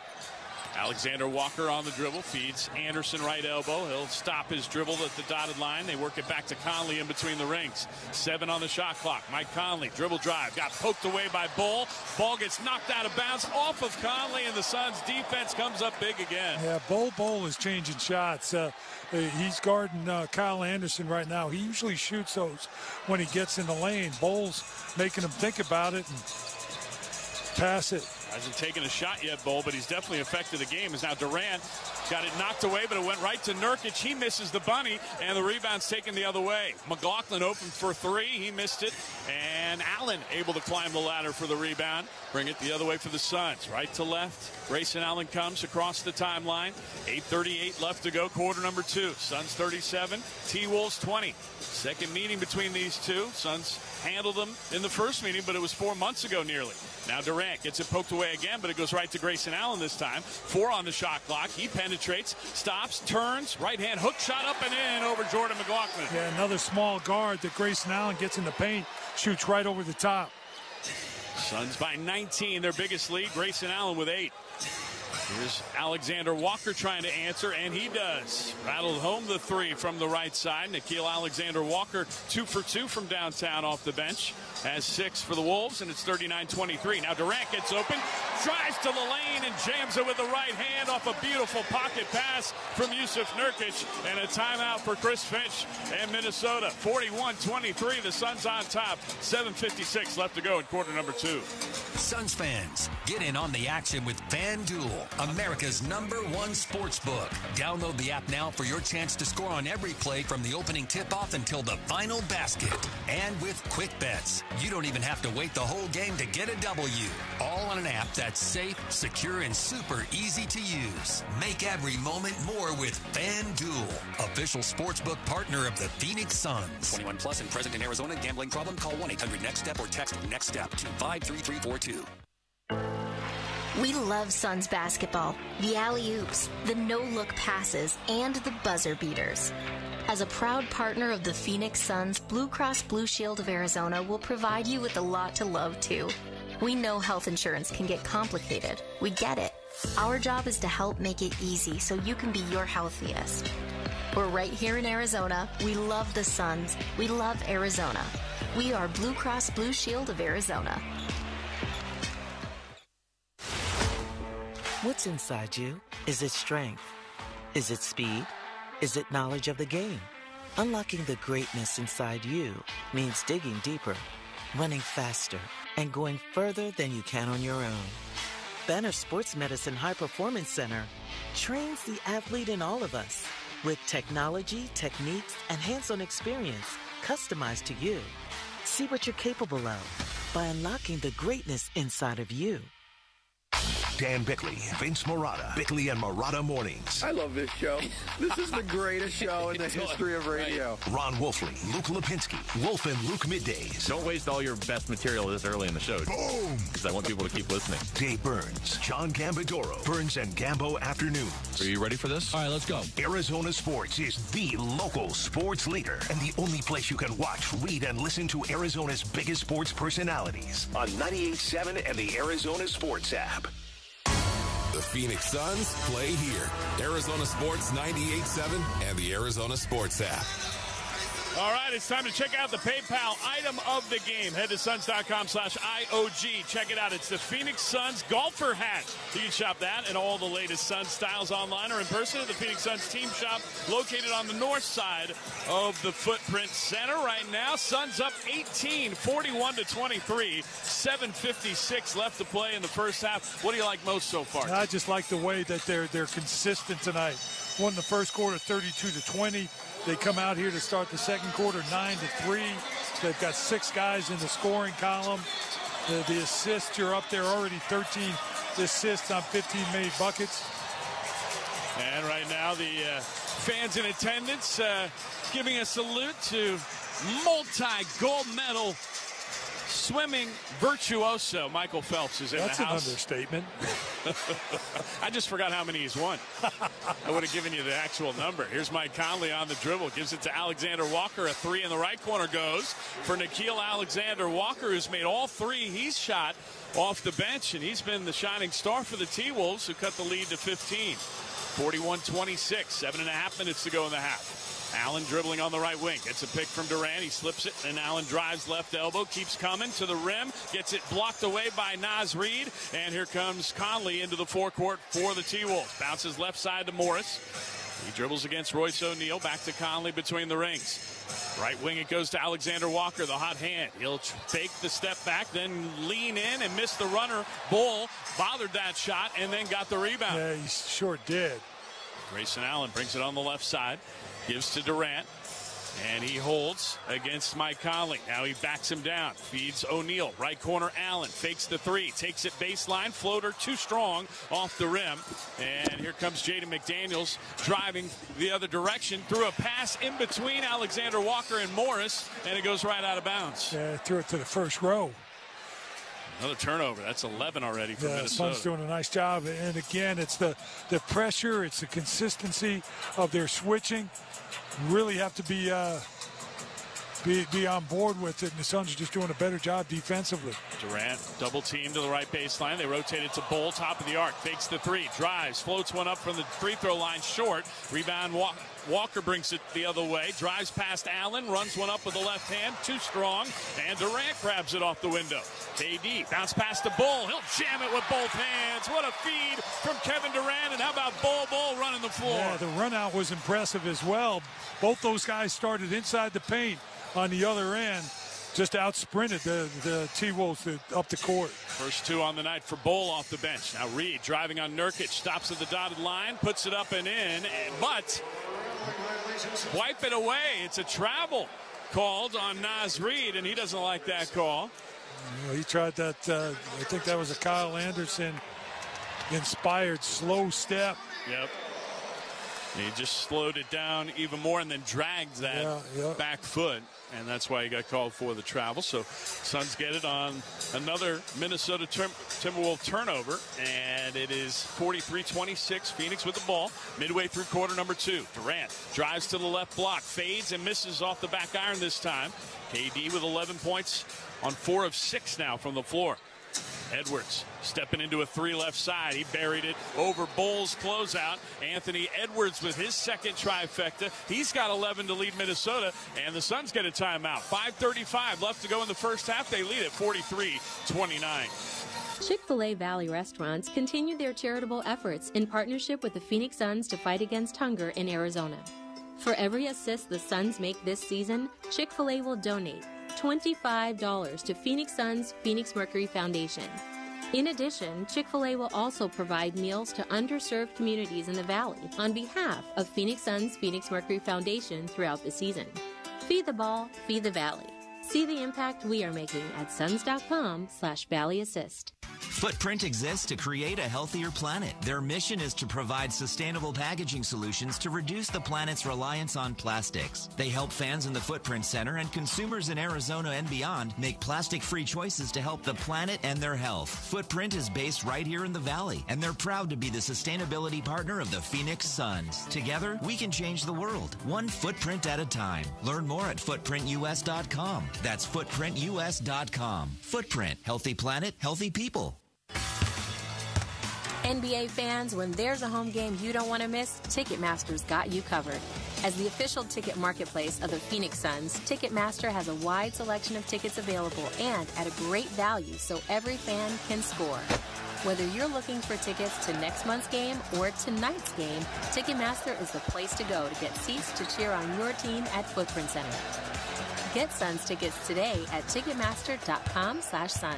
Alexander Walker on the dribble, feeds Anderson right elbow. He'll stop his dribble at the dotted line. They work it back to Conley in between the rings. Seven on the shot clock. Mike Conley, dribble drive, got poked away by Bol. Ball gets knocked out of bounds off of Conley, and the Suns defense comes up big again. Yeah, Bol Bol is changing shots. Uh, he's guarding uh, Kyle Anderson right now. He usually shoots those when he gets in the lane. Bol's making him think about it and pass it. Hasn't taken a shot yet, Bol, but he's definitely affected the game. Is now Durant got it knocked away, but it went right to Nurkic. He misses the bunny, and the rebound's taken the other way. McLaughlin open for three. He missed it, and Allen able to climb the ladder for the rebound. Bring it the other way for the Suns. Right to left. Grayson Allen comes across the timeline. 8.38 left to go, quarter number two. Suns 37, T-Wolves 20. Second meeting between these two. Suns handled them in the first meeting, but it was four months ago nearly. Now Durant gets it poked away again, but it goes right to Grayson Allen this time. Four on the shot clock. He penetrates, stops, turns, right hand hook shot up and in over Jordan McLaughlin. Yeah, another small guard that Grayson Allen gets in the paint, shoots right over the top. Suns by 19, their biggest lead. Grayson Allen with eight. Here's Alexander Walker trying to answer, and he does. Rattled home the three from the right side. Nickeil Alexander Walker, two for two from downtown off the bench, has six for the Wolves, and it's 39-23. Now Durant gets open, drives to the lane, and jams it with the right hand off a beautiful pocket pass from Jusuf Nurkic, and a timeout for Chris Finch and Minnesota. 41-23, the Suns on top. 7.56 left to go in quarter number two. Suns fans, get in on the action with FanDuel, America's number one sports book. Download the app now for your chance to score on every play from the opening tip-off until the final basket. And with quick bets, you don't even have to wait the whole game to get a W. All on an app that's safe, secure, and super easy to use. Make every moment more with FanDuel, official sportsbook partner of the Phoenix Suns. 21 plus and present in Arizona. Gambling problem? Call 1-800-NEXT-STEP or text NEXT STEP to 53342. We love Suns basketball, the alley oops, the no look passes, and the buzzer beaters. As a proud partner of the Phoenix Suns, Blue Cross Blue Shield of Arizona will provide you with a lot to love too. We know health insurance can get complicated. We get it. Our job is to help make it easy so you can be your healthiest. We're right here in Arizona. We love the Suns. We love Arizona. We are Blue Cross Blue Shield of Arizona. What's inside you? Is it strength? Is it speed? Is it knowledge of the game? Unlocking the greatness inside you means digging deeper, running faster, and going further than you can on your own. Banner Sports Medicine High Performance Center trains the athlete in all of us with technology, techniques, and hands-on experience customized to you. See what you're capable of by unlocking the greatness inside of you. Dan Bickley, Vince Marotta, Bickley and Marotta Mornings. I love this show. This is the greatest show in the history of radio. Ron Wolfley, Luke Lapinski, Wolf and Luke Middays. Don't waste all your best material this early in the show. Boom! Because I want people to keep listening. Dave Burns, John Gambadoro, Burns and Gambo Afternoons. Are you ready for this? All right, let's go. Arizona Sports is the local sports leader and the only place you can watch, read, and listen to Arizona's biggest sports personalities on 98.7 and the Arizona Sports app. The Phoenix Suns play here. Arizona Sports 98.7 and the Arizona Sports app. All right, it's time to check out the PayPal item of the game. Head to suns.com slash IOG. Check it out. It's the Phoenix Suns golfer hat. You can shop that and all the latest Suns styles online or in person at the Phoenix Suns team shop located on the north side of the Footprint Center. Right now, Suns up 18, 41 to 23. 7.56 left to play in the first half. What do you like most so far? I just like the way that they're, they're consistent tonight. Won the first quarter 32 to 20. They come out here to start the second quarter 9 to 3. They've got six guys in the scoring column. The, the assists, you're up there already 13 assists on 15 made buckets. And right now, the uh, fans in attendance uh, giving a salute to multi gold medal swimming virtuoso Michael Phelps is in That's the an understatement. I just forgot how many he's won. I would have given you the actual number. Here's Mike Conley on the dribble. Gives it to Alexander Walker. A three in the right corner goes for Nickeil Alexander Walker, who's made all three he's shot off the bench, and he's been the shining star for the T-Wolves, who cut the lead to 15. 41-26, seven and a half minutes to go in the half. Allen dribbling on the right wing. Gets a pick from Durant. He slips it, and Allen drives left elbow. Keeps coming to the rim. Gets it blocked away by Naz Reid. And here comes Conley into the forecourt for the T-Wolves. Bounces left side to Morris. He dribbles against Royce O'Neale. Back to Conley between the rings. Right wing it goes to Alexander Walker, the hot hand. He'll fake the step back, then lean in and miss the runner. Bol bothered that shot and then got the rebound. Yeah, he sure did. Grayson Allen brings it on the left side, gives to Durant, and he holds against Mike Conley. Now he backs him down, feeds O'Neale. Right corner, Allen fakes the three, takes it baseline, floater too strong off the rim. And here comes Jaden McDaniels driving the other direction through a pass in between Alexander Walker and Morris, and it goes right out of bounds. Yeah, threw it to the first row. Another turnover. That's 11 already for Yeah, Minnesota. Suns doing a nice job. And again, it's the, the pressure, it's the consistency of their switching. You really have to be uh, be be on board with it. And the Suns are just doing a better job defensively. Durant double team to the right baseline. They rotate it to Bol, top of the arc, fakes the three, drives, floats one up from the free throw line short. Rebound, Wa- Walker brings it the other way, drives past Allen, runs one up with the left hand, too strong, and Durant grabs it off the window. KD bounce past the Bol. He'll jam it with both hands. What a feed from Kevin Durant. And how about Bol Bol running the floor? Yeah, the run out was impressive as well. Both those guys started inside the paint on the other end. Just out sprinted the, the T Wolves up the court. First two on the night for Bol off the bench. Now Reid driving on Nurkic, stops at the dotted line, puts it up and in, and, but wipe it away. It's a travel called on Naz Reid, and he doesn't like that call. You know, he tried that. Uh, I think that was a Kyle Anderson inspired slow step. Yep. He just slowed it down even more and then dragged that Yeah, yeah. back foot. And that's why he got called for the travel. So Suns get it on another Minnesota Tim- Timberwolf turnover. And it is 43-26. Phoenix with the ball. Midway through quarter number two. Durant drives to the left block. Fades and misses off the back iron this time. KD with 11 points on four of six now from the floor. Edwards stepping into a three left side. He buried it over Bol's closeout. Anthony Edwards with his second trifecta. He's got 11 to lead Minnesota, and the Suns get a timeout. 5.35 left to go in the first half. They lead at 43 29. Chick fil A Valley restaurants continue their charitable efforts in partnership with the Phoenix Suns to fight against hunger in Arizona. For every assist the Suns make this season, Chick fil A will donate $25 to Phoenix Suns Phoenix Mercury Foundation. In addition, Chick fil A will also provide meals to underserved communities in the Valley on behalf of Phoenix Suns Phoenix Mercury Foundation throughout the season. Feed the ball, feed the Valley. See the impact we are making at suns.com slash. Footprint exists to create a healthier planet. Their mission is to provide sustainable packaging solutions to reduce the planet's reliance on plastics. They help fans in the Footprint Center and consumers in Arizona and beyond make plastic-free choices to help the planet and their health. Footprint is based right here in the Valley, and they're proud to be the sustainability partner of the Phoenix Suns. Together, we can change the world, one footprint at a time. Learn more at footprintus.com. That's footprintus.com. Footprint, healthy planet, healthy people. NBA fans, when there's a home game you don't want to miss, Ticketmaster's got you covered. As the official ticket marketplace of the Phoenix Suns, Ticketmaster has a wide selection of tickets available and at a great value so every fan can score. Whether you're looking for tickets to next month's game or tonight's game, Ticketmaster is the place to go to get seats to cheer on your team at Footprint Center. Get Suns tickets today at Ticketmaster.com/Suns.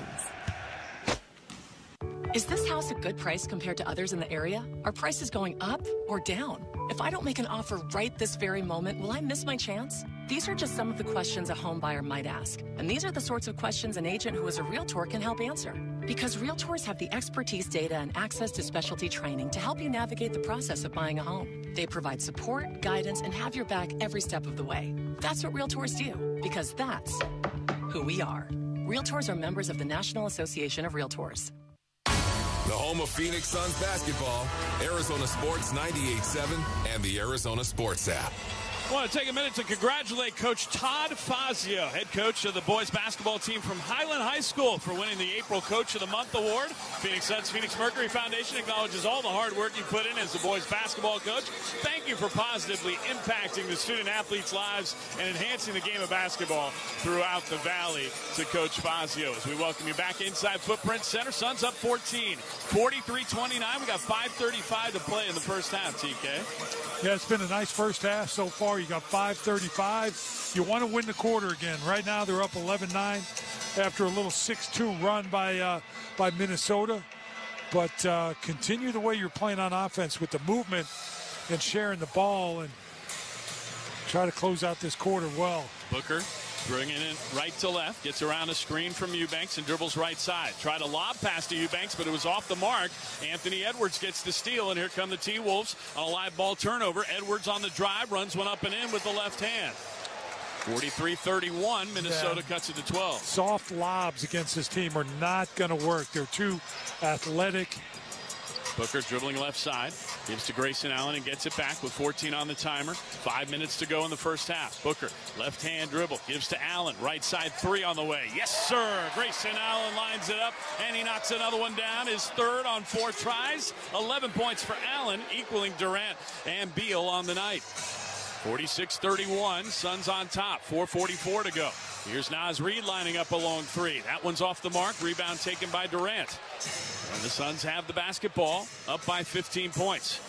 Is this house a good price compared to others in the area? Are prices going up or down? If I don't make an offer right this very moment, will I miss my chance? These are just some of the questions a home buyer might ask. And these are the sorts of questions an agent who is a realtor can help answer. Because realtors have the expertise, data, and access to specialty training to help you navigate the process of buying a home. They provide support, guidance, and have your back every step of the way. That's what realtors do, because that's who we are. Realtors are members of the National Association of Realtors. The home of Phoenix Suns basketball, Arizona Sports 98.7 and the Arizona Sports app. I want to take a minute to congratulate Coach Todd Fazio, head coach of the boys basketball team from Highland High School, for winning the April Coach of the Month award. Phoenix Suns Phoenix Mercury Foundation acknowledges all the hard work you put in as the boys basketball coach. Thank you for positively impacting the student athletes' lives and enhancing the game of basketball throughout the valley to Coach Fazio. As we welcome you back inside Footprint Center, Suns up 14, 43-29. We got 5:35 to play in the first half. TK. Yeah, it's been a nice first half so far. You got 5:35. You want to win the quarter again. Right now they're up 11-9 after a little 6-2 run by uh, by Minnesota. But uh, continue the way you're playing on offense with the movement and sharing the ball and try to close out this quarter well. Booker bringing it right to left, gets around a screen from Eubanks and dribbles right side. Tried a lob pass to Eubanks, but it was off the mark. Anthony Edwards gets the steal, and here come the T-Wolves on a live ball turnover. Edwards on the drive, runs one up and in with the left hand. 43-31, Minnesota Yeah. cuts it to 12. Soft lobs against this team are not going to work. They're too athletic. Booker dribbling left side, gives to Grayson Allen and gets it back with 14 on the timer. Five minutes to go in the first half. Booker, left hand dribble, gives to Allen. Right side three on the way. Yes, sir. Grayson Allen lines it up and he knocks another one down. His third on four tries. 11 points for Allen, equaling Durant and Beal on the night. 46-31, Suns on top. 4.44 to go. Here's Naz Reid lining up a long three. That one's off the mark. Rebound taken by Durant. And the Suns have the basketball up by 15 points.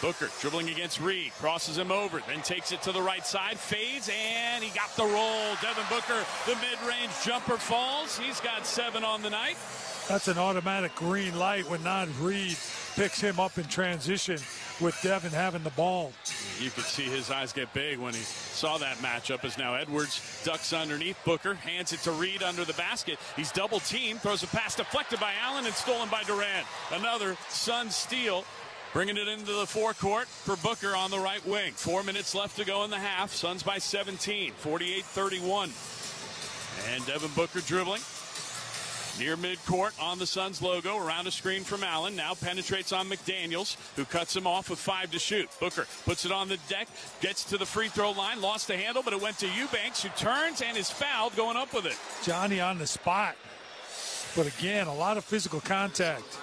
Booker dribbling against Reid, crosses him over, then takes it to the right side, fades, and he got the roll. Devin Booker, the mid-range jumper falls. He's got seven on the night. That's an automatic green light when Naz Reid picks him up in transition with Devin having the ball. You could see his eyes get big when he saw that matchup as now Edwards ducks underneath Booker, hands it to Reid under the basket. He's double teamed, throws a pass deflected by Allen and stolen by Durant. Another Sun steal. Bringing it into the forecourt for Booker on the right wing. Four minutes left to go in the half. Suns by 17, 48-31. And Devin Booker dribbling. Near midcourt on the Suns logo, around a screen from Allen. Now penetrates on McDaniels, who cuts him off with five to shoot. Booker puts it on the deck, gets to the free throw line, lost the handle, but it went to Eubanks, who turns and is fouled going up with it. Johnny on the spot. But again, a lot of physical contact.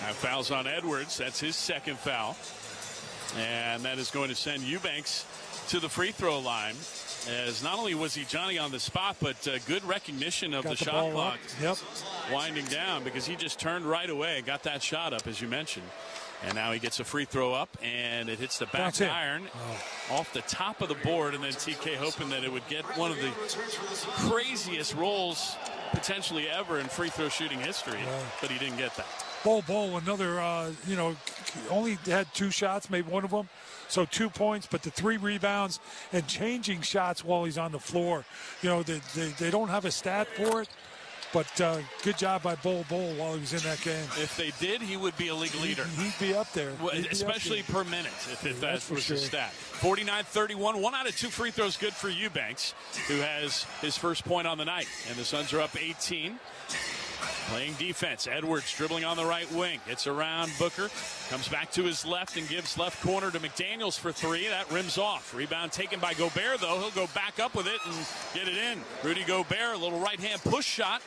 Have fouls on Edwards. That's his second foul. And that is going to send Eubanks to the free throw line. As not only was he Johnny on the spot, but uh, good recognition of Got the, the shot clock. Yep. winding down because he just turned right away and got that shot up, as you mentioned. And now he gets a free throw up, and it hits the back That's iron off the top of the board. And then TK hoping that it would get one of the craziest rolls potentially ever in free throw shooting history, but he didn't get that. Bol Bol, another, uh, you know, only had two shots, maybe one of them. So two points, but the three rebounds and changing shots while he's on the floor. You know, they, they, they don't have a stat for it, but uh, good job by Bol Bol while he was in that game. If they did, he would be a league leader. He'd be up there. Well, be up especially there. per minute, if, if That's that was sure. a stat. 49-31, one out of two free throws good for Eubanks, who has his first point on the night. And the Suns are up 18. Playing defense. Edwards dribbling on the right wing. Gets around Booker. Comes back to his left and gives left corner to McDaniels for three. That rims off. Rebound taken by Gobert, though. He'll go back up with it and get it in. Rudy Gobert, a little right hand push shot.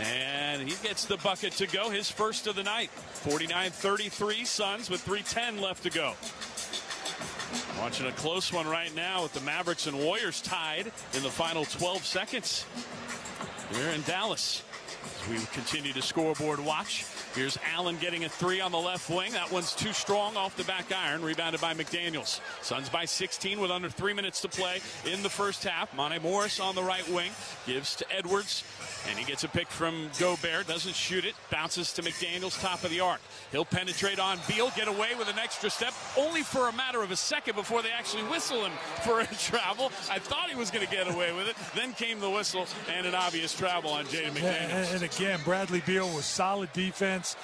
And he gets the bucket to go, his first of the night. 49 33 Suns with 3.10 left to go. Watching a close one right now with the Mavericks and Warriors tied in the final 12 seconds. Here in Dallas. We continue to scoreboard watch. Here's Allen getting a three on the left wing. That one's too strong off the back iron. Rebounded by McDaniels. Suns by 16 with under three minutes to play in the first half. Monte Morris on the right wing gives to Edwards. And he gets a pick from Gobert. Doesn't shoot it. Bounces to McDaniels, top of the arc. He'll penetrate on Beal, get away with an extra step, only for a matter of a second before they actually whistle him for a travel. I thought he was going to get away with it. Then came the whistle and an obvious travel on Jaden McDaniels. and, and again, Bradley Beal was solid defense.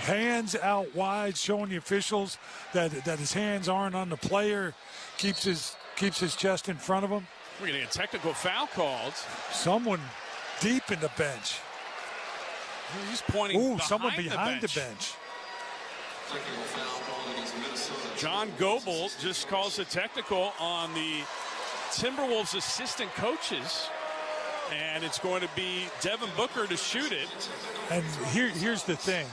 Hands out wide, showing the officials that that his hands aren't on the player. Keeps his keeps his chest in front of him. We're going to get a technical foul called. Someone deep in the bench. He's pointing. Ooh, behind someone behind the bench. bench. John Goble just calls a technical on the Timberwolves assistant coaches, and it's going to be Devin Booker to shoot it. And here, here's the thing.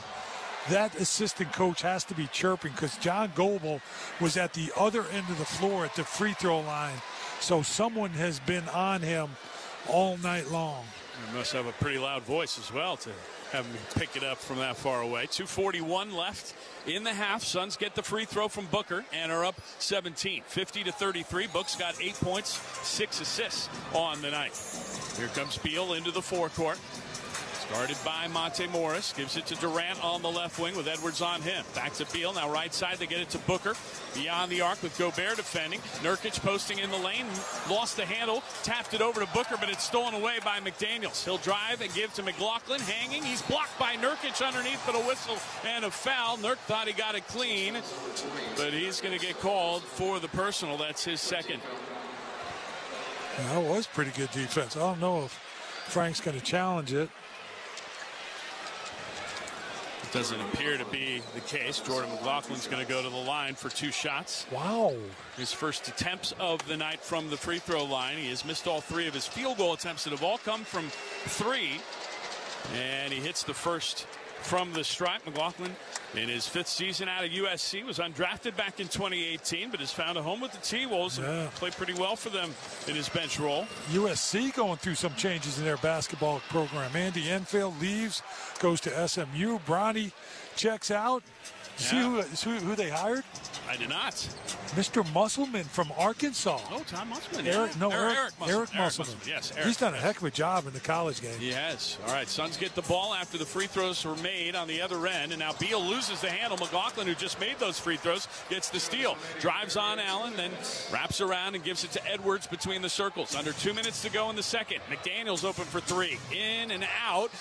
That assistant coach has to be chirping because John Goble was at the other end of the floor at the free throw line. So someone has been on him all night long. He must have a pretty loud voice as well to have him pick it up from that far away. 241 left in the half. Suns get the free throw from Booker and are up 17, 50 to 33. Book's got eight points, six assists on the night. Here comes Beal into the forecourt. Guarded by Monte Morris. Gives it to Durant on the left wing with Edwards on him. Back to Beal. Now right side. They get it to Booker. Beyond the arc with Gobert defending. Nurkic posting in the lane. Lost the handle. Tapped it over to Booker, but it's stolen away by McDaniels. He'll drive and give to McLaughlin. Hanging. He's blocked by Nurkic underneath, but a whistle and a foul. Nurk thought he got it clean, but he's going to get called for the personal. That's his second. That was pretty good defense. I don't know if Frank's going to challenge it. Doesn't appear to be the case. Jordan McLaughlin's going to go to the line for two shots. Wow. His first attempts of the night from the free throw line. He has missed all three of his field goal attempts that have all come from three. And he hits the first from the stripe. McLaughlin, in his fifth season out of USC, was undrafted back in 2018, but has found a home with the T-Wolves and played pretty well for them in his bench role. USC going through some changes in their basketball program. Andy Enfield leaves, goes to SMU. Bronny checks out. See Yeah. who, who they hired? I did not. Mr. Musselman from Arkansas. Oh, Tom Musselman. Eric, no, Eric, Eric, Musselman. Eric. Musselman. Yes, Eric. He's done a heck of a job in the college game. He has. All right, Suns get the ball after the free throws were made on the other end, and now Beal loses the handle. McLaughlin, who just made those free throws, gets the steal. Drives on Allen, then wraps around and gives it to Edwards between the circles. Under two minutes to go in the second. McDaniel's open for three. In and out.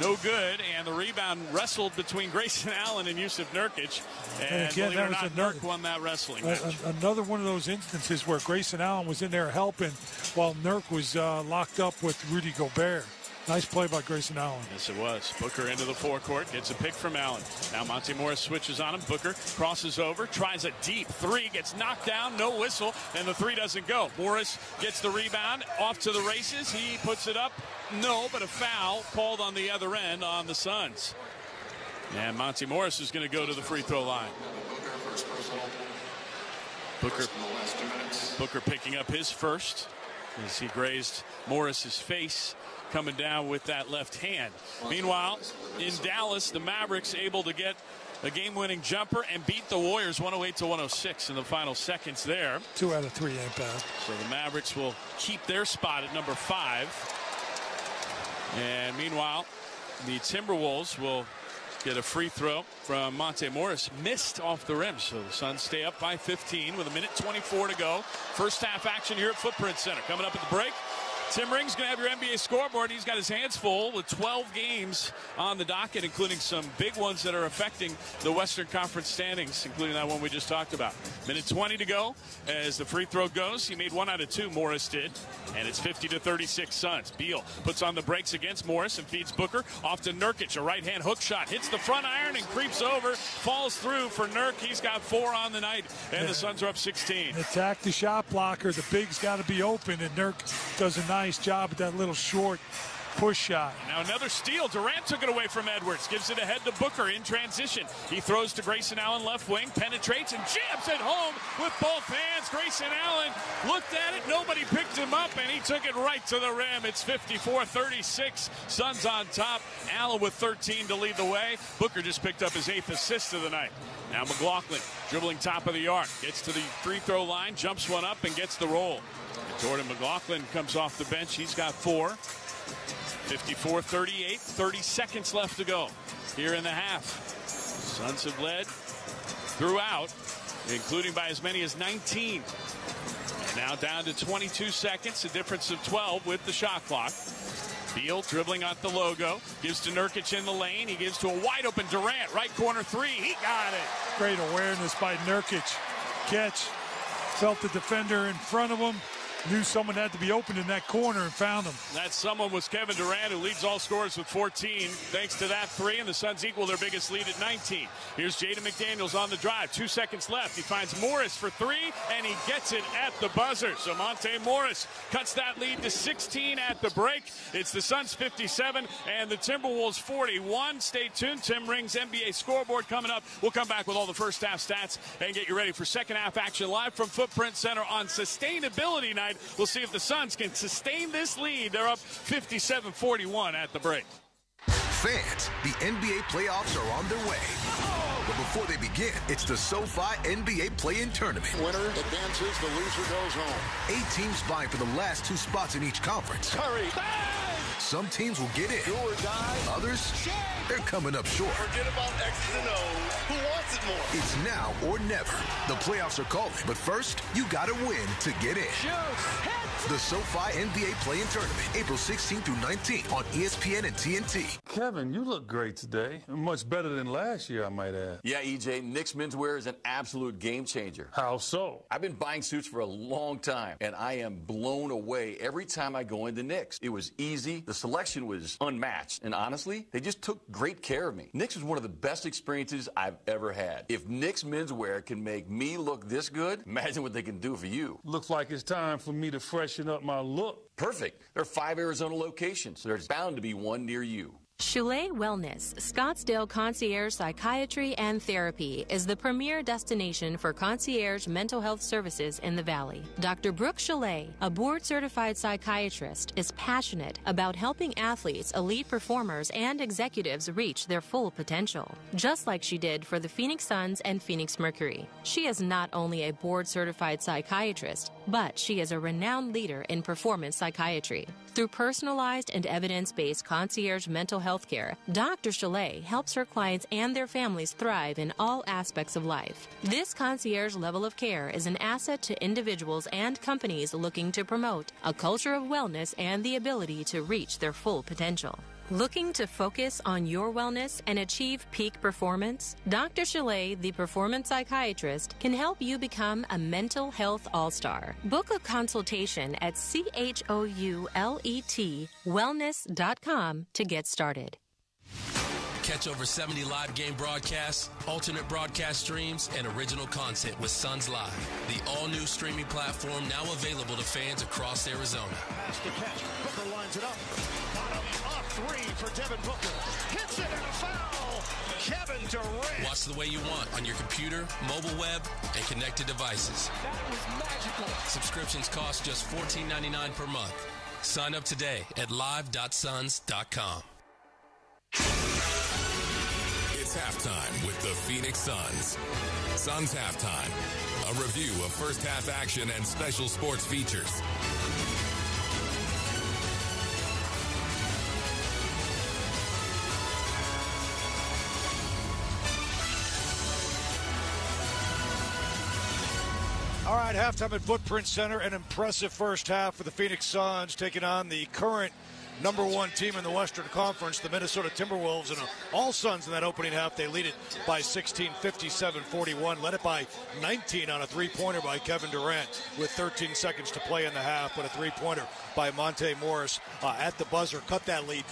No good, and the rebound wrestled between Grayson Allen and Jusuf Nurkic. And, And again, believe that it or was not, another- Nurk won that wrestling A- match. a- another one of those instances where Grayson Allen was in there helping while Nurk was uh, locked up with Rudy Gobert. Nice play by Grayson Allen. Yes, it was. Booker into the forecourt, gets a pick from Allen. Now Monte Morris switches on him. Booker crosses over, tries a deep three, gets knocked down, no whistle, and the three doesn't go. Morris gets the rebound, off to the races. He puts it up. No, but a foul called on the other end on the Suns. And Monte Morris is going to go to the free throw line. Booker, Booker picking up his first as he grazed Morris's face coming down with that left hand. Meanwhile, in Dallas, the Mavericks able to get a game-winning jumper and beat the Warriors 108 to 106 in the final seconds there. Two out of three ain't bad. So the Mavericks will keep their spot at number five. And meanwhile, the Timberwolves will get a free throw from Monte Morris. Missed off the rim. So the Suns stay up by 15 with a minute 24 to go. First half action here at Footprint Center. Coming up at the break. Tim Ring's going to have your NBA scoreboard. He's got his hands full with 12 games on the docket, including some big ones that are affecting the Western Conference standings, including that one we just talked about. Minute 20 to go as the free throw goes. He made one out of two, Morris did, and it's 50 to 36 Suns. Beal puts on the brakes against Morris and feeds Booker off to Nurkic. A right hand hook shot hits the front iron and creeps over, falls through for Nurk. He's got four on the night, and the Suns are up 16. Attack the shot blocker. The big's got to be open, and Nurk does a nice job with that little short push shot. Now another steal. Durant took it away from Edwards. Gives it ahead to Booker in transition. He throws to Grayson Allen left wing. Penetrates and jams it home with both hands. Grayson Allen looked at it. Nobody picked him up and he took it right to the rim. It's 54-36. Suns on top. Allen with 13 to lead the way. Booker just picked up his eighth assist of the night. Now McLaughlin dribbling top of the arc. Gets to the free throw line. Jumps one up and gets the roll. Jordan McLaughlin comes off the bench. He's got four. 54 38, 30 seconds left to go here in the half. Suns have led throughout, including by as many as 19. And now down to 22 seconds, a difference of 12 with the shot clock. Beal dribbling at the logo, gives to Nurkic in the lane. He gives to a wide open Durant, right corner three. He got it. Great awareness by Nurkic. Catch. Felt the defender in front of him. Knew someone had to be open in that corner and found him. That someone was Kevin Durant, who leads all scorers with 14. Thanks to that three, and the Suns equal their biggest lead at 19. Here's Jaden McDaniels on the drive. Two seconds left. He finds Morris for three, and he gets it at the buzzer. So Monte Morris cuts that lead to 16 at the break. It's the Suns 57 and the Timberwolves 41. Stay tuned. Tim Ring's NBA scoreboard coming up. We'll come back with all the first half stats and get you ready for second half action live from Footprint Center on Sustainability Night. We'll see if the Suns can sustain this lead. They're up 57 41 at the break. Fans, the NBA playoffs are on their way. But before they begin, it's the SoFi NBA Play-In Tournament. Winner advances, the loser goes home. Eight teams vying for the last two spots in each conference. Curry. Some teams will get in. Do or die. Others, they're coming up short. Forget about X's and O's. Who wants it more? It's now or never. The playoffs are calling, but first, you gotta win to get in. The SoFi NBA Play-In Tournament, April 16th through 19th on ESPN and TNT. Kevin, you look great today. Much better than last year, I might add. Yeah, EJ, Nick's menswear is an absolute game changer. How so? I've been buying suits for a long time, and I am blown away every time I go into Nick's. It was easy, the selection was unmatched, and honestly, they just took great care of me. Nick's was one of the best experiences I've ever had. If Nick's menswear can make me look this good, imagine what they can do for you. Looks like it's time for me to freshen up my look. Perfect. There are five Arizona locations, so there's bound to be one near you. Choulet Wellness, Scottsdale Concierge Psychiatry and Therapy is the premier destination for concierge mental health services in the Valley. Dr. Brooke Choulet, a board certified psychiatrist, is passionate about helping athletes, elite performers, and executives reach their full potential, just like she did for the Phoenix Suns and Phoenix Mercury. She is not only a board certified psychiatrist, but she is a renowned leader in performance psychiatry. Through personalized and evidence based concierge mental health care, Dr. Choulet helps her clients and their families thrive in all aspects of life. This concierge level of care is an asset to individuals and companies looking to promote a culture of wellness and the ability to reach their full potential. Looking to focus on your wellness and achieve peak performance? Dr. Choulet, the performance psychiatrist, can help you become a mental health all star. Book a consultation at C H O U L E T wellness.com to get started. Catch over 70 live game broadcasts, alternate broadcast streams, and original content with Suns Live, the all new streaming platform now available to fans across Arizona. Pass to catch. Booker lines it up. Bottom up three for Devin Booker. Hits it and a foul. Kevin Durant. Watch the way you want on your computer, mobile web, and connected devices. That was magical. Subscriptions cost just $14.99 per month. Sign up today at live.suns.com. It's halftime with the Phoenix Suns. Suns halftime. A review of first half action and special sports features. All right, halftime at Footprint Center. An impressive first half for the Phoenix Suns taking on the current number one team in the Western Conference, the Minnesota Timberwolves. And all Suns in that opening half, they lead it by 16, 57 41. Led it by 19 on a three pointer by Kevin Durant with 13 seconds to play in the half, but a three pointer by Monte Morris uh, at the buzzer cut that lead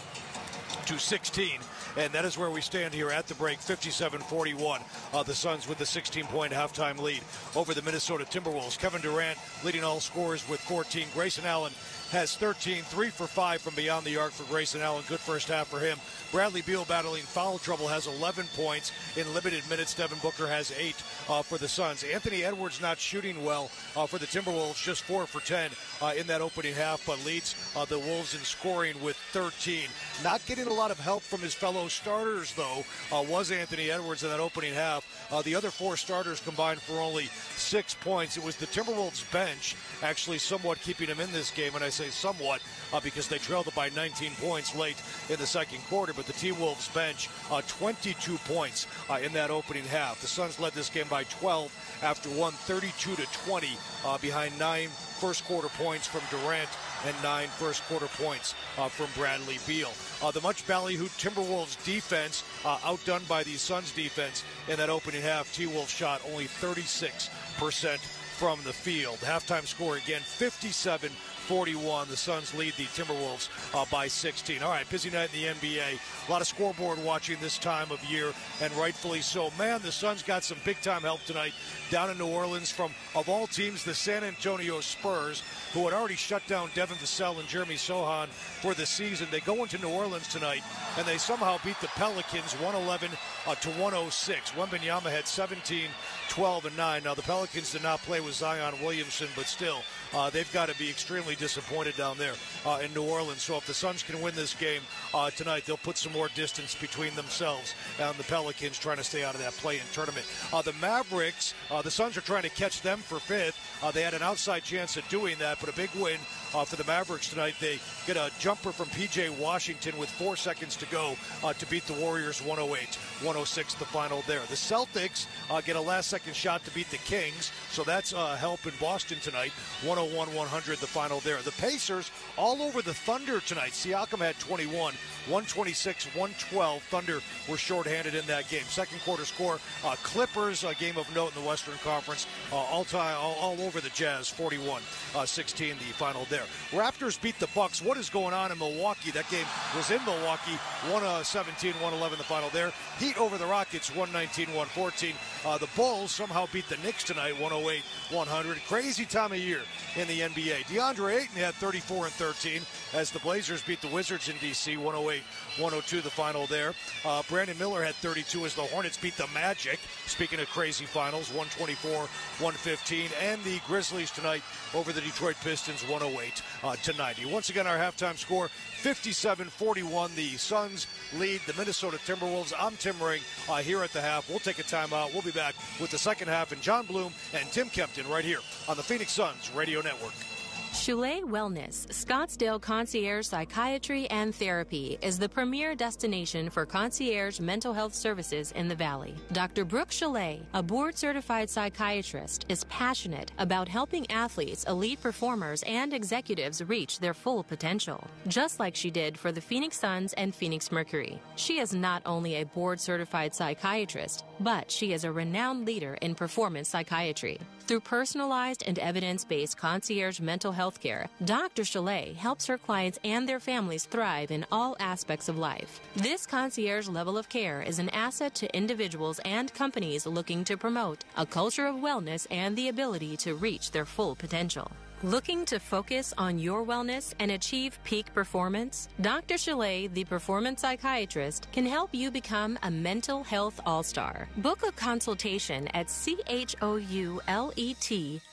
to 16. And that is where we stand here at the break, 57-41. Uh, the Suns with the 16-point halftime lead over the Minnesota Timberwolves. Kevin Durant leading all scorers with 14. Grayson Allen has 13, three for five from beyond the arc for Grayson Allen. Good first half for him. Bradley Beal battling foul trouble has 11 points in limited minutes. Devin Booker has eight uh, for the Suns. Anthony Edwards not shooting well uh, for the Timberwolves, just four for 10 uh, in that opening half, but leads uh, the Wolves in scoring with 13. Not getting a lot of help from his fellow starters, though, uh, was Anthony Edwards in that opening half. Uh, the other four starters combined for only six points. It was the Timberwolves bench actually somewhat keeping him in this game, and I say somewhat uh, because they trailed it by 19 points late in the second quarter. But the T Wolves bench, uh, 22 points uh, in that opening half. The Suns led this game by 12 after one 32 to 20 uh, behind nine first quarter points from Durant and nine first quarter points uh, from Bradley Beal. Uh, the much ballyhooed Timberwolves defense uh, outdone by the Suns defense in that opening half. T Wolves shot only 36% from the field. Halftime score again 57 41. The Suns lead the Timberwolves uh, by 16. All right, busy night in the NBA. A lot of scoreboard watching this time of year, and rightfully so. Man, the Suns got some big time help tonight down in New Orleans from, of all teams, the San Antonio Spurs, who had already shut down Devin Vassell and Jeremy Sochan for the season. They go into New Orleans tonight, and they somehow beat the Pelicans 111 uh, to 106. Wembanyama had 17, 12, and 9. Now, the Pelicans did not play with Zion Williamson, but still, uh, they've got to be extremely disappointed down there uh, in New Orleans. So if the Suns can win this game uh, tonight, they'll put some more distance between themselves and the Pelicans trying to stay out of that play-in tournament. Uh, the Mavericks, uh, the Suns are trying to catch them for fifth. Uh, they had an outside chance at doing that, but a big win uh, for the Mavericks tonight. They get a jumper from PJ Washington with four seconds to go uh, to beat the Warriors 108 106 the final there. The Celtics uh, get a last second shot to beat the Kings, so that's uh, help in Boston tonight 101 100 the final there. The Pacers all over the Thunder tonight. Siakam had 21. 126, 112. Thunder were shorthanded in that game. Second quarter score, uh, Clippers, a game of note in the Western Conference, uh, all time, all, all, over the Jazz, 41, uh, 16, the final there. Raptors beat the Bucks. What is going on in Milwaukee? That game was in Milwaukee, 117, 111 the final there. Heat over the Rockets, 119, 114. Uh, the Bulls somehow beat the Knicks tonight, 108, 100. Crazy time of year in the NBA. DeAndre Ayton had 34 and 13 as the Blazers beat the Wizards in D.C., 108 102 the final there. Uh, Brandon Miller had 32 as the Hornets beat the Magic. Speaking of crazy finals, 124 115. And the Grizzlies tonight over the Detroit Pistons, 108 uh, to 90. Once again, our halftime score 57 41. The Suns lead the Minnesota Timberwolves. I'm Tim Ring uh, here at the half. We'll take a timeout. We'll be back with the second half and Jon Bloom and Tim Kempton right here on the Phoenix Suns Radio Network. Choulet Wellness, Scottsdale Concierge Psychiatry and Therapy is the premier destination for concierge mental health services in the Valley. Dr. Brooke Choulet, a board certified psychiatrist, is passionate about helping athletes, elite performers, and executives reach their full potential, just like she did for the Phoenix Suns and Phoenix Mercury. She is not only a board certified psychiatrist, but she is a renowned leader in performance psychiatry. Through personalized and evidence based concierge mental health care, Dr. Choulet helps her clients and their families thrive in all aspects of life. This concierge level of care is an asset to individuals and companies looking to promote a culture of wellness and the ability to reach their full potential. Looking to focus on your wellness and achieve peak performance? Dr. Choulet, the performance psychiatrist, can help you become a mental health all-star. Book a consultation at C-H-O-U-L-E-T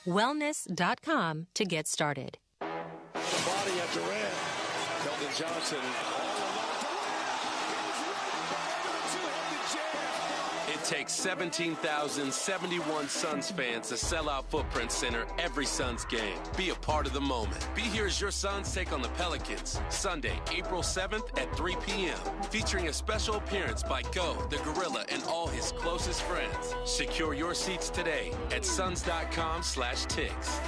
wellness.com to get started. The body at Durant. Keldon Johnson takes 17,071 Suns fans to sell out Footprint Center every Suns game. Be a part of the moment. Be here as your Suns take on the Pelicans. Sunday, April 7th at 3 p.m. Featuring a special appearance by Go, the Gorilla, and all his closest friends. Secure your seats today at suns.com slash ticks.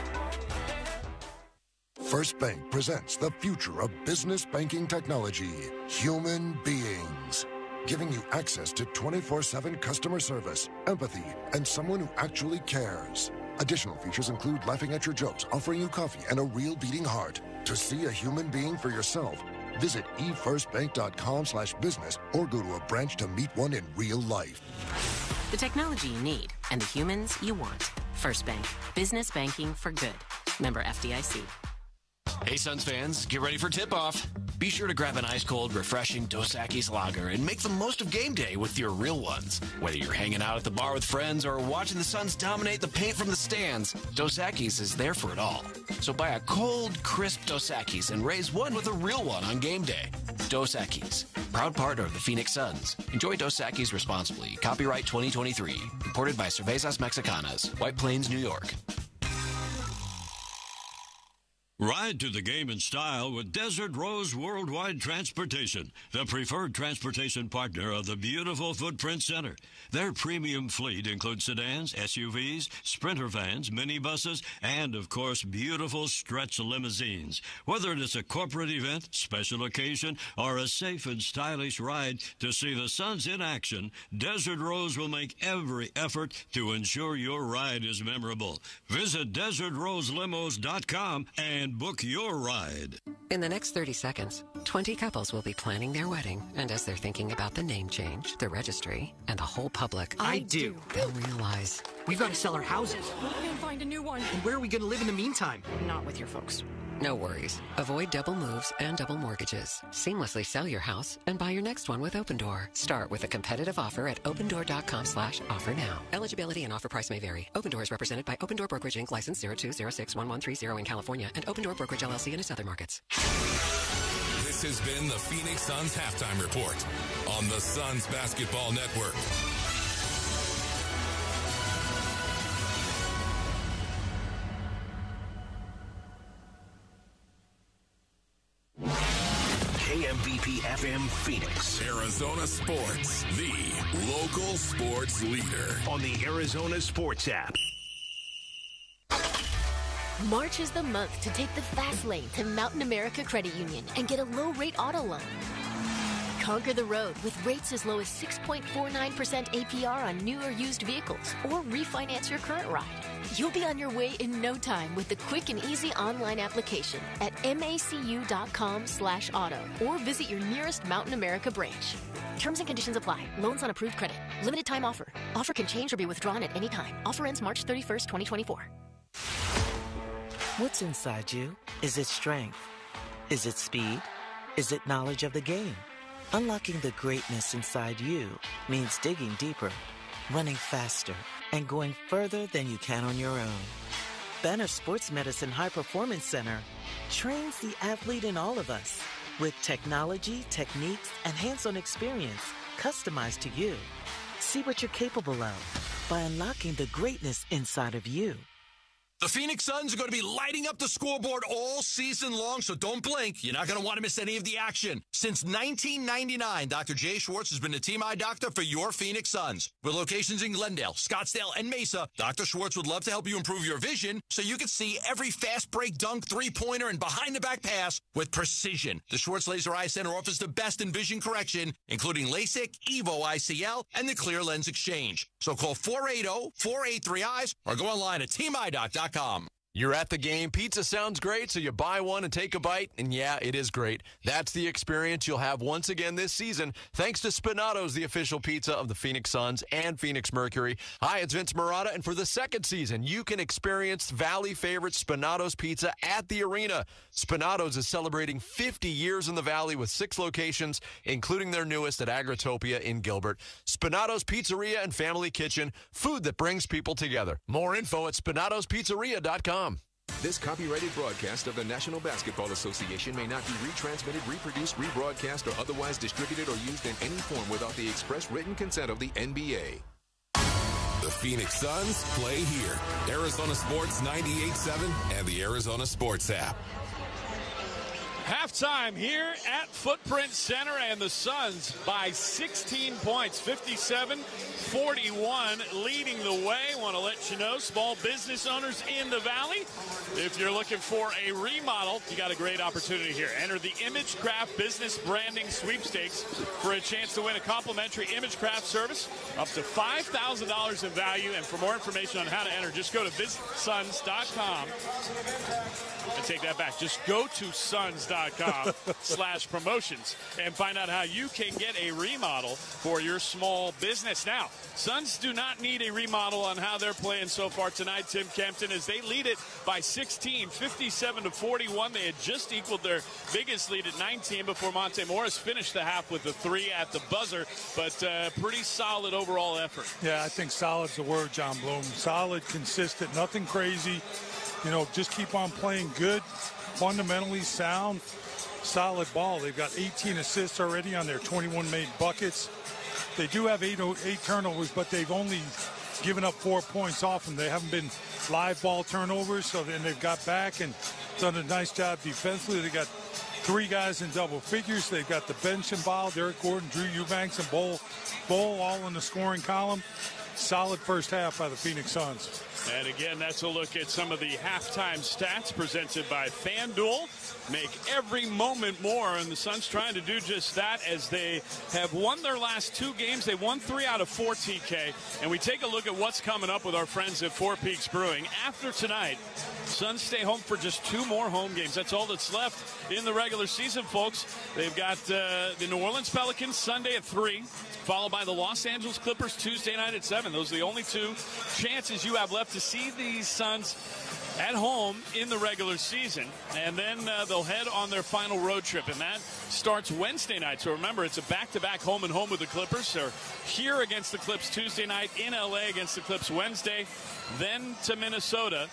First Bank presents the future of business banking technology, human beings giving you access to 24 7 customer service, empathy, and someone who actually cares. Additional features include laughing at your jokes, offering you coffee, and a real beating heart. To see a human being for yourself, visit efirstbank.com slash business or go to a branch to meet one in real life. The technology you need and the humans you want. First Bank. Business banking for good. Member FDIC. Hey, Suns fans, get ready for tip off. Be sure to grab an ice cold, refreshing Dos Equis lager and make the most of game day with your real ones. Whether you're hanging out at the bar with friends or watching the Suns dominate the paint from the stands, Dos Equis is there for it all. So buy a cold, crisp Dos Equis and raise one with a real one on game day. Dos Equis, proud partner of the Phoenix Suns. Enjoy Dos Equis responsibly. Copyright 2023. Imported by Cervezas Mexicanas, White Plains, New York. Ride to the game in style with Desert Rose Worldwide Transportation, the preferred transportation partner of the beautiful Footprint Center. Their premium fleet includes sedans, SUVs, sprinter vans, minibuses, and of course, beautiful stretch limousines. Whether it is a corporate event, special occasion, or a safe and stylish ride to see the Suns in action, Desert Rose will make every effort to ensure your ride is memorable. Visit DesertRoseLimos.com and book your ride. In the next 30 seconds, 20 couples will be planning their wedding. And as they're thinking about the name change, the registry, and the whole public, I do. They'll realize We've got to sell our houses. We can't find a new one. And where are we going to live in the meantime? Not with your folks. No worries. Avoid double moves and double mortgages. Seamlessly sell your house and buy your next one with Opendoor. Start with a competitive offer at opendoor.com slash offer now. Eligibility and offer price may vary. Opendoor is represented by Opendoor Brokerage Inc. license 02061130 in California and Opendoor Brokerage LLC in its other markets. This has been the Phoenix Suns Halftime Report on the Suns Basketball Network. KMVP FM Phoenix. Arizona Sports, the local sports leader. On the Arizona Sports app. March is the month to take the fast lane to Mountain America Credit Union and get a low rate auto loan. Conquer the road with rates as low as 6.49% APR on new or used vehicles or refinance your current ride. You'll be on your way in no time with the quick and easy online application at macu.com slash auto or visit your nearest Mountain America branch. Terms and conditions apply. Loans on approved credit. Limited time offer. Offer can change or be withdrawn at any time. Offer ends March 31st, 2024. What's inside you? Is it strength? Is it speed? Is it knowledge of the game? Unlocking the greatness inside you means digging deeper, running faster, and going further than you can on your own. Banner Sports Medicine High Performance Center trains the athlete in all of us with technology, techniques, and hands on experience customized to you. See what you're capable of by unlocking the greatness inside of you. The Phoenix Suns are going to be lighting up the scoreboard all season long, so don't blink. You're not going to want to miss any of the action. Since 1999, Dr. Jay Schwartz has been the team eye doctor for your Phoenix Suns. With locations in Glendale, Scottsdale, and Mesa, Dr. Schwartz would love to help you improve your vision so you can see every fast break dunk, three pointer, and behind the back pass with precision. The Schwartz Laser Eye Center offers the best in vision correction, including LASIK, EVO ICL, and the Clear Lens Exchange. So call 480 483 eyes or go online at teameye.com. Rockauto.com. You're at the game. Pizza sounds great, so you buy one and take a bite. And yeah, it is great. That's the experience you'll have once again this season, thanks to Spinato's, the official pizza of the Phoenix Suns and Phoenix Mercury. Hi, it's Vince Marotta, and for the second season, you can experience Valley favorite Spinato's pizza at the arena. Spinato's is celebrating 50 years in the Valley with six locations, including their newest at Agritopia in Gilbert. Spinato's Pizzeria and Family Kitchen, food that brings people together. More info at spinatospizzeria.com. This copyrighted broadcast of the National Basketball Association may not be retransmitted, reproduced, rebroadcast, or otherwise distributed or used in any form without the express written consent of the NBA. The Phoenix Suns play here. Arizona Sports 98.7 and the Arizona Sports app. Halftime here at Footprint Center, and the Suns by 16 points, 57 41, leading the way. Want to let you know, small business owners in the Valley, if you're looking for a remodel, you got a great opportunity here. Enter the ImageCraft Business Branding Sweepstakes for a chance to win a complimentary ImageCraft service up to $5,000 in value. And for more information on how to enter, just go to visitsuns.com and take that back. Just go to suns.com slash promotions and find out how you can get a remodel for your small business. Now, Suns do not need a remodel on how they're playing so far tonight, Tim Kempton, as they lead it by 16, 57 to 41. They had just equaled their biggest lead at 19 before Monte Morris finished the half with the three at the buzzer, but uh, pretty solid overall effort. Yeah, I think solid's the word, Jon Bloom. Solid, consistent, nothing crazy. You know, just keep on playing good, fundamentally sound, solid ball. They've got 18 assists already on their 21 made buckets. They do have eight, eight turnovers, but they've only given up four points off them. They haven't been live ball turnovers, so then they've got back and done a nice job defensively. They got three guys in double figures. They've got the bench involved. Eric Gordon, Drew Eubanks, and Bol, Bol all in the scoring column. Solid first half by the Phoenix Suns. And again, that's a look at some of the halftime stats presented by FanDuel. Make every moment more, and the Suns trying to do just that as they have won their last two games. They won three out of four TK. And we take a look at what's coming up with our friends at Four Peaks Brewing. After tonight, Suns stay home for just two more home games. That's all that's left in the regular season, folks. They've got uh, the New Orleans Pelicans Sunday at 3, followed by the Los Angeles Clippers Tuesday night at 7. Those are the only two chances you have left to see these Suns at home in the regular season. And then uh, they'll head on their final road trip, and that starts Wednesday night. So remember, it's a back to back home and home with the Clippers. They're here against the Clips Tuesday night, in LA against the Clips Wednesday, then to Minnesota.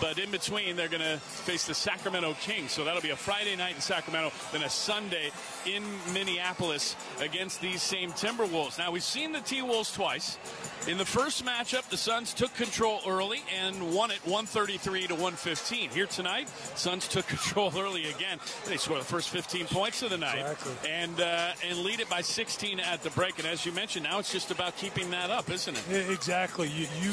But in between, they're going to face the Sacramento Kings. So that'll be a Friday night in Sacramento, then a Sunday in Minneapolis against these same Timberwolves. Now, we've seen the T Wolves twice. In the first matchup, the Suns took control early and won it 133 to 115. Here tonight, Suns took control early again. They scored the first 15 points of the night Exactly. and uh, and lead it by 16 at the break. And as you mentioned, now it's just about keeping that up, isn't it? Exactly. You you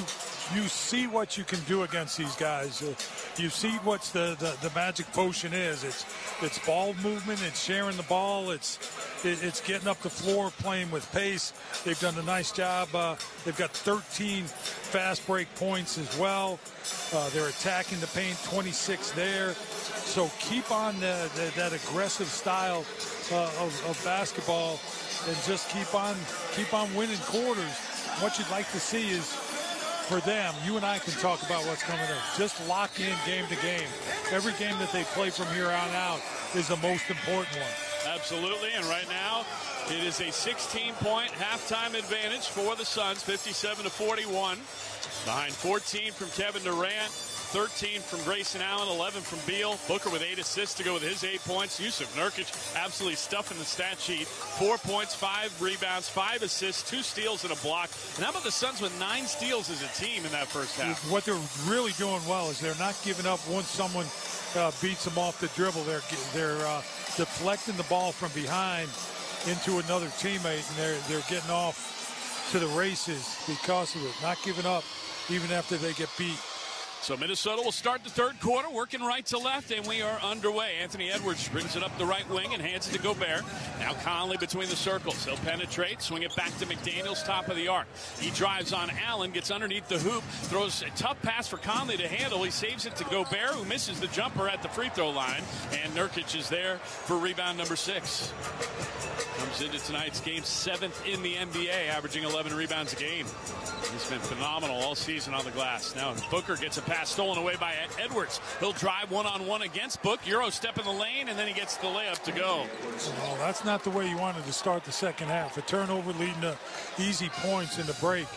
you see what you can do against these guys. Uh, you see what's the, the, the magic potion is. It's it's ball movement. It's sharing the ball. It's it, it's getting up the floor, playing with pace. They've done a nice job. Uh, they've got 13 fast break points as well. Uh, they're attacking the paint, 26 there. So keep on the, the, that aggressive style uh, of, of basketball, and just keep on keep on winning quarters. What you'd like to see is for them, you and I can talk about what's coming up. Just lock in game to game. Every game that they play from here on out is the most important one. Absolutely. And right now, it is a 16 point halftime advantage for the Suns, 57 to 41. Behind 14 from Kevin Durant. 13 from Grayson Allen, 11 from Beal. Booker with eight assists to go with his eight points. Jusuf Nurkic absolutely stuffing the stat sheet. Four points, five rebounds, five assists, two steals, and a block. And how about the Suns with nine steals as a team in that first half? What they're really doing well is they're not giving up once someone uh, beats them off the dribble. They're they're uh, deflecting the ball from behind into another teammate, and they're they're getting off to the races because of it. Not giving up even after they get beat. So Minnesota will start the third quarter, working right to left, and we are underway. Anthony Edwards brings it up the right wing and hands it to Gobert. Now Conley between the circles. He'll penetrate, swing it back to McDaniels, top of the arc. He drives on Allen, gets underneath the hoop, throws a tough pass for Conley to handle. He saves it to Gobert, who misses the jumper at the free throw line, and Nurkic is there for rebound number six. Comes into tonight's game seventh in the NBA, averaging 11 rebounds a game. He's been phenomenal all season on the glass. Now Booker gets a pass stolen away by Edwards. He'll drive one-on-one against Book. Euro step in the lane, and then he gets the layup to go. Well, that's not the way you wanted to start the second half. A turnover leading to easy points in the break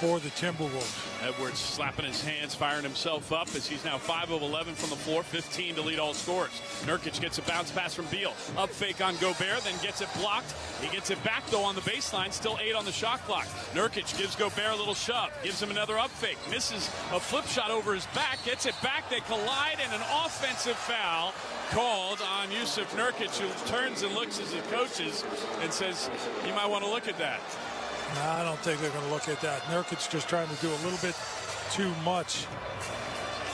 for the Timberwolves. Edwards slapping his hands, firing himself up as he's now 5 of 11 from the floor, 15 to lead all scores. Nurkic gets a bounce pass from Beal. Up fake on Gobert, then gets it blocked. He gets it back, though, on the baseline. Still 8 on the shot clock. Nurkic gives Gobert a little shove, gives him another up fake. Misses a flip shot over his back, gets it back. They collide, and an offensive foul called on Jusuf Nurkic, who turns and looks at his coaches and says, You might want to look at that. No, I don't think they're going to look at that. Nurkic's just trying to do a little bit too much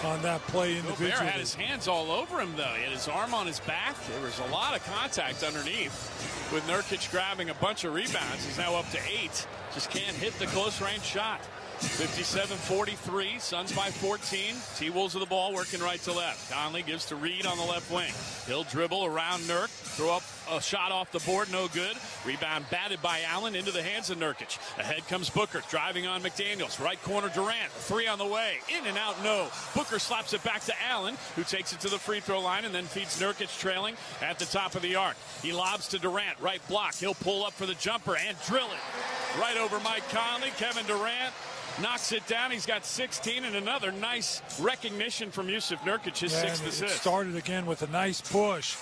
on that play individually. Gobert had his hands all over him, though. He had his arm on his back. There was a lot of contact underneath with Nurkic grabbing a bunch of rebounds. He's now up to eight. Just can't hit the close range shot. 57-43, Suns by 14. T-Wolves with the ball, working right to left. Conley gives to Reid on the left wing. He'll dribble around Nurk, throw up a shot off the board, no good. Rebound batted by Allen into the hands of Nurkic. Ahead comes Booker, driving on McDaniels. Right corner Durant, three on the way. In and out, no. Booker slaps it back to Allen, who takes it to the free throw line and then feeds Nurkic trailing at the top of the arc. He lobs to Durant, right block. He'll pull up for the jumper and drill it. Right over Mike Conley, Kevin Durant knocks it down. He's got 16 and another nice recognition from Jusuf Nurkic, his And sixth assist. started again with a nice push,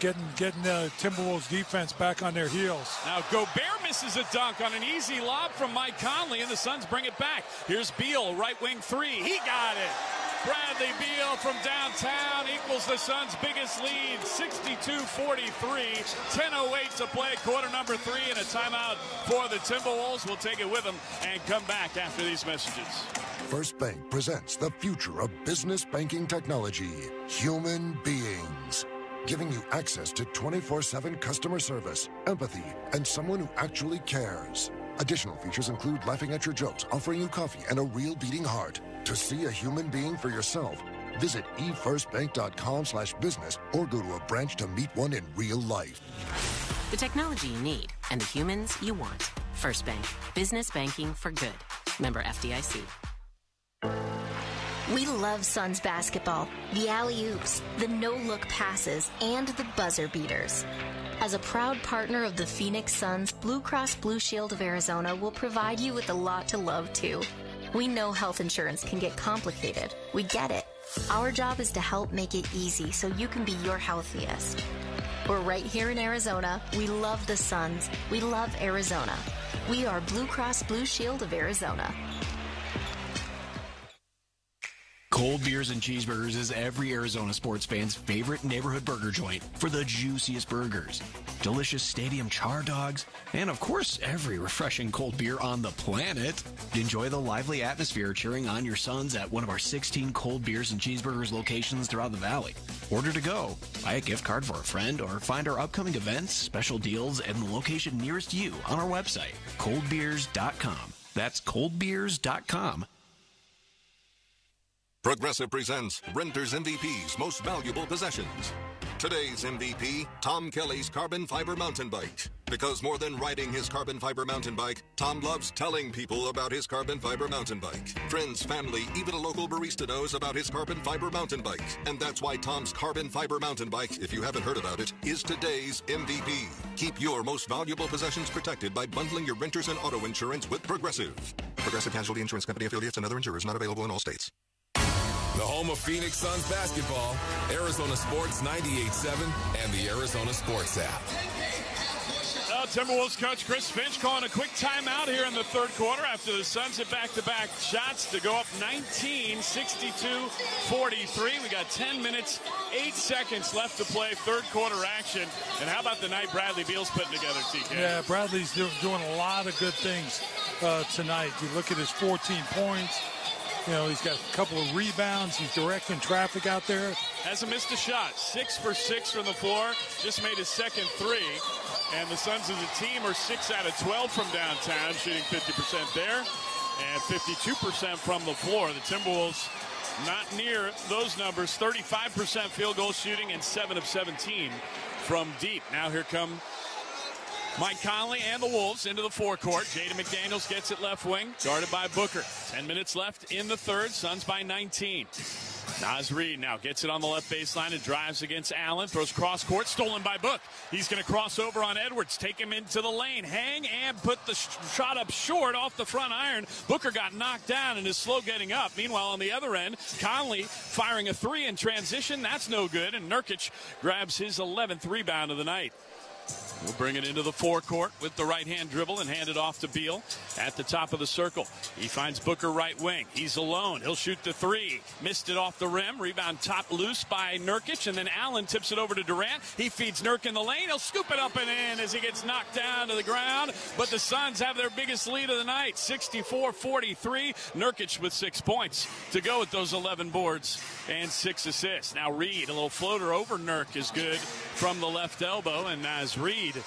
getting getting the Timberwolves defense back on their heels. Now Gobert misses a dunk on an easy lob from Mike Conley, and the Suns bring it back. Here's Beal, right wing three. He got it. Bradley Beal from downtown equals the Suns' biggest lead, 62-43. 10:08 to play, quarter number three, and a timeout for the Timberwolves. We'll take it with them and come back after these messages. First Bank presents the future of business banking technology, human beings. Giving you access to 24 7 customer service, empathy, and someone who actually cares. Additional features include laughing at your jokes, offering you coffee, and a real beating heart. To see a human being for yourself, visit efirstbank.com slash business or go to a branch to meet one in real life. The technology you need and the humans you want. First Bank. Business banking for good. Member FDIC. We love Suns basketball, the alley oops, the no look passes, and the buzzer beaters. As a proud partner of the Phoenix Suns, Blue Cross Blue Shield of Arizona will provide you with a lot to love too. We know health insurance can get complicated. We get it. Our job is to help make it easy so you can be your healthiest. We're right here in Arizona. We love the Suns. We love Arizona. We are Blue Cross Blue Shield of Arizona. Cold Beers and Cheeseburgers is every Arizona sports fan's favorite neighborhood burger joint for the juiciest burgers, delicious stadium char dogs, and of course, every refreshing cold beer on the planet. Enjoy the lively atmosphere cheering on your Suns at one of our 16 Cold Beers and Cheeseburgers locations throughout the valley. Order to go, buy a gift card for a friend, or find our upcoming events, special deals, and the location nearest you on our website, coldbeers.com. That's coldbeers.com. Progressive presents Renter's MVP's Most Valuable Possessions. Today's MVP, Tom Kelly's carbon fiber mountain bike. Because more than riding his carbon fiber mountain bike, Tom loves telling people about his carbon fiber mountain bike. Friends, family, even a local barista knows about his carbon fiber mountain bike. And that's why Tom's carbon fiber mountain bike, if you haven't heard about it, is today's MVP. Keep your most valuable possessions protected by bundling your renters and auto insurance with Progressive. Progressive Casualty Insurance Company affiliates and other insurers not available in all states. The home of Phoenix Suns basketball, Arizona Sports 98.7 and the Arizona Sports app. Now, Timberwolves coach Chris Finch calling a quick timeout here in the third quarter after the Suns hit back-to-back shots to go up 19, 62-43. We got 10 minutes, 8 seconds left to play third quarter action. And how about the night Bradley Beal's putting together, TK? Yeah, Bradley's doing a lot of good things uh, tonight. You look at his 14 points. You know, he's got a couple of rebounds. He's directing traffic out there. Hasn't missed a shot. Six for six from the floor. Just made his second three. And the Suns as a team are six out of 12 from downtown, shooting 50% there and 52% from the floor. The Timberwolves not near those numbers. 35% field goal shooting and 7 of 17 from deep. Now here come Mike Conley and the Wolves into the forecourt. Jaden McDaniels gets it left wing, guarded by Booker. 10 minutes left in the third. Suns by 19. Naz Reid now gets it on the left baseline and drives against Allen. Throws cross court, stolen by Book. He's going to cross over on Edwards, take him into the lane, hang and put the sh- shot up short off the front iron. Booker got knocked down and is slow getting up. Meanwhile, on the other end, Conley firing a three in transition. That's no good. And Nurkic grabs his 11th rebound of the night. We'll bring it into the forecourt with the right hand dribble and hand it off to Beal at the top of the circle. He finds Booker right wing. He's alone. He'll shoot the three. Missed it off the rim. Rebound top loose by Nurkic. And then Allen tips it over to Durant. He feeds Nurk in the lane. He'll scoop it up and in as he gets knocked down to the ground. But the Suns have their biggest lead of the night 64 43. Nurkic with six points to go with those 11 boards and six assists. Now Reid, a little floater over Nurk is good from the left elbow. And as Reid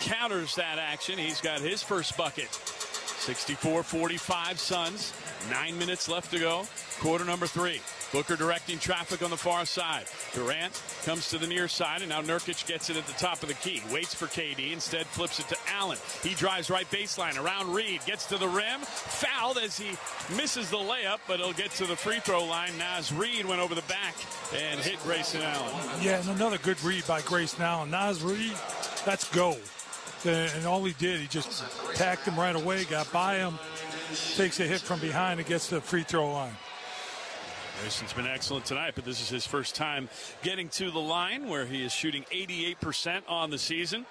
counters that action. He's got his first bucket. 64-45 Suns. Nine minutes left to go. Quarter number three. Booker directing traffic on the far side. Durant comes to the near side, and now Nurkic gets it at the top of the key. Waits for KD, instead flips it to Allen. He drives right baseline around Reid, gets to the rim, fouled as he misses the layup, but he'll get to the free throw line. Naz Reid went over the back and hit Grayson Allen. Yeah, and another good read by Grayson Allen. Naz Reid, that's go. And all he did, he just tacked him right away, got by him, takes a hit from behind, and gets to the free throw line. Grayson's been excellent tonight, but this is his first time getting to the line where he is shooting 88% on the season.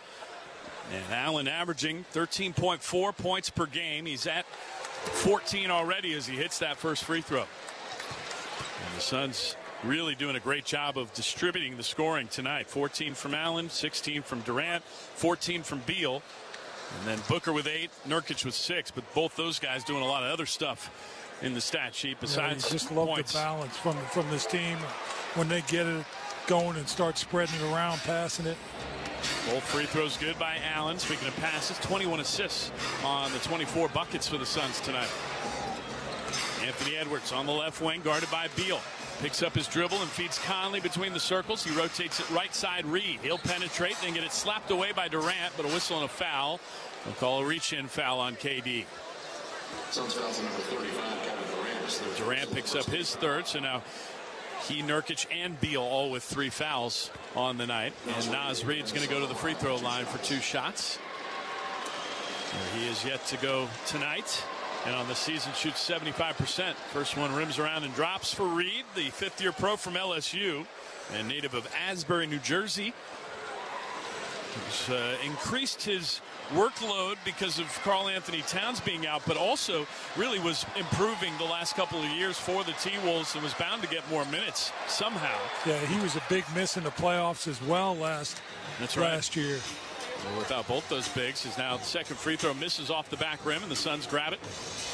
And Allen averaging 13.4 points per game. He's at 14 already as he hits that first free throw. The Suns really doing a great job of distributing the scoring tonight. 14 from Allen, 16 from Durant, 14 from Beal. And then Booker with eight, Nurkic with six, but both those guys doing a lot of other stuff in the stat sheet besides yeah, just love points. the balance from from this team when they get it going and start spreading it around, passing it. Both free throws good by Allen. Speaking of passes, 21 assists on the 24 buckets for the Suns tonight. Anthony Edwards on the left wing, guarded by Beal. Picks up his dribble and feeds Conley between the circles. He rotates it right side Reid. He'll penetrate, then get it slapped away by Durant, but a whistle and a foul. They'll call a reach-in foul on KD. Durant picks up his third, so now he, Nurkic, and Beal all with three fouls on the night. And Naz Reid's going to go to the free throw line for two shots. He is yet to go tonight. And on the season, shoots 75%. First one rims around and drops for Reid, the fifth year pro from LSU and native of Asbury, New Jersey. He's uh, increased his workload because of Karl-Anthony Towns being out, but also really was improving the last couple of years for the T Wolves and was bound to get more minutes somehow. Yeah, he was a big miss in the playoffs as well last That's last year. Without both those bigs, is now the second free throw misses off the back rim, and the Suns grab it.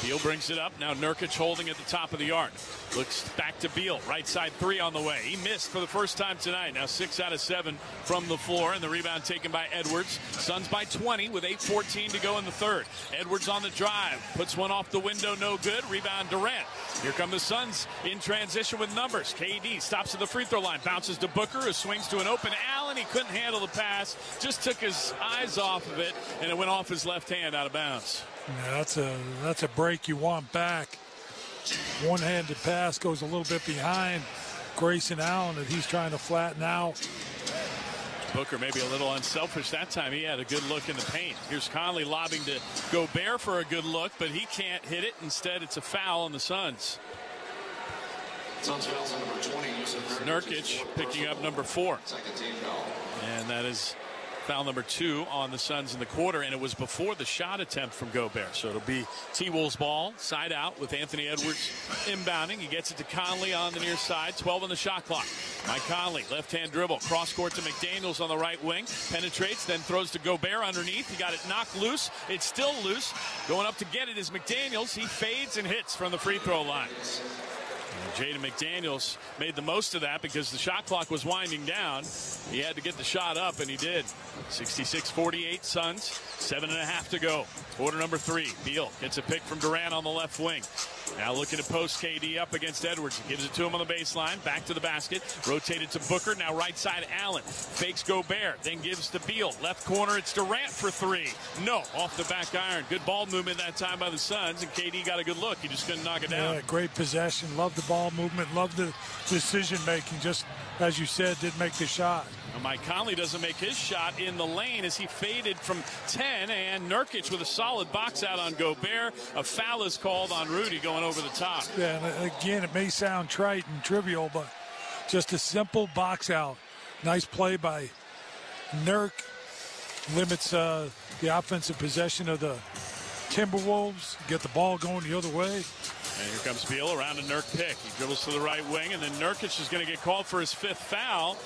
Beal brings it up. Now Nurkic holding at the top of the arc. Looks back to Beal. Right side three on the way. He missed for the first time tonight. Now six out of seven from the floor, and the rebound taken by Edwards. Suns by 20 with 8.14 to go in the third. Edwards on the drive. Puts one off the window, no good. Rebound Durant. Here come the Suns in transition with numbers. KD stops at the free throw line. Bounces to Booker, who swings to an open Allen. He couldn't handle the pass. Just took his eyes off of it, and it went off his left hand out of bounds. Yeah, that's a that's a break you want back. One-handed pass goes a little bit behind Grayson Allen that he's trying to flatten out. Booker maybe a little unselfish that time. He had a good look in the paint. Here's Conley lobbing to Gobert for a good look, but he can't hit it. Instead, it's a foul on the Suns. Suns Nurkic picking up number four. And that is foul number two on the Suns in the quarter, and it was before the shot attempt from Gobert. So it'll be T Wolves ball, side out with Anthony Edwards inbounding. He gets it to Conley on the near side, 12 on the shot clock. Mike Conley, left hand dribble, cross court to McDaniels on the right wing, penetrates, then throws to Gobert underneath. He got it knocked loose. It's still loose. Going up to get it is McDaniels. He fades and hits from the free throw line. Jaden McDaniels made the most of that because the shot clock was winding down. He had to get the shot up, and he did. 66-48 Suns. Seven and a half to go. Quarter number three. Beal gets a pick from Durant on the left wing. Now looking to post KD up against Edwards. He gives it to him on the baseline. Back to the basket. Rotated to Booker. Now right side Allen. Fakes Gobert. Then gives to Beal. Left corner it's Durant for three. No. Off the back iron. Good ball movement that time by the Suns. And KD got a good look. He just couldn't knock it down. Yeah, great possession. Love the ball movement. Love the decision making. Just as you said, did make the shot. Mike Conley doesn't make his shot in the lane as he faded from 10, and Nurkic with a solid box out on Gobert. A foul is called on Rudy going over the top. Yeah, and again, it may sound trite and trivial, but just a simple box out. Nice play by Nurk. Limits uh, the offensive possession of the Timberwolves. Get the ball going the other way. And here comes Beal around a Nurk pick. He dribbles to the right wing, and then Nurkic is going to get called for his fifth foul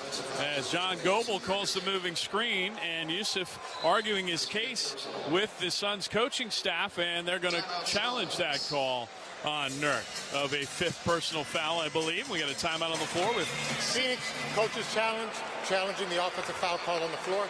as John Goble calls the moving screen, and Jusuf arguing his case with the Suns coaching staff, and they're going to challenge that call on Nurk of a fifth personal foul, I believe. We got a timeout on the floor with Phoenix coaches challenge, challenging the offensive foul call on the floor.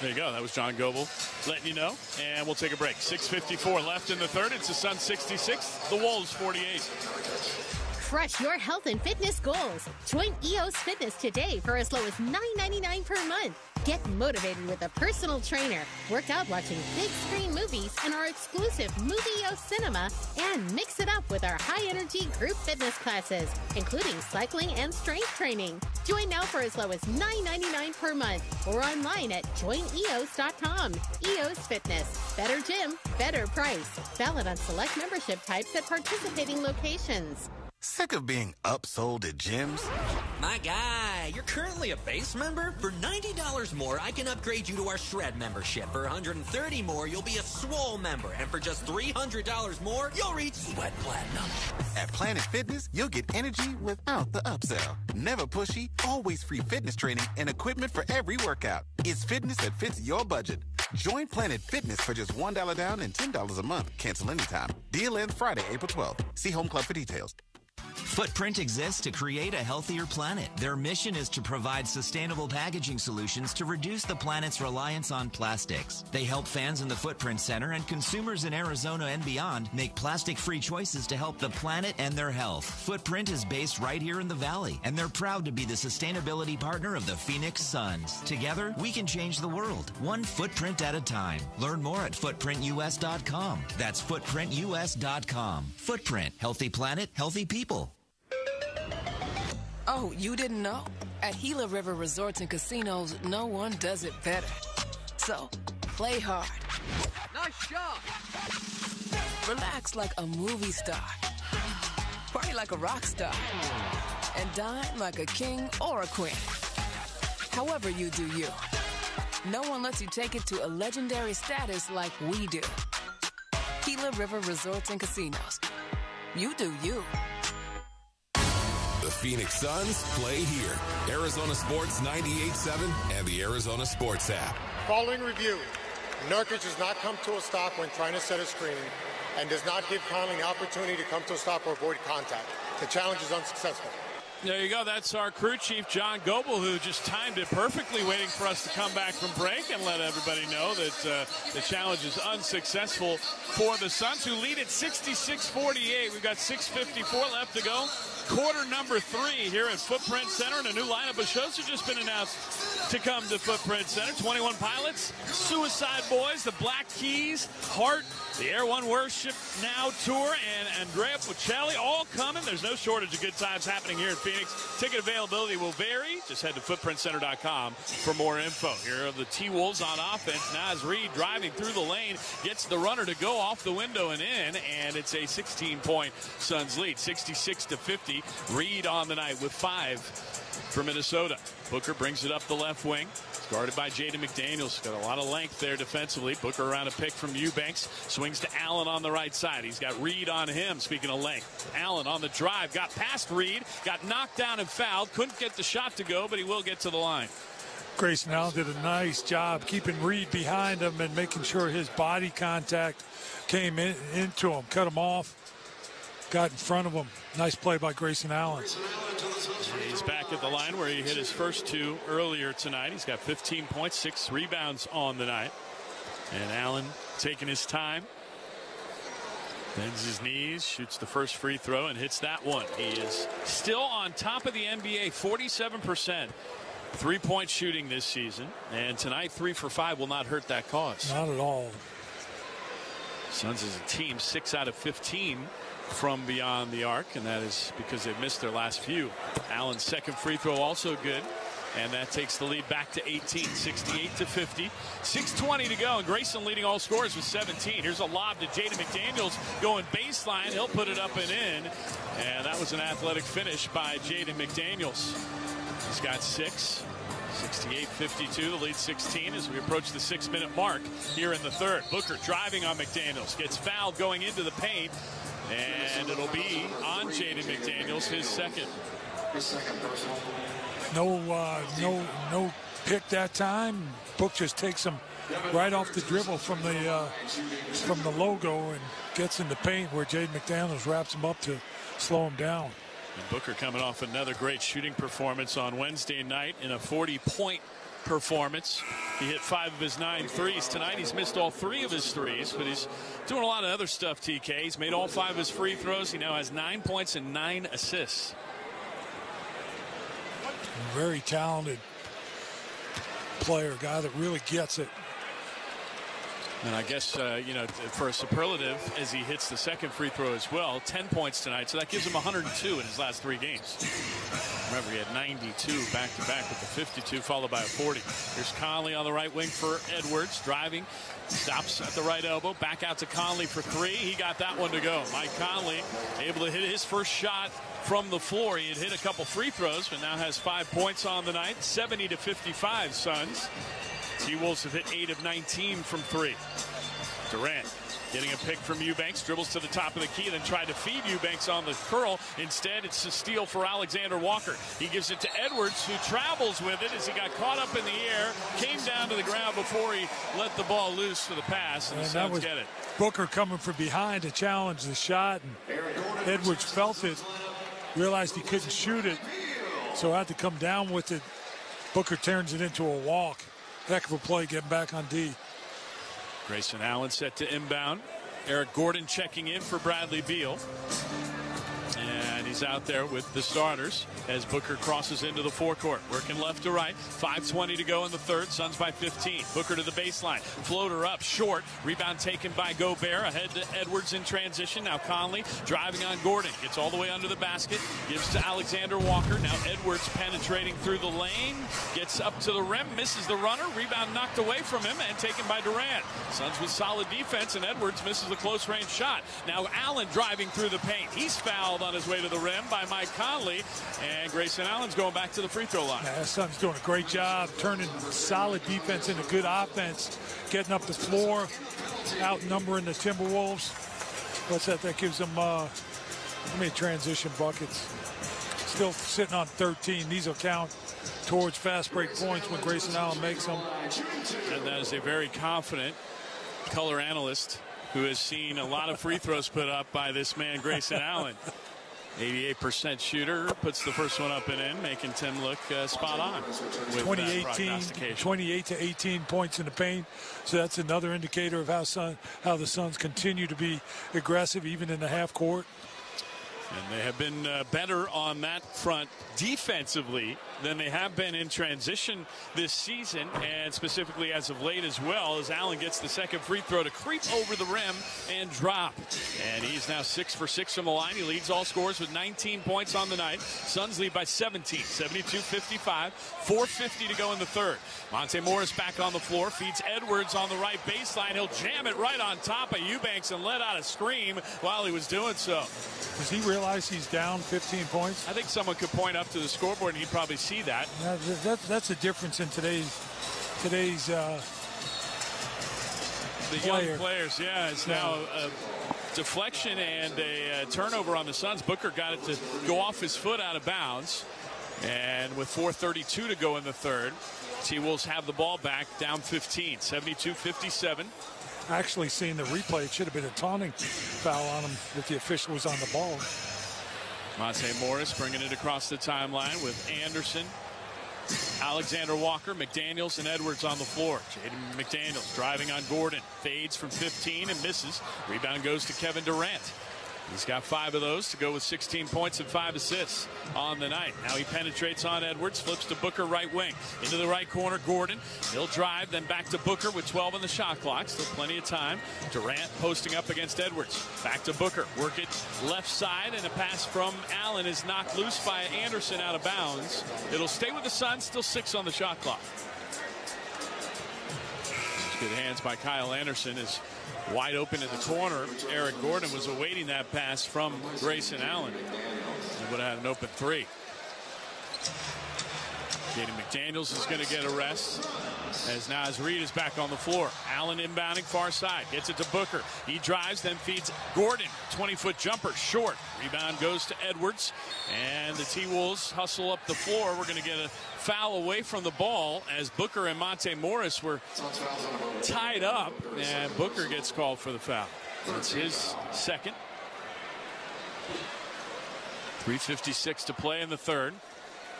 There you go. That was John Goble letting you know. And we'll take a break. 6.54 left in the third. It's the Sun 66, the Wolves 48. Crush your health and fitness goals. Join EOS Fitness today for as low as $9.99 per month. Get motivated with a personal trainer, work out watching big screen movies and our exclusive Movie Cinema, and mix it up with our high energy group fitness classes, including cycling and strength training. Join now for as low as $9.99 per month or online at joineos.com. EOS Fitness. Better gym, better price. Valid on select membership types at participating locations. Sick of being upsold at gyms? My guy, you're currently a base member? For $90 more, I can upgrade you to our Shred membership. For 130 more, you'll be a Swole member. And for just $300 more, you'll reach Sweat Platinum. At Planet Fitness, you'll get energy without the upsell. Never pushy, always free fitness training and equipment for every workout. It's fitness that fits your budget. Join Planet Fitness for just $1 down and $10 a month. Cancel anytime. Deal ends Friday, April 12th. See Home Club for details. Footprint exists to create a healthier planet. Their mission is to provide sustainable packaging solutions to reduce the planet's reliance on plastics. They help fans in the Footprint Center and consumers in Arizona and beyond make plastic-free choices to help the planet and their health. Footprint is based right here in the Valley, and they're proud to be the sustainability partner of the Phoenix Suns. Together, we can change the world, one footprint at a time. Learn more at footprintus.com. That's footprintus.com. Footprint, healthy planet, healthy people. Oh, you didn't know? At Gila River Resorts and Casinos, no one does it better. So, play hard. Nice shot! Relax like a movie star. Party like a rock star. And dine like a king or a queen. However you do you. No one lets you take it to a legendary status like we do. Gila River Resorts and Casinos. You do you. The Phoenix Suns play here. Arizona Sports 98.7 and the Arizona Sports app. Following review, Nurkic does not come to a stop when trying to set a screen and does not give Conley the opportunity to come to a stop or avoid contact. The challenge is unsuccessful. There you go. That's our crew chief, John Goble, who just timed it perfectly, waiting for us to come back from break and let everybody know that uh, the challenge is unsuccessful for the Suns, who lead at 66-48. We've got 6.54 left to go. Quarter number three here at Footprint Center, and a new lineup of shows have just been announced to come to Footprint Center. 21 Pilots, Suicide Boys, the Black Keys, Heart, the Air One Worship Now Tour, and Andrea Bocelli all coming. There's no shortage of good times happening here in Phoenix. Ticket availability will vary. Just head to footprintcenter.com for more info. Here are the T-Wolves on offense. Naz Reid driving through the lane, gets the runner to go off the window and in, and it's a 16-point Suns lead, 66 to 50. Reid on the night with five for Minnesota. Booker brings it up the left wing. Guarded by Jaden McDaniels. Got a lot of length there defensively. Booker around a pick from Eubanks. Swings to Allen on the right side. He's got Reid on him. Speaking of length. Allen on the drive. Got past Reid. Got knocked down and fouled. Couldn't get the shot to go, but he will get to the line. Grayson Allen did a nice job keeping Reid behind him and making sure his body contact came in, into him. Cut him off. Got in front of him. Nice play by Grayson Allen. He's back at the line where he hit his first two earlier tonight. He's got 15 points, six rebounds on the night. And Allen taking his time. Bends his knees, shoots the first free throw, and hits that one. He is still on top of the NBA, 47%. Three point shooting this season. And tonight, three for five will not hurt that cause. Not at all. Suns as a team, six out of 15 from beyond the arc, and that is because they've missed their last few. Allen's second free throw also good. And that takes the lead back to 18, 68 to 50. 6.20 to go, and Grayson leading all scorers with 17. Here's a lob to Jaden McDaniels going baseline. He'll put it up and in. And that was an athletic finish by Jaden McDaniels. He's got six. 68-52, the lead 16 as we approach the six-minute mark here in the third. Booker driving on McDaniels, gets fouled going into the paint, and it'll be on Jaden McDaniels, his second. No, uh, no, no pick that time. Book just takes him right off the dribble from the uh, from the logo and gets in the paint where Jaden McDaniels wraps him up to slow him down. And Booker coming off another great shooting performance on Wednesday night in a 40-point performance. He hit five of his nine threes tonight. He's missed all three of his threes, but he's doing a lot of other stuff, TK. He's made all five of his free throws. He now has nine points and nine assists. Very talented player, guy that really gets it. And I guess, uh, you know, for a superlative, as he hits the second free throw as well, 10 points tonight. So that gives him 102 in his last three games. Remember, he had 92 back to back with the 52, followed by a 40. Here's Conley on the right wing for Edwards, driving, stops at the right elbow, back out to Conley for three. He got that one to go. Mike Conley able to hit his first shot from the floor. He had hit a couple free throws, but now has five points on the night, 70 to 55 Suns. T-Wolves have hit 8 of 19 from three. Durant getting a pick from Eubanks, dribbles to the top of the key, then tried to feed Eubanks on the curl. Instead, it's a steal for Alexander Walker. He gives it to Edwards, who travels with it as he got caught up in the air, came down to the ground before he let the ball loose for the pass, and, and the Suns get it. Booker coming from behind to challenge the shot, and Edwards felt it, realized he couldn't shoot it, so had to come down with it. Booker turns it into a walk. Heck of a play getting back on D. Grayson Allen set to inbound. Eric Gordon checking in for Bradley Beal. And he's out there with the starters as Booker crosses into the forecourt. Working left to right. 5.20 to go in the third. Suns by 15. Booker to the baseline. Floater up short. Rebound taken by Gobert. Ahead to Edwards in transition. Now Conley driving on Gordon. Gets all the way under the basket. Gives to Alexander Walker. Now Edwards penetrating through the lane. Gets up to the rim. Misses the runner. Rebound knocked away from him and taken by Durant. Suns with solid defense and Edwards misses a close range shot. Now Allen driving through the paint. He's fouled on his way to the rim by Mike Conley. And Grayson Allen's going back to the free throw line. Yeah, Sun's doing a great job turning solid defense into good offense, getting up the floor, outnumbering the Timberwolves. What's that? That gives them uh, many transition buckets? Still sitting on 13. These will count towards fast break points when Grayson Allen makes them. And that is a very confident color analyst who has seen a lot of free throws put up by this man, Grayson Allen. 88% shooter puts the first one up and in, making Tim look uh, spot on. 2018, 28 to 18 points in the paint. So that's another indicator of how Sun, how the Suns continue to be aggressive, even in the half court. And they have been uh, better on that front defensively than they have been in transition this season, and specifically as of late as well, as Allen gets the second free throw to creep over the rim and drop. And he's now six for six from the line. He leads all scores with 19 points on the night. Suns lead by 17, 72-55, 4.50 to go in the third. Monte Morris back on the floor, feeds Edwards on the right baseline. He'll jam it right on top of Eubanks and let out a scream while he was doing so. Does he realize he's down 15 points? I think someone could point up to the scoreboard and he'd probably see that. Yeah, that that's a difference in today's today's uh, the player. young players. Yeah, it's now a deflection and a uh, turnover on the Suns. Booker got it to go off his foot out of bounds, and with 4:32 to go in the third, T-Wolves have the ball back, down 15, 72-57. Actually, seeing the replay, it should have been a taunting foul on him if the official was on the ball. Monte Morris bringing it across the timeline with Anderson, Alexander Walker, McDaniels, and Edwards on the floor. Jaden McDaniels driving on Gordon. Fades from 15 and misses. Rebound goes to Kevin Durant. He's got five of those to go with 16 points and five assists on the night. Now he penetrates on Edwards, flips to Booker right wing. Into the right corner, Gordon. He'll drive, then back to Booker with 12 on the shot clock. Still plenty of time. Durant posting up against Edwards. Back to Booker. Work it left side, and a pass from Allen is knocked loose by Anderson out of bounds. It'll stay with the Suns, still six on the shot clock. Good hands by Kyle Anderson as wide open in the corner. Eric Gordon was awaiting that pass from Grayson Allen. He would have had an open three. Jaden McDaniels is going to get a rest as Naz Reid is back on the floor. Allen inbounding far side. Gets it to Booker. He drives, then feeds Gordon. 20-foot jumper, short. Rebound goes to Edwards. And the T-Wolves hustle up the floor. We're going to get a foul away from the ball as Booker and Monte Morris were tied up. And Booker gets called for the foul. It's his second. 3.56 to play in the third.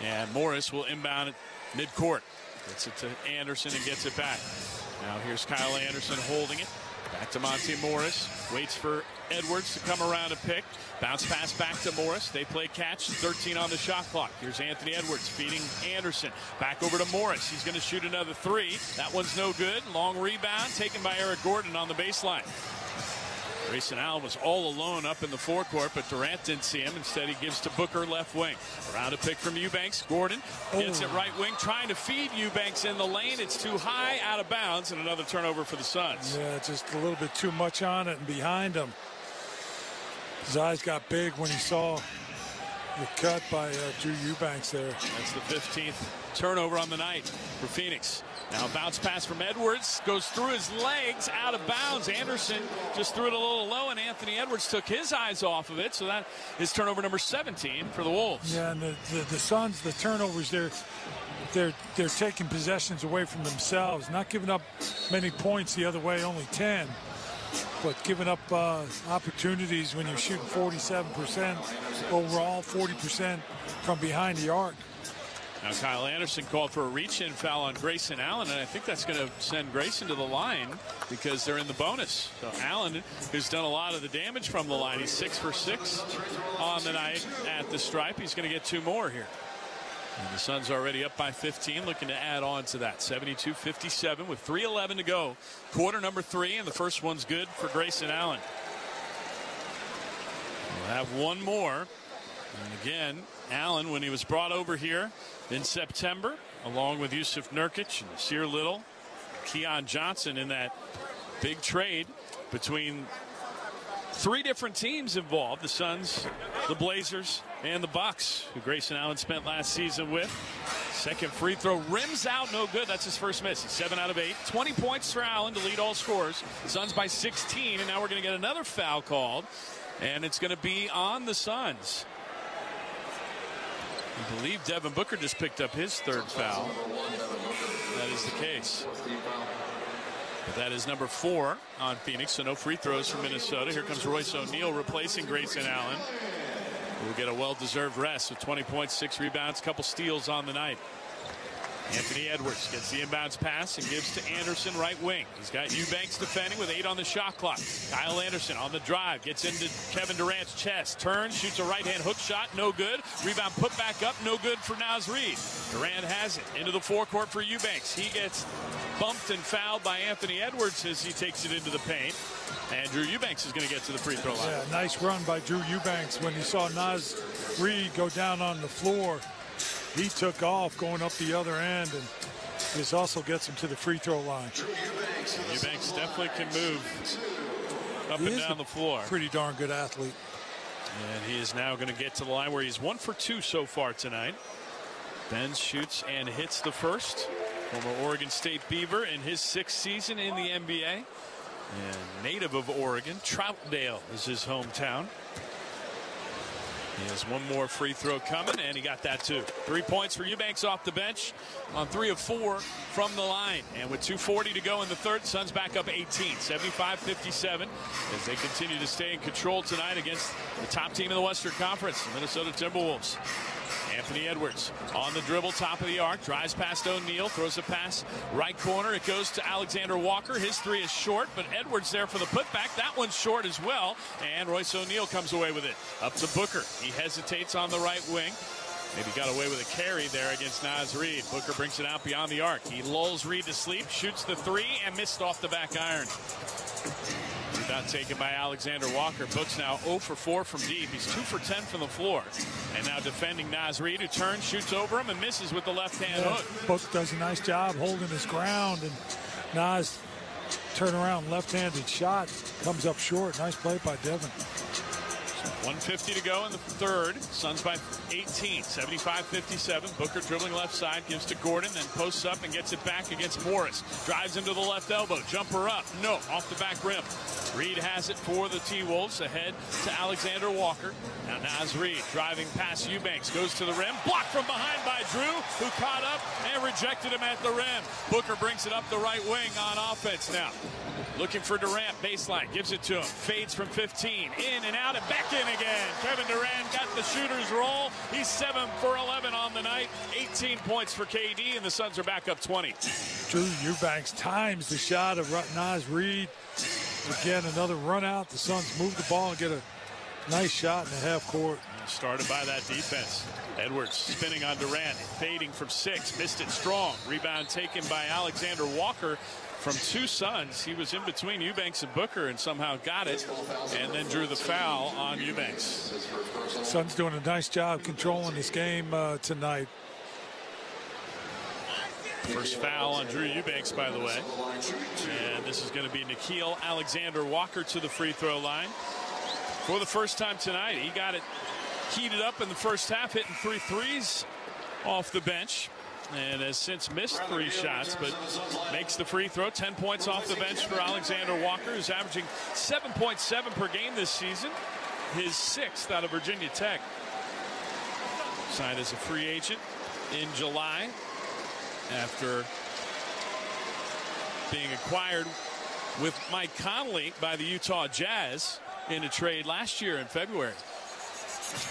And Morris will inbound it midcourt. Gets it to Anderson and gets it back. Now here's Kyle Anderson holding it. Back to Monte Morris. Waits for Edwards to come around and pick. Bounce pass back to Morris. They play catch. 13 on the shot clock. Here's Anthony Edwards feeding Anderson. Back over to Morris. He's going to shoot another three. That one's no good. Long rebound taken by Eric Gordon on the baseline. Grayson Allen was all alone up in the forecourt, but Durant didn't see him. Instead, he gives to Booker left wing. Around a pick from Eubanks. Gordon gets it right wing, trying to feed Eubanks in the lane. It's too high, out of bounds, and another turnover for the Suns. Yeah, just a little bit too much on it and behind him. His eyes got big when he saw the cut by uh, Drew Eubanks there. That's the 15th turnover on the night for Phoenix. Now bounce pass from Edwards goes through his legs out of bounds. Anderson just threw it a little low, and Anthony Edwards took his eyes off of it. So that is turnover number 17 for the Wolves. Yeah, and the, the, the Suns, the turnovers, they're they're they're taking possessions away from themselves, not giving up many points the other way, only 10 but giving up uh, opportunities when you're shooting 47% overall, 40% from behind the arc. Now Kyle Anderson called for a reach-in foul on Grayson Allen, and I think that's going to send Grayson to the line because they're in the bonus. So Allen, who's done a lot of the damage from the line, he's six for six on the night at the stripe. He's going to get two more here. And the Suns already up by 15, looking to add on to that. 72-57 with 3.11 to go. Quarter number three, and the first one's good for Grayson Allen. We'll have one more. And again, Allen, when he was brought over here in September, along with Jusuf Nurkic and Nassir Little, Keon Johnson in that big trade between three different teams involved the Suns, the Blazers, and the Bucks, who Grayson Allen spent last season with. Second free throw rims out, no good. That's his first miss. Seven out of eight. 20 points for Allen to lead all scores. Suns by 16, and now we're going to get another foul called, and it's going to be on the Suns. I believe Devin Booker just picked up his third foul. That is the case. But that is number four on Phoenix, so no free throws from Minnesota. Here comes Royce O'Neale replacing Grayson Allen. We'll get a well-deserved rest with 20 points, six rebounds, a couple steals on the night. Anthony Edwards gets the inbounds pass and gives to Anderson right wing. He's got Eubanks defending with eight on the shot clock. Kyle Anderson on the drive gets into Kevin Durant's chest. Turns, shoots a right hand hook shot, no good. Rebound put back up, no good for Naz Reid. Durant has it into the forecourt for Eubanks. He gets bumped and fouled by Anthony Edwards as he takes it into the paint. And Drew Eubanks is going to get to the free throw line. Yeah, nice run by Drew Eubanks when he saw Naz Reid go down on the floor he took off going up the other end and this also gets him to the free throw line. Eubanks definitely can move up he and down the floor. Pretty darn good athlete. And he is now going to get to the line where he's one for two so far tonight. Ben shoots and hits the first. Former Oregon State Beaver in his sixth season in the NBA. And native of Oregon, Troutdale is his hometown. He has one more free throw coming, and he got that too. Three points for Eubanks off the bench on three of four from the line. And with 2.40 to go in the third, Suns back up 18, 75-57, as they continue to stay in control tonight against the top team in the Western Conference, the Minnesota Timberwolves. Anthony Edwards on the dribble, top of the arc, drives past O'Neale, throws a pass right corner. It goes to Alexander Walker. His three is short, but Edwards there for the putback. That one's short as well, and Royce O'Neale comes away with it. Up to Booker. He hesitates on the right wing. Maybe got away with a carry there against Naz Reid. Booker brings it out beyond the arc. He lulls Reid to sleep, shoots the three, and missed off the back iron. Rebound taken by Alexander Walker. Book's now 0 for 4 from deep. He's 2 for 10 from the floor. And now defending Naz Reid, who turns, shoots over him, and misses with the left hand yeah, hook. Book does a nice job holding his ground, and Naz turn around left-handed shot comes up short. Nice play by Devin. 150 to go in the third. Suns by 18, 75-57. Booker dribbling left side, gives to Gordon, then posts up and gets it back against Morris. Drives into the left elbow, jumper up, no, off the back rim. Reid has it for the T-Wolves, ahead to Alexander Walker. Now Naz Reid driving past Eubanks, goes to the rim, blocked from behind by Drew, who caught up and rejected him at the rim. Booker brings it up the right wing on offense now. Looking for Durant, baseline, gives it to him, fades from 15, in and out and back in again. Kevin Durant got the shooter's roll. He's 7 for 11 on the night, 18 points for KD, and the Suns are back up 20. Drew Eubanks times the shot of Naz Reid. Again, another run out. The Suns move the ball and get a nice shot in the half court. Started by that defense. Edwards spinning on Durant, fading from six, missed it strong. Rebound taken by Alexander Walker from two Suns. He was in between Eubanks and Booker and somehow got it and then drew the foul on Eubanks. Suns doing a nice job controlling this game uh, tonight. First foul on Drew Eubanks, by the way. And this is going to be Nickeil Alexander Walker to the free throw line. For the first time tonight, he got it heated up in the first half, hitting three threes off the bench. And has since missed three shots, but makes the free throw. 10 points off the bench for Alexander Walker, who's averaging 7.7 per game this season. His sixth out of Virginia Tech. Signed as a free agent in July after being acquired with Mike Conley by the Utah Jazz in a trade last year in February.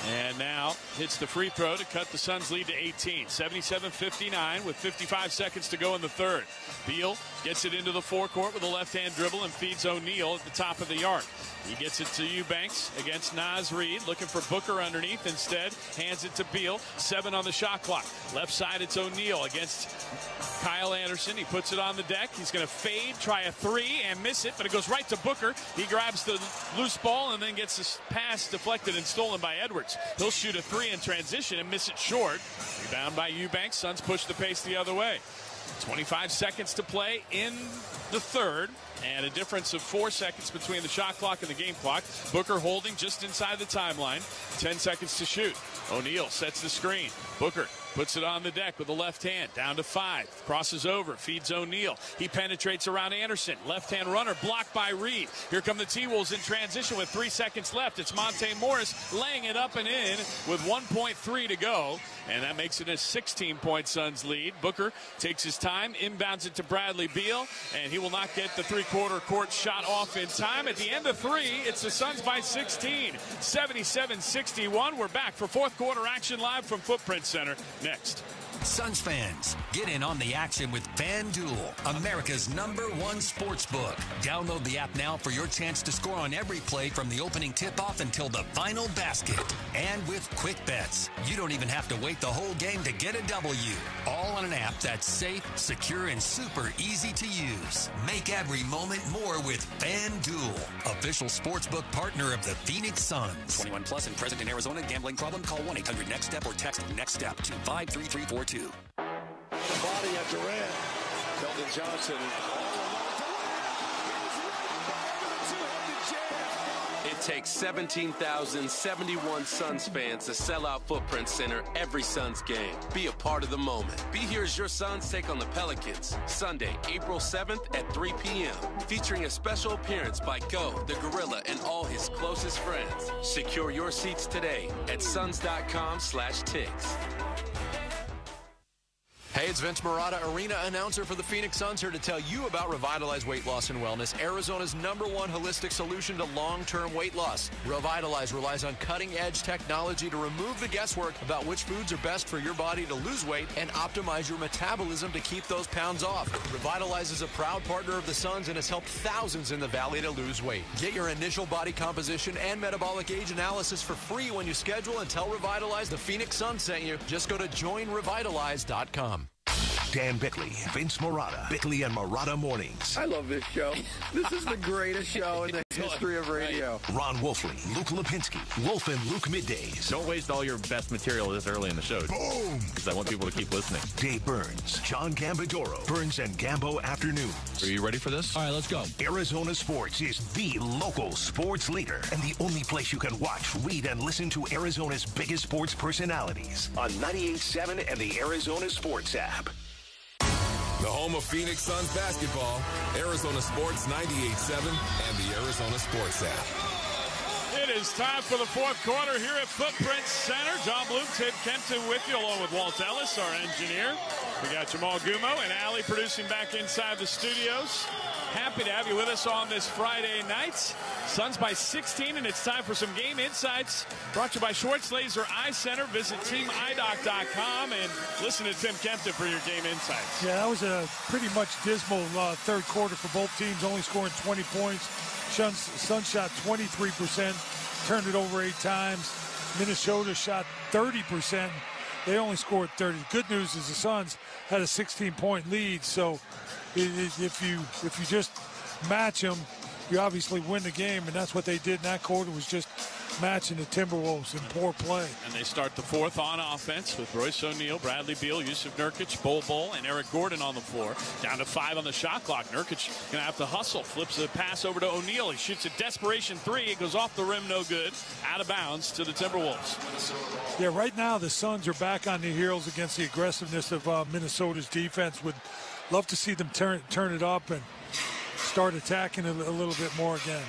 And now hits the free throw to cut the Suns lead to 18. 77-59 with 55 seconds to go in the third. Beal gets it into the forecourt with a left-hand dribble and feeds O'Neale at the top of the arc. He gets it to Eubanks against Naz Reid, looking for Booker underneath instead. Hands it to Beal. Seven on the shot clock. Left side, it's O'Neale against Kyle Anderson. He puts it on the deck. He's going to fade, try a three, and miss it, but it goes right to Booker. He grabs the loose ball and then gets this pass deflected and stolen by Edwards. He'll shoot a three in transition and miss it short. Rebound by Eubanks. Suns push the pace the other way. 25 seconds to play in the third and a difference of four seconds between the shot clock and the game clock. Booker holding just inside the timeline. 10 seconds to shoot. O'Neale sets the screen. Booker puts it on the deck with the left hand, down to five. Crosses over, feeds O'Neale. He penetrates around Anderson. Left hand runner blocked by Reid. Here come the T Wolves in transition with three seconds left. It's Monte Morris laying it up and in with 1.3 to go. And that makes it a 16 point Suns lead. Booker takes his time, inbounds it to Bradley Beal, and he will not get the three quarter court shot off in time. At the end of three, it's the Suns by 16, 77 61. We're back for fourth quarter action live from Footprint Center next. Suns fans, get in on the action with FanDuel, America's number one sports book. Download the app now for your chance to score on every play from the opening tip-off until the final basket. And with quick bets, you don't even have to wait the whole game to get a W. All on an app that's safe, secure, and super easy to use. Make every moment more with FanDuel, official sportsbook partner of the Phoenix Suns. 21 plus and present in Arizona. Gambling problem? Call 1-800-NEXT-STEP or text NEXT STEP to 53342. The body of Durant. Keldon Johnson. It takes 17,071 Suns fans to sell out Footprint Center every Suns game. Be a part of the moment. Be here as your Suns take on the Pelicans. Sunday, April 7th at 3 p.m. Featuring a special appearance by Go, the Gorilla, and all his closest friends. Secure your seats today at suns.com slash ticks. Hey, it's Vince Marotta, arena announcer for the Phoenix Suns, here to tell you about Revitalize Weight Loss and Wellness, Arizona's number one holistic solution to long-term weight loss. Revitalize relies on cutting-edge technology to remove the guesswork about which foods are best for your body to lose weight and optimize your metabolism to keep those pounds off. Revitalize is a proud partner of the Suns and has helped thousands in the Valley to lose weight. Get your initial body composition and metabolic age analysis for free when you schedule and tell Revitalize the Phoenix Suns sent you. Just go to joinrevitalize.com. Dan Bickley, Vince Marotta, Bickley and Marotta Mornings. I love this show. This is the greatest show in the history of radio. Ron Wolfley, Luke Lapinski, Wolf and Luke Middays. Don't waste all your best material this early in the show. Boom! Because I want people to keep listening. Dave Burns, John Gambadoro, Burns and Gambo Afternoons. Are you ready for this? All right, let's go. Arizona Sports is the local sports leader and the only place you can watch, read, and listen to Arizona's biggest sports personalities on 98.7 and the Arizona Sports app. The home of Phoenix Suns basketball, Arizona Sports 98.7 and the Arizona Sports app. It is time for the fourth quarter here at Footprint Center. Jon Bloom, Tim Kempton with you, along with Walt Ellis, our engineer. We got Jamal Gumo and Allie producing back inside the studios. Happy to have you with us on this Friday night. Suns by 16, and it's time for some game insights. Brought to you by Schwartz Laser Eye Center. Visit teamidoc.com and listen to Tim Kempton for your game insights. Yeah, that was a pretty much dismal uh, third quarter for both teams, only scoring 20 points. Suns, Suns shot 23%, turned it over eight times. Minnesota shot 30%. They only scored 30. Good news is the Suns had a 16-point lead, so if you if you just match them, you obviously win the game, and that's what they did in that quarter was just matching the Timberwolves in poor play. And they start the fourth on offense with Royce O'Neale, Bradley Beal, Jusuf Nurkic, Bol Bol, and Eric Gordon on the floor. Down to five on the shot clock. Nurkic going to have to hustle. Flips the pass over to O'Neale. He shoots a desperation three. It goes off the rim, no good. Out of bounds to the Timberwolves. Yeah, right now the Suns are back on the heels against the aggressiveness of uh, Minnesota's defense. Would love to see them turn turn it up and start attacking a, a little bit more again.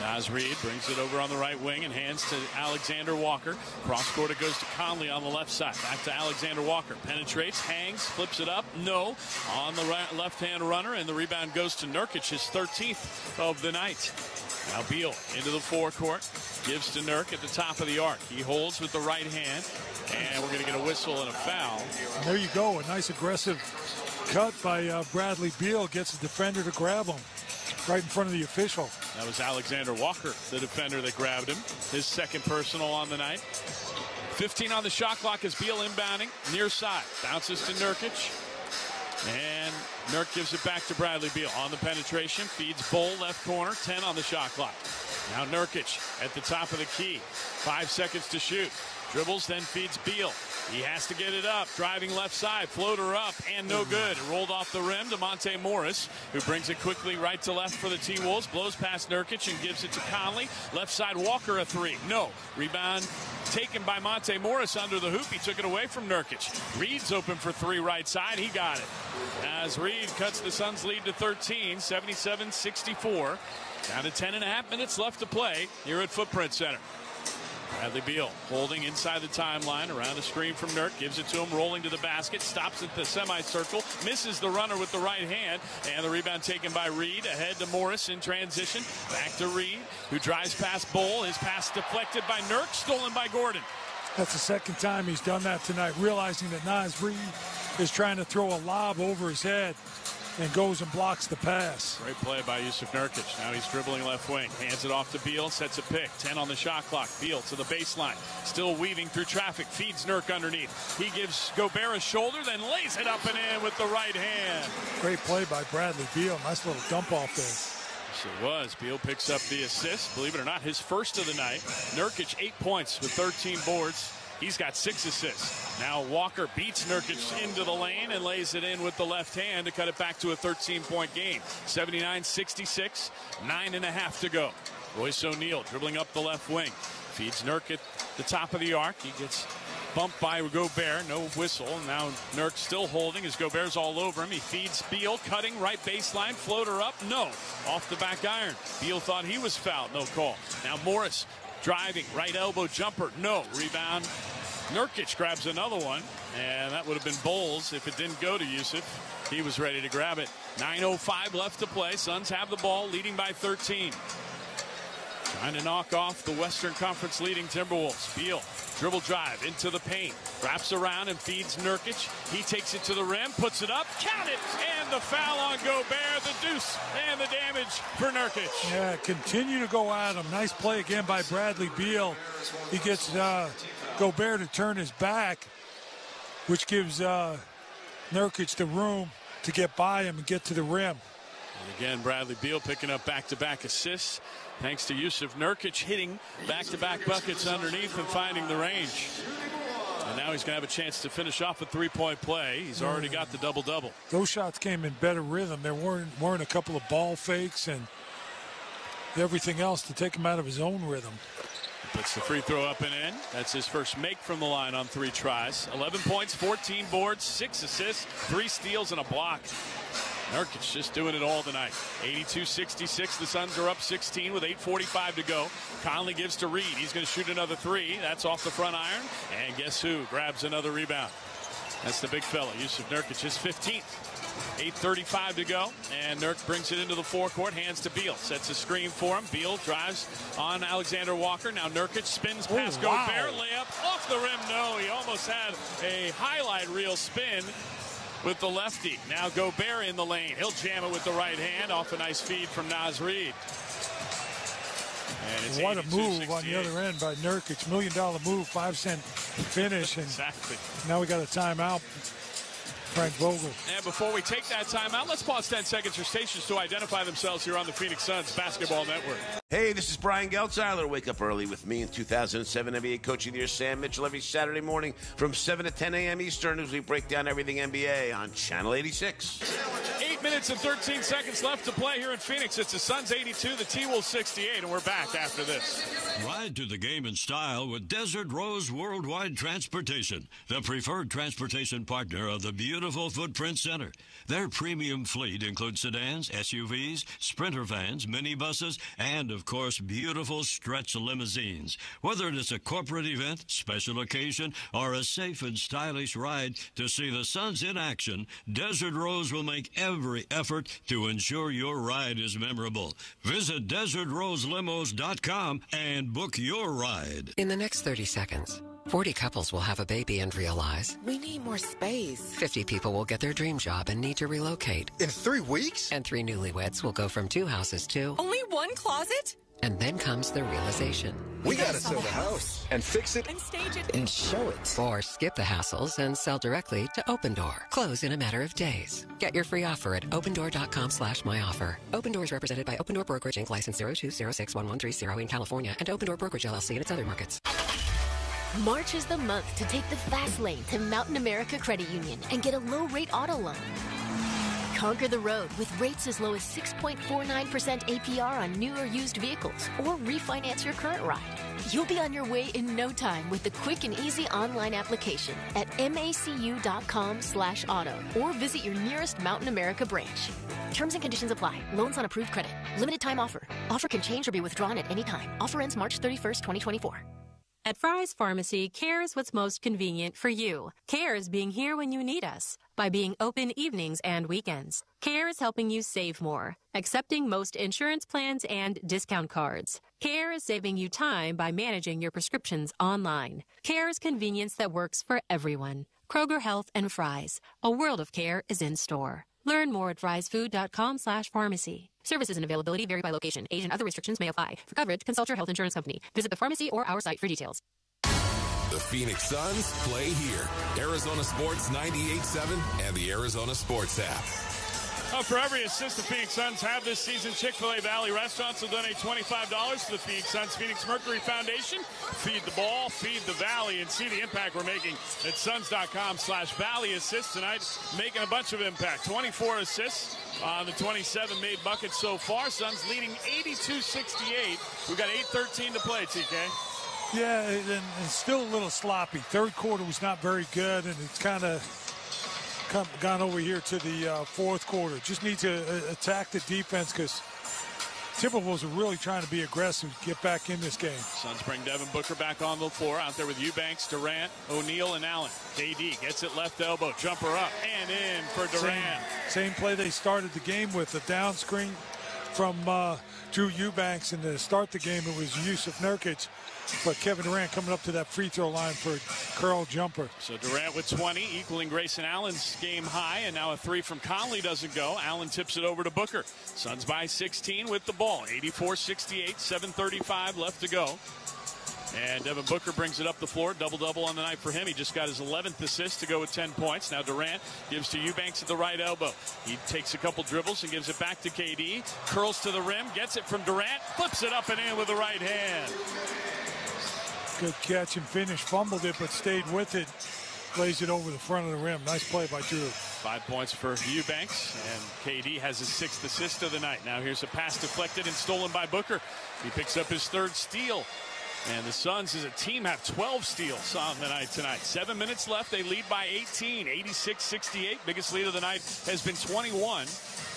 Naz Reid brings it over on the right wing and hands to Alexander Walker. Cross court it goes to Conley on the left side. Back to Alexander Walker. Penetrates, hangs, flips it up. No. On the right, left-hand runner, and the rebound goes to Nurkic, his 13th of the night. Now Beal into the forecourt. Gives to Nurk at the top of the arc. He holds with the right hand. And we're going to get a whistle and a foul. And there you go. A nice aggressive cut by uh, Bradley Beal. Gets the defender to grab him right in front of the official. That was Alexander Walker, the defender that grabbed him. His second personal on the night. 15 on the shot clock as Beal inbounding. Near side. Bounces to Nurkic. And Nurk gives it back to Bradley Beal on the penetration. Feeds Bol left corner. 10 on the shot clock. Now Nurkic at the top of the key. Five seconds to shoot. Dribbles, then feeds Beal. He has to get it up. Driving left side. Floater up and no good. Rolled off the rim to Monte Morris, who brings it quickly right to left for the T-Wolves. Blows past Nurkic and gives it to Conley. Left side Walker a three. No. Rebound taken by Monte Morris under the hoop. He took it away from Nurkic. Reid's open for three right side. He got it. As Reid cuts the Suns lead to 13, 77-64. Down to 10 and a half minutes left to play here at Footprint Center. Bradley Beal holding inside the timeline around a screen from Nurk. Gives it to him, rolling to the basket. Stops at the semicircle. Misses the runner with the right hand. And the rebound taken by Reid. Ahead to Morris in transition. Back to Reid, who drives past Bol. His pass deflected by Nurk. Stolen by Gordon. That's the second time he's done that tonight, realizing that Naz Reid is trying to throw a lob over his head and goes and blocks the pass. Great play by Jusuf Nurkic. Now he's dribbling left wing. Hands it off to Beal. Sets a pick. 10 on the shot clock. Beal to the baseline. Still weaving through traffic. Feeds Nurk underneath. He gives Gobert a shoulder, then lays it up and in with the right hand. Great play by Bradley Beal. Nice little dump off there. Yes, it was. Beal picks up the assist. Believe it or not, his first of the night. Nurkic, eight points with 13 boards. He's got six assists. Now Walker beats Nurkic into the lane and lays it in with the left hand to cut it back to a 13-point game. 79-66, nine and a half to go. Royce O'Neale dribbling up the left wing. Feeds Nurk at the top of the arc. He gets bumped by Gobert. No whistle. Now Nurk still holding as Gobert's all over him. He feeds Beal, cutting right baseline. Floater up. No. Off the back iron. Beal thought he was fouled. No call. Now Morris driving. Right elbow jumper. No. Rebound. Nurkic grabs another one. And that would have been Bol's if it didn't go to Jusuf. He was ready to grab it. 9.05 left to play. Suns have the ball, leading by 13. Trying to knock off the Western Conference leading Timberwolves. Beal, dribble drive into the paint. Wraps around and feeds Nurkic. He takes it to the rim, puts it up, count it, and the foul on Gobert, the deuce, and the damage for Nurkic. Yeah, continue to go at him. Nice play again by Bradley Beal. He gets uh, Gobert to turn his back, which gives uh, Nurkic the room to get by him and get to the rim. And again, Bradley Beal picking up back-to-back assists thanks to Jusuf Nurkic hitting back-to-back buckets underneath and finding the range. And now he's going to have a chance to finish off a three-point play. He's already got the double-double. Those shots came in better rhythm. There weren't, weren't a couple of ball fakes and everything else to take him out of his own rhythm. Puts the free throw up and in. That's his first make from the line on three tries. 11 points, 14 boards, six assists, three steals, and a block. Nurkic just doing it all tonight. 82-66. The Suns are up 16 with 8.45 to go. Conley gives to Reid. He's going to shoot another three. That's off the front iron. And guess who grabs another rebound? That's the big fella, Jusuf Nurkic, his 15th. 8.35 to go, and Nurk brings it into the forecourt, hands to Beal. Sets a screen for him. Beal drives on Alexander Walker. Now Nurkic spins oh, past oh, wow. Gobert. Layup off the rim. No, he almost had a highlight reel spin with the lefty. Now Gobert in the lane. He'll jam it with the right hand off a nice feed from Naz Reid. what a move on the other end by Nurkic. Million dollar move, five cent finish. And exactly. Now we got a timeout. Frank Vogel. And before we take that timeout, let's pause 10 seconds for stations to identify themselves here on the Phoenix Suns Basketball Network. Hey, this is Brian Geltzeiler. Wake up early with me in 2007 NBA Coach of the Year Sam Mitchell every Saturday morning from 7 to 10 a.m. Eastern as we break down everything NBA on Channel 86. Eight minutes and 13 seconds left to play here in Phoenix. It's the Suns 82, the T-Wolves 68, and we're back after this. Ride to the game in style with Desert Rose Worldwide Transportation, the preferred transportation partner of the beautiful Footprint Center. Their premium fleet includes sedans, SUVs, sprinter vans, minibuses, and of course, beautiful stretch limousines. Whether it is a corporate event, special occasion, or a safe and stylish ride to see the Suns in action, Desert Rose will make every effort to ensure your ride is memorable. Visit DesertRoseLimos.com and book your ride. In the next 30 seconds, 40 couples will have a baby and realize we need more space. 50 people will get their dream job and need to relocate. In three weeks? And three newlyweds will go from two houses to only one closet? And then comes the realization. We, we gotta, gotta sell the house and fix it and stage it and show it. Or skip the hassles and sell directly to Opendoor. Close in a matter of days. Get your free offer at opendoor.com slash my offer. Opendoor is represented by Opendoor Brokerage Inc. license 02061130 in California and Opendoor Brokerage LLC in its other markets. March is the month to take the fast lane to Mountain America Credit Union and get a low rate auto loan. Conquer the road with rates as low as 6.49% APR on new or used vehicles or refinance your current ride. You'll be on your way in no time with the quick and easy online application at macu.com slash auto or visit your nearest Mountain America branch. Terms and conditions apply. Loans on approved credit. Limited time offer. Offer can change or be withdrawn at any time. Offer ends March 31st, 2024. At Fry's Pharmacy, care is what's most convenient for you. Care is being here when you need us by being open evenings and weekends. Care is helping you save more, accepting most insurance plans and discount cards. Care is saving you time by managing your prescriptions online. Care is convenience that works for everyone. Kroger Health and Fry's. A world of care is in store. Learn more at frysfood.com slash pharmacy. Services and availability vary by location. Age and other restrictions may apply. For coverage, consult your health insurance company. Visit the pharmacy or our site for details. The Phoenix Suns play here. Arizona Sports 98.7 and the Arizona Sports app. Oh, for every assist the Phoenix Suns have this season, Chick-fil-A Valley Restaurants will donate $25 to the Phoenix Suns Phoenix Mercury Foundation. Feed the ball, feed the Valley, and see the impact we're making at suns.com slash Valley Assists tonight, making a bunch of impact. 24 assists on the 27 made buckets so far. Suns leading 82-68. We've got 8-13 to play, TK. Yeah, and, and still a little sloppy. Third quarter was not very good, and it's kind of come, gone over here to the uh, fourth quarter. Just need to uh, attack the defense because Timberwolves are really trying to be aggressive, get back in this game. Suns bring Devin Booker back on the floor, out there with Eubanks, Durant, O'Neale, and Allen. KD gets it left elbow, jumper up and in for Durant. Same, same play they started the game with, a down screen from uh, Drew Eubanks, and to start the game it was Jusuf Nurkic but Kevin Durant coming up to that free throw line for a curl jumper. So Durant with 20, equaling Grayson Allen's game high, and now a three from Conley doesn't go. Allen tips it over to Booker. Suns by 16 with the ball. 84-68, 7.35 left to go. And Devin Booker brings it up the floor. Double double on the night for him. He just got his 11th assist to go with 10 points. Now Durant gives to Eubanks at the right elbow. He takes a couple dribbles and gives it back to KD. Curls to the rim, gets it from Durant, flips it up and in with the right hand. Good catch and finish. Fumbled it, but stayed with it. Plays it over the front of the rim. Nice play by Drew. Five points for Eubanks, and KD has his sixth assist of the night. Now here's a pass deflected and stolen by Booker. He picks up his third steal. And the Suns as a team have 12 steals on the night tonight. Seven minutes left. They lead by 18, 86-68. Biggest lead of the night has been 21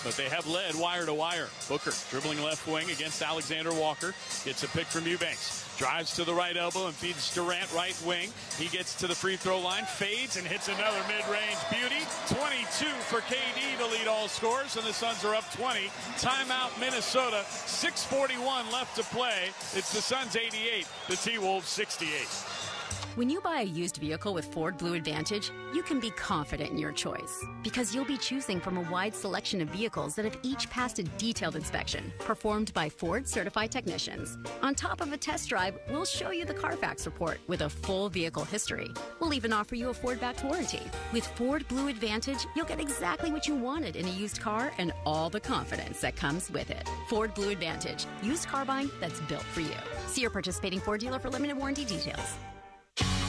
but they have led wire to wire. Booker dribbling left wing against Alexander Walker. Gets a pick from Eubanks. Drives to the right elbow and feeds Durant right wing. He gets to the free throw line, fades, and hits another mid-range beauty. 22 for KD to lead all scores, and the Suns are up 20. Timeout, Minnesota. 6.41 left to play. It's the Suns 88, the T-Wolves 68. When you buy a used vehicle with Ford Blue Advantage, you can be confident in your choice because you'll be choosing from a wide selection of vehicles that have each passed a detailed inspection performed by Ford certified technicians. On top of a test drive, we'll show you the Carfax report with a full vehicle history. We'll even offer you a Ford backed warranty. With Ford Blue Advantage, you'll get exactly what you wanted in a used car and all the confidence that comes with it. Ford Blue Advantage, used car buying that's built for you. See your participating Ford dealer for limited warranty details.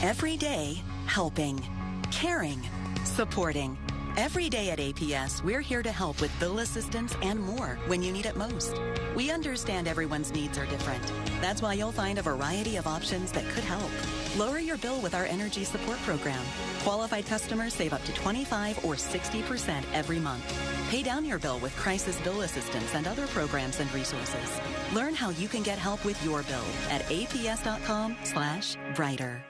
Every day, helping, caring, supporting. Every day at APS, we're here to help with bill assistance and more when you need it most. We understand everyone's needs are different. That's why you'll find a variety of options that could help. Lower your bill with our energy support program. Qualified customers save up to 25 or 60% every month. Pay down your bill with crisis bill assistance and other programs and resources. Learn how you can get help with your bill at aps.com slash brighter.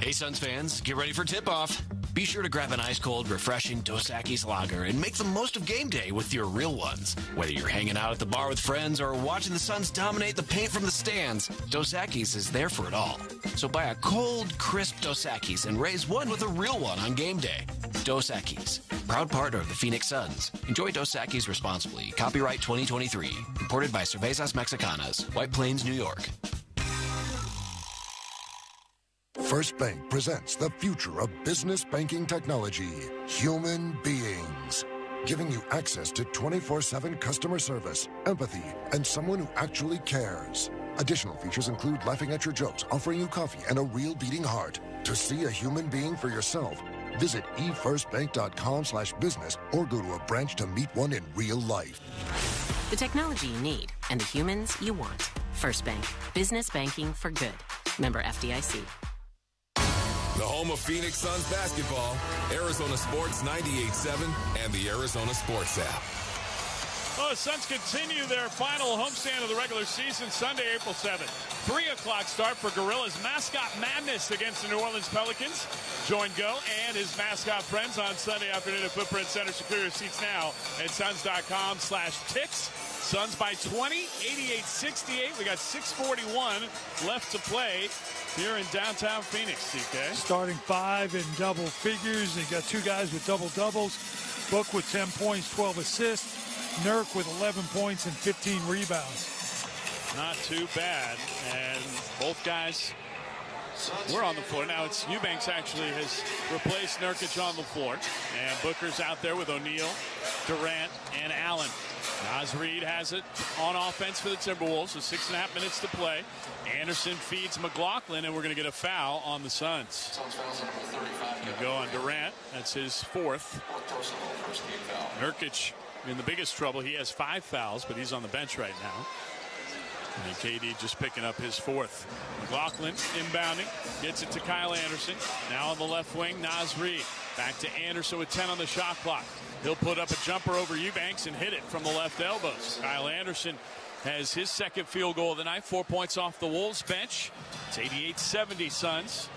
Hey, Suns fans, get ready for tip off. Be sure to grab an ice cold, refreshing Dos Equis lager and make the most of game day with your real ones. Whether you're hanging out at the bar with friends or watching the Suns dominate the paint from the stands, Dos Equis is there for it all. So buy a cold, crisp Dos Equis and raise one with a real one on game day. Dos Equis, proud partner of the Phoenix Suns. Enjoy Dos Equis responsibly. Copyright 2023. Imported by Cervezas Mexicanas, White Plains, New York. First Bank presents the future of business banking technology human beings. Giving you access to 24 7 customer service, empathy, and someone who actually cares. Additional features include laughing at your jokes, offering you coffee, and a real beating heart. To see a human being for yourself, visit efirstbank.com slash business or go to a branch to meet one in real life. The technology you need and the humans you want. First Bank. Business banking for good. Member FDIC. Home of Phoenix Suns basketball, Arizona Sports 98.7 and the Arizona Sports app. Well, the Suns continue their final homestand of the regular season Sunday, April 7th. 3 o'clock start for Gorillas Mascot Madness against the New Orleans Pelicans. Join Go and his mascot friends on Sunday afternoon at Footprint Center. Secure your seats now at suns.com slash ticks. Suns by 20, 88-68. We got 641 left to play here in downtown Phoenix, TK. Starting five in double figures. They got two guys with double doubles. Book with 10 points, 12 assists. Nurk with 11 points and 15 rebounds. Not too bad. And both guys were on the floor. Now it's Eubanks actually has replaced Nurkic on the floor. And Booker's out there with O'Neale, Durant, and Allen. Naz Reid has it on offense for the Timberwolves with six and a half minutes to play. Anderson feeds McLaughlin, and we're going to get a foul on the Suns. go on Durant. That's his fourth. Nurkic in the biggest trouble. He has five fouls, but he's on the bench right now. And KD just picking up his fourth. McLaughlin inbounding, gets it to Kyle Anderson. Now on the left wing, Naz Reid. Back to Anderson with 10 on the shot clock. He'll put up a jumper over Eubanks and hit it from the left elbows. Kyle Anderson has his second field goal of the night, four points off the Wolves bench. It's 88-70 Suns.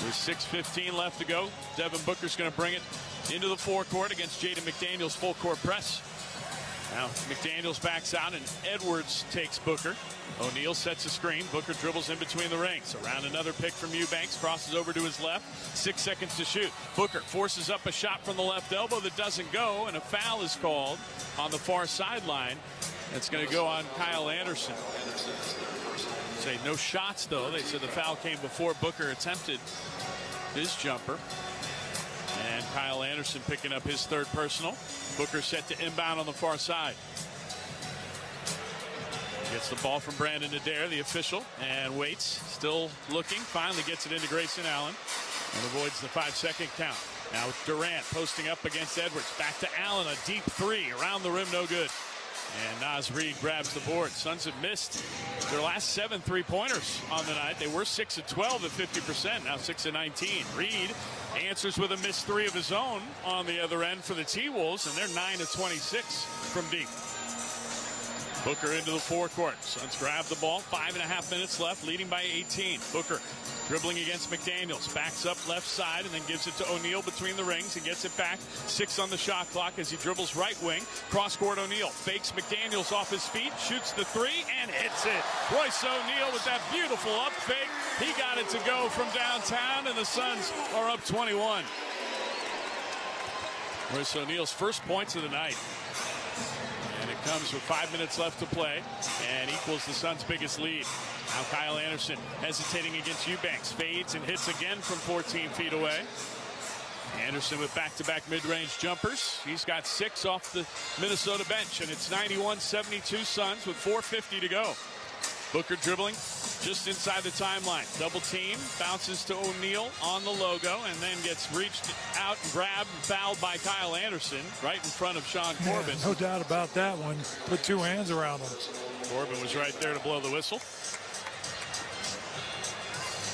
With 6.15 left to go, Devin Booker's going to bring it into the forecourt against Jaden McDaniels full court press. Now McDaniels backs out and Edwards takes Booker. O'Neale sets a screen. Booker dribbles in between the rings. Around another pick from Eubanks. Crosses over to his left. Six seconds to shoot. Booker forces up a shot from the left elbow that doesn't go, and a foul is called on the far sideline. It's going to go on Kyle Anderson. Say no shots though. They said the foul came before Booker attempted his jumper. And Kyle Anderson picking up his third personal. Booker set to inbound on the far side. Gets the ball from Brandon Adair, the official, and waits. Still looking. Finally gets it into Grayson Allen and avoids the five second count. Now Durant posting up against Edwards. Back to Allen. A deep three. Around the rim, no good. And Naz Reid grabs the board. Suns have missed their last seven three-pointers on the night. They were 6 of 12 at 50%, now 6 of 19. Reid answers with a missed three of his own on the other end for the T-Wolves, and they're 9 of 26 from deep. Booker into the forecourt. Suns grab the ball. Five and a half minutes left, leading by 18. Booker dribbling against McDaniels. Backs up left side and then gives it to O'Neale between the rings and gets it back. Six on the shot clock as he dribbles right wing. Cross court O'Neale fakes McDaniels off his feet, shoots the three and hits it. Royce O'Neale with that beautiful up fake. He got it to go from downtown and the Suns are up 21. Royce O'Neale's first points of the night. Comes with five minutes left to play and equals the Suns' biggest lead. Now Kyle Anderson hesitating against Eubanks. Fades and hits again from 14 feet away. Anderson with back-to-back mid-range jumpers. He's got six off the Minnesota bench, and it's 91-72 Suns with 4.50 to go. Booker dribbling just inside the timeline. Double team, bounces to O'Neale on the logo, and then gets reached out and grabbed fouled by Kyle Anderson right in front of Sean Corbin. Yeah, no doubt about that one. Put two hands around him. Corbin was right there to blow the whistle.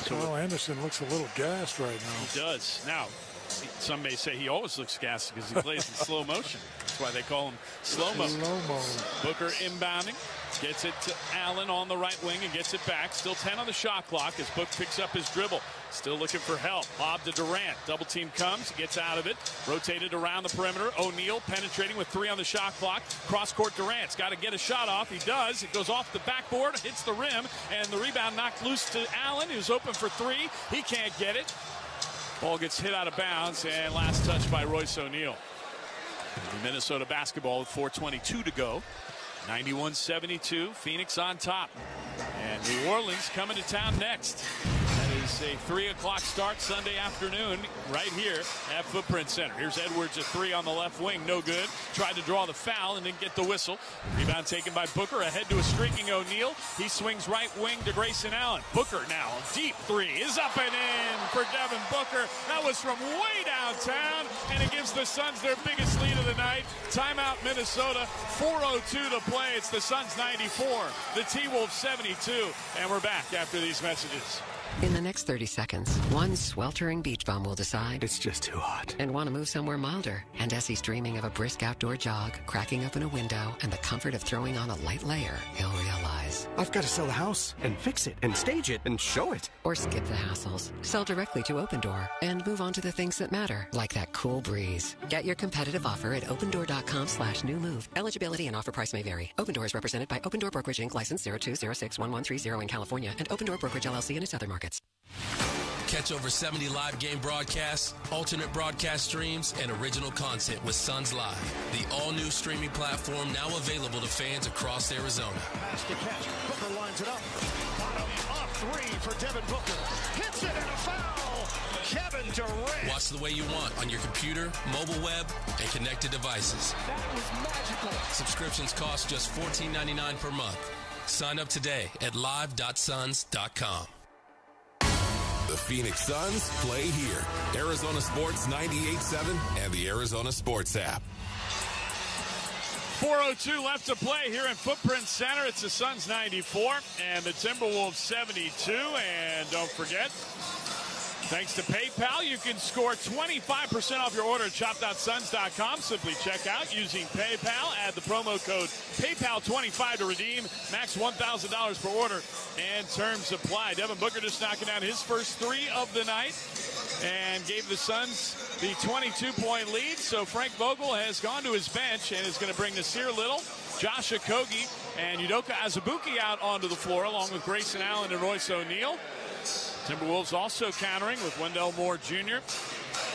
So Kyle Anderson looks a little gassed right now. He does. Now, some may say he always looks gassed because he plays in slow motion. That's why they call him slow-mo. Slow-mo. Booker inbounding. Gets it to Allen on the right wing and gets it back. Still 10 on the shot clock as Book picks up his dribble. Still looking for help. Bob to Durant. Double team comes, gets out of it. Rotated around the perimeter. O'Neale penetrating with three on the shot clock. Cross court Durant's got to get a shot off. He does. It goes off the backboard, hits the rim, and the rebound knocked loose to Allen, who's open for three. He can't get it. Ball gets hit out of bounds, and last touch by Royce O'Neale. Minnesota basketball with 4.22 to go. 91-72, Phoenix on top. And New Orleans coming to town next. Is a 3 o'clock start Sunday afternoon right here at Footprint Center. Here's Edwards at 3 on the left wing, no good. Tried to draw the foul and didn't get the whistle. Rebound taken by Booker, ahead to a streaking O'Neale. He swings right wing to Grayson Allen. Booker now, deep three is up and in for Devin Booker. That was from way downtown, and it gives the Suns their biggest lead of the night. Timeout Minnesota, 4.02 to play. It's the Suns 94, the T-Wolves 72, and we're back after these messages. In the next 30 seconds, one sweltering beach bum will decide it's just too hot and want to move somewhere milder. And as he's dreaming of a brisk outdoor jog, cracking open a window, and the comfort of throwing on a light layer, he'll realize I've got to sell the house and fix it and stage it and show it. Or skip the hassles, sell directly to Opendoor, and move on to the things that matter, like that cool breeze. Get your competitive offer at opendoor.com slash new move. Eligibility and offer price may vary. Opendoor is represented by Opendoor Brokerage Inc. license 02061130 in California and Opendoor Brokerage LLC in its other markets. Catch over 70 live game broadcasts, alternate broadcast streams, and original content with Suns Live, the all-new streaming platform now available to fans across Arizona. Pass to catch. Booker lines it up. Bottom off three for Devin Booker. Hits it and a foul. Kevin Durant. Watch the way you want on your computer, mobile web, and connected devices. That was magical. Subscriptions cost just $14.99 per month. Sign up today at live.suns.com. The Phoenix Suns play here. Arizona Sports 98.7 and the Arizona Sports app. 4.02 left to play here in Footprint Center. It's the Suns 94 and the Timberwolves 72. And don't forget, Thanks to PayPal, you can score 25% off your order at shop.suns.com. Simply check out using PayPal. Add the promo code PayPal25 to redeem. Max $1,000 per order and terms apply. Devin Booker just knocking down his first three of the night and gave the Suns the 22-point lead. So Frank Vogel has gone to his bench and is going to bring Nassir Little, Josh Okogie, and Udoka Azubuike out onto the floor along with Grayson Allen and Royce O'Neale. Timberwolves also countering with Wendell Moore Jr.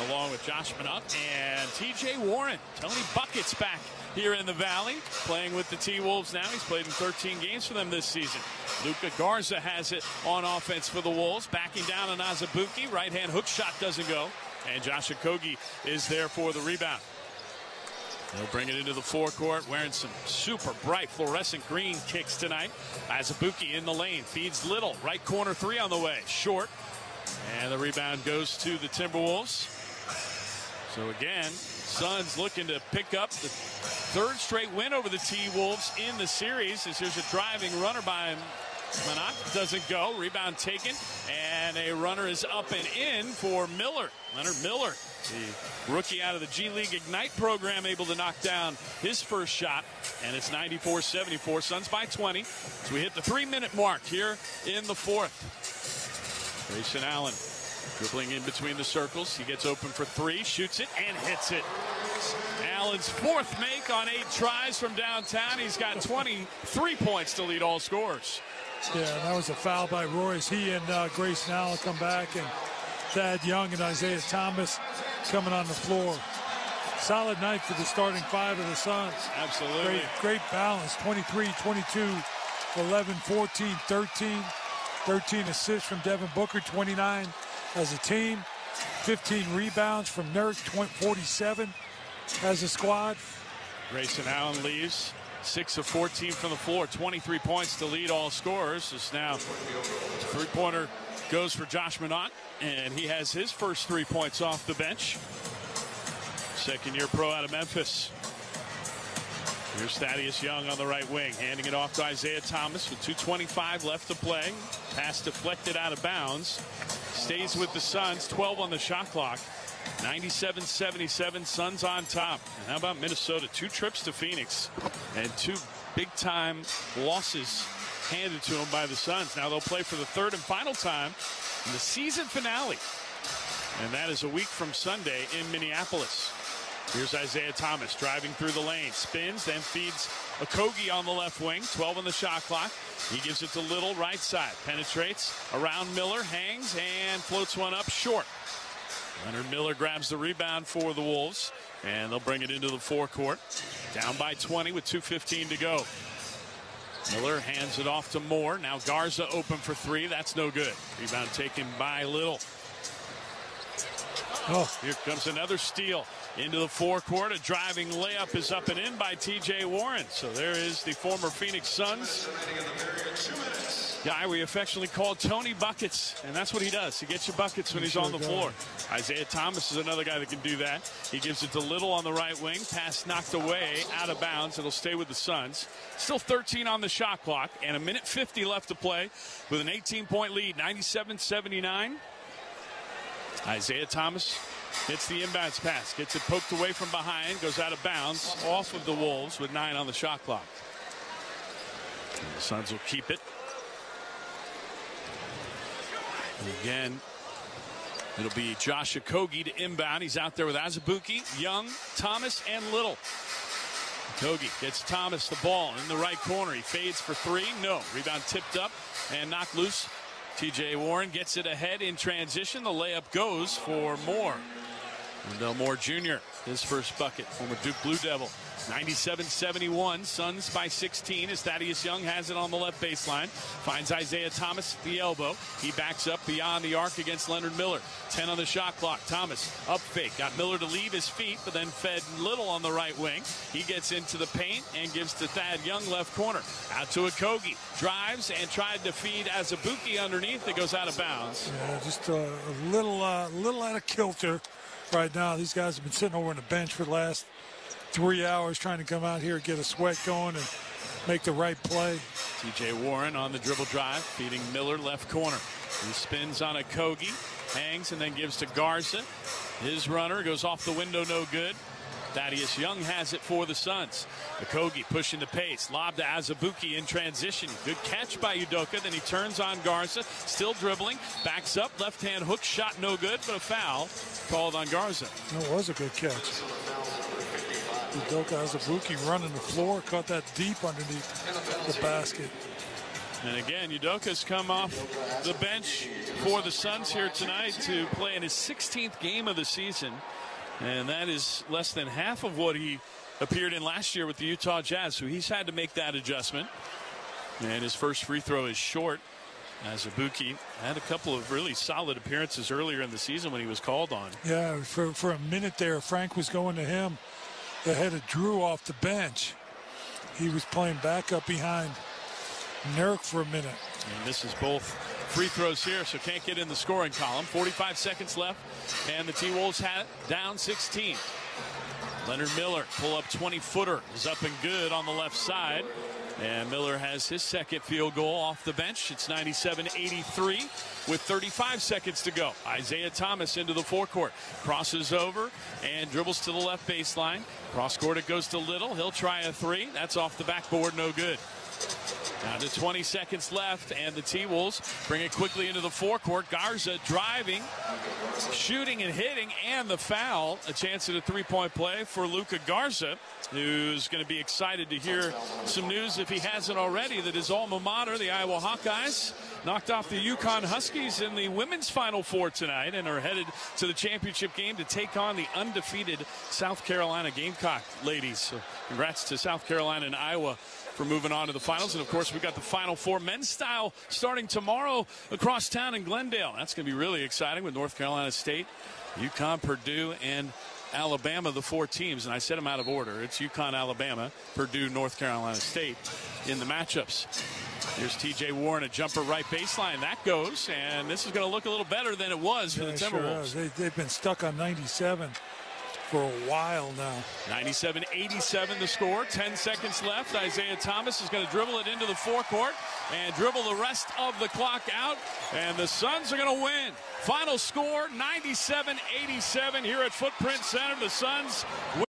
along with Josh Minott and TJ Warren. Tony Buckets back here in the Valley playing with the T-Wolves now. He's played in 13 games for them this season. Luka Garza has it on offense for the Wolves. Backing down on Azubuike. Right-hand hook shot doesn't go. And Josh Okogie is there for the rebound. They'll bring it into the forecourt, wearing some super bright fluorescent green kicks tonight. Azubuike in the lane, feeds Little, right corner three on the way, short. And the rebound goes to the Timberwolves. So again, Suns looking to pick up the third straight win over the T-Wolves in the series as there's a driving runner by Minott doesn't go. Rebound taken. And a runner is up and in for Miller. Leonard Miller, the rookie out of the G League Ignite program, able to knock down his first shot. And it's 94 74. Suns by 20. So we hit the three minute mark here in the fourth. Grayson Allen dribbling in between the circles. He gets open for three, shoots it, and hits it. Allen's fourth make on eight tries from downtown. He's got 23 points to lead all scores. Yeah, that was a foul by Royce. He and uh, Grayson Allen come back, and Thad Young and Isaiah Thomas coming on the floor. Solid night for the starting five of the Suns. Absolutely. Great, great balance. 23, 22, 11, 14, 13. 13 assists from Devin Booker, 29 as a team. 15 rebounds from Nurk, 47 as a squad. Grayson Allen leaves. 6 of 14 from the floor, 23 points to lead all scorers. This now three-pointer goes for Josh Minott, and he has his first three points off the bench. Second year pro out of Memphis. Here's Thaddeus Young on the right wing, handing it off to Isaiah Thomas with 2.25 left to play. Pass deflected out of bounds. Stays with the Suns, 12 on the shot clock. 97-77, Suns on top. And how about Minnesota? Two trips to Phoenix and two big-time losses handed to them by the Suns. Now they'll play for the third and final time in the season finale. And that is a week from Sunday in Minneapolis. Here's Isaiah Thomas driving through the lane, spins, then feeds Okogie on the left wing, 12 on the shot clock. He gives it to Little, right side, penetrates around Miller, hangs, and floats one up short. Leonard Miller grabs the rebound for the Wolves, and they'll bring it into the forecourt. Down by 20 with 2.15 to go. Miller hands it off to Moore. Now Garza open for three. That's no good. Rebound taken by Little. Oh, here comes another steal into the forecourt. A driving layup is up and in by T.J. Warren. So there is the former Phoenix Suns guy we affectionately call Tony Buckets, and that's what he does. He gets you buckets when he's on the floor. Isaiah Thomas is another guy that can do that. He gives it to Little on the right wing. Pass knocked away, out of bounds. It'll stay with the Suns. Still 13 on the shot clock, and a minute 50 left to play with an 18-point lead, 97-79. Isaiah Thomas hits the inbounds pass, gets it poked away from behind, goes out of bounds, off of the Wolves with nine on the shot clock. And the Suns will keep it. And again, it'll be Josh Okogie to inbound. He's out there with Azubuike, Young, Thomas, and Little. Okogie gets Thomas the ball in the right corner. He fades for three. No. Rebound tipped up and knocked loose. TJ Warren gets it ahead in transition. The layup goes for Moore. Wendell Moore Jr., his first bucket, former Duke Blue Devil. 97-71, Suns by 16 as Thaddeus Young has it on the left baseline. Finds Isaiah Thomas at the elbow. He backs up beyond the arc against Leonard Miller. 10 on the shot clock. Thomas up fake. Got Miller to leave his feet, but then fed Little on the right wing. He gets into the paint and gives to Thad Young left corner. Out to Okogie. Drives and tried to feed Azubuike underneath. It goes out of bounds. Yeah, just a, a little, uh, little out of kilter right now. These guys have been sitting over on the bench for the last three hours trying to come out here, get a sweat going, and make the right play. TJ Warren on the dribble drive, feeding Miller left corner. He spins on Okogie, hangs, and then gives to Garza. His runner goes off the window, no good. Thaddeus Young has it for the Suns. Okogie pushing the pace. Lob to Azubuike in transition. Good catch by Udoka. Then he turns on Garza. Still dribbling. Backs up. Left hand hook shot no good, but a foul called on Garza. That was a good catch. Udoka Azubuike running the floor. Caught that deep underneath the basket. And again, Udoka's come off the bench for the Suns here tonight to play in his 16th game of the season. And that is less than half of what he appeared in last year with the Utah Jazz. So he's had to make that adjustment. And his first free throw is short. As Azubuike had a couple of really solid appearances earlier in the season when he was called on. Yeah, for, for a minute there, Frank was going to him ahead of Drew off the bench. He was playing back up behind Nurk for a minute. And this is both free throws here, so can't get in the scoring column. 45 seconds left, and the T-Wolves have down 16. Leonard Miller, pull up 20 footer, is up and good on the left side. And Miller has his second field goal off the bench. It's 97 83 with 35 seconds to go. Isaiah Thomas into the forecourt. Crosses over and dribbles to the left baseline. Cross court it goes to Little. He'll try a three. That's off the backboard. No good. Down to 20 seconds left, and the T Wolves bring it quickly into the forecourt. Garza driving, shooting and hitting, and the foul. A chance at a three point play for Luka Garza, who's going to be excited to hear some news, if he hasn't already, that his alma mater, the Iowa Hawkeyes, knocked off the UConn Huskies in the women's Final Four tonight and are headed to the championship game to take on the undefeated South Carolina Gamecock ladies. So congrats to South Carolina and Iowa for moving on to the finals. And of course, we've got the Final Four men's style starting tomorrow across town in Glendale. That's going to be really exciting with North Carolina State, UConn, Purdue, and Alabama, the four teams. And I said them out of order. It's UConn, Alabama, Purdue, North Carolina State in the matchups. Here's TJ Warren, a jumper right baseline. That goes, and this is going to look a little better than it was for Yeah, the Timberwolves. is. they, they've been stuck on 97 for a while now. 97 87 the score. 10 seconds left. Isaiah Thomas is going to dribble it into the forecourt and dribble the rest of the clock out. And the Suns are going to win. Final score 97 87 here at Footprint Center. The Suns win.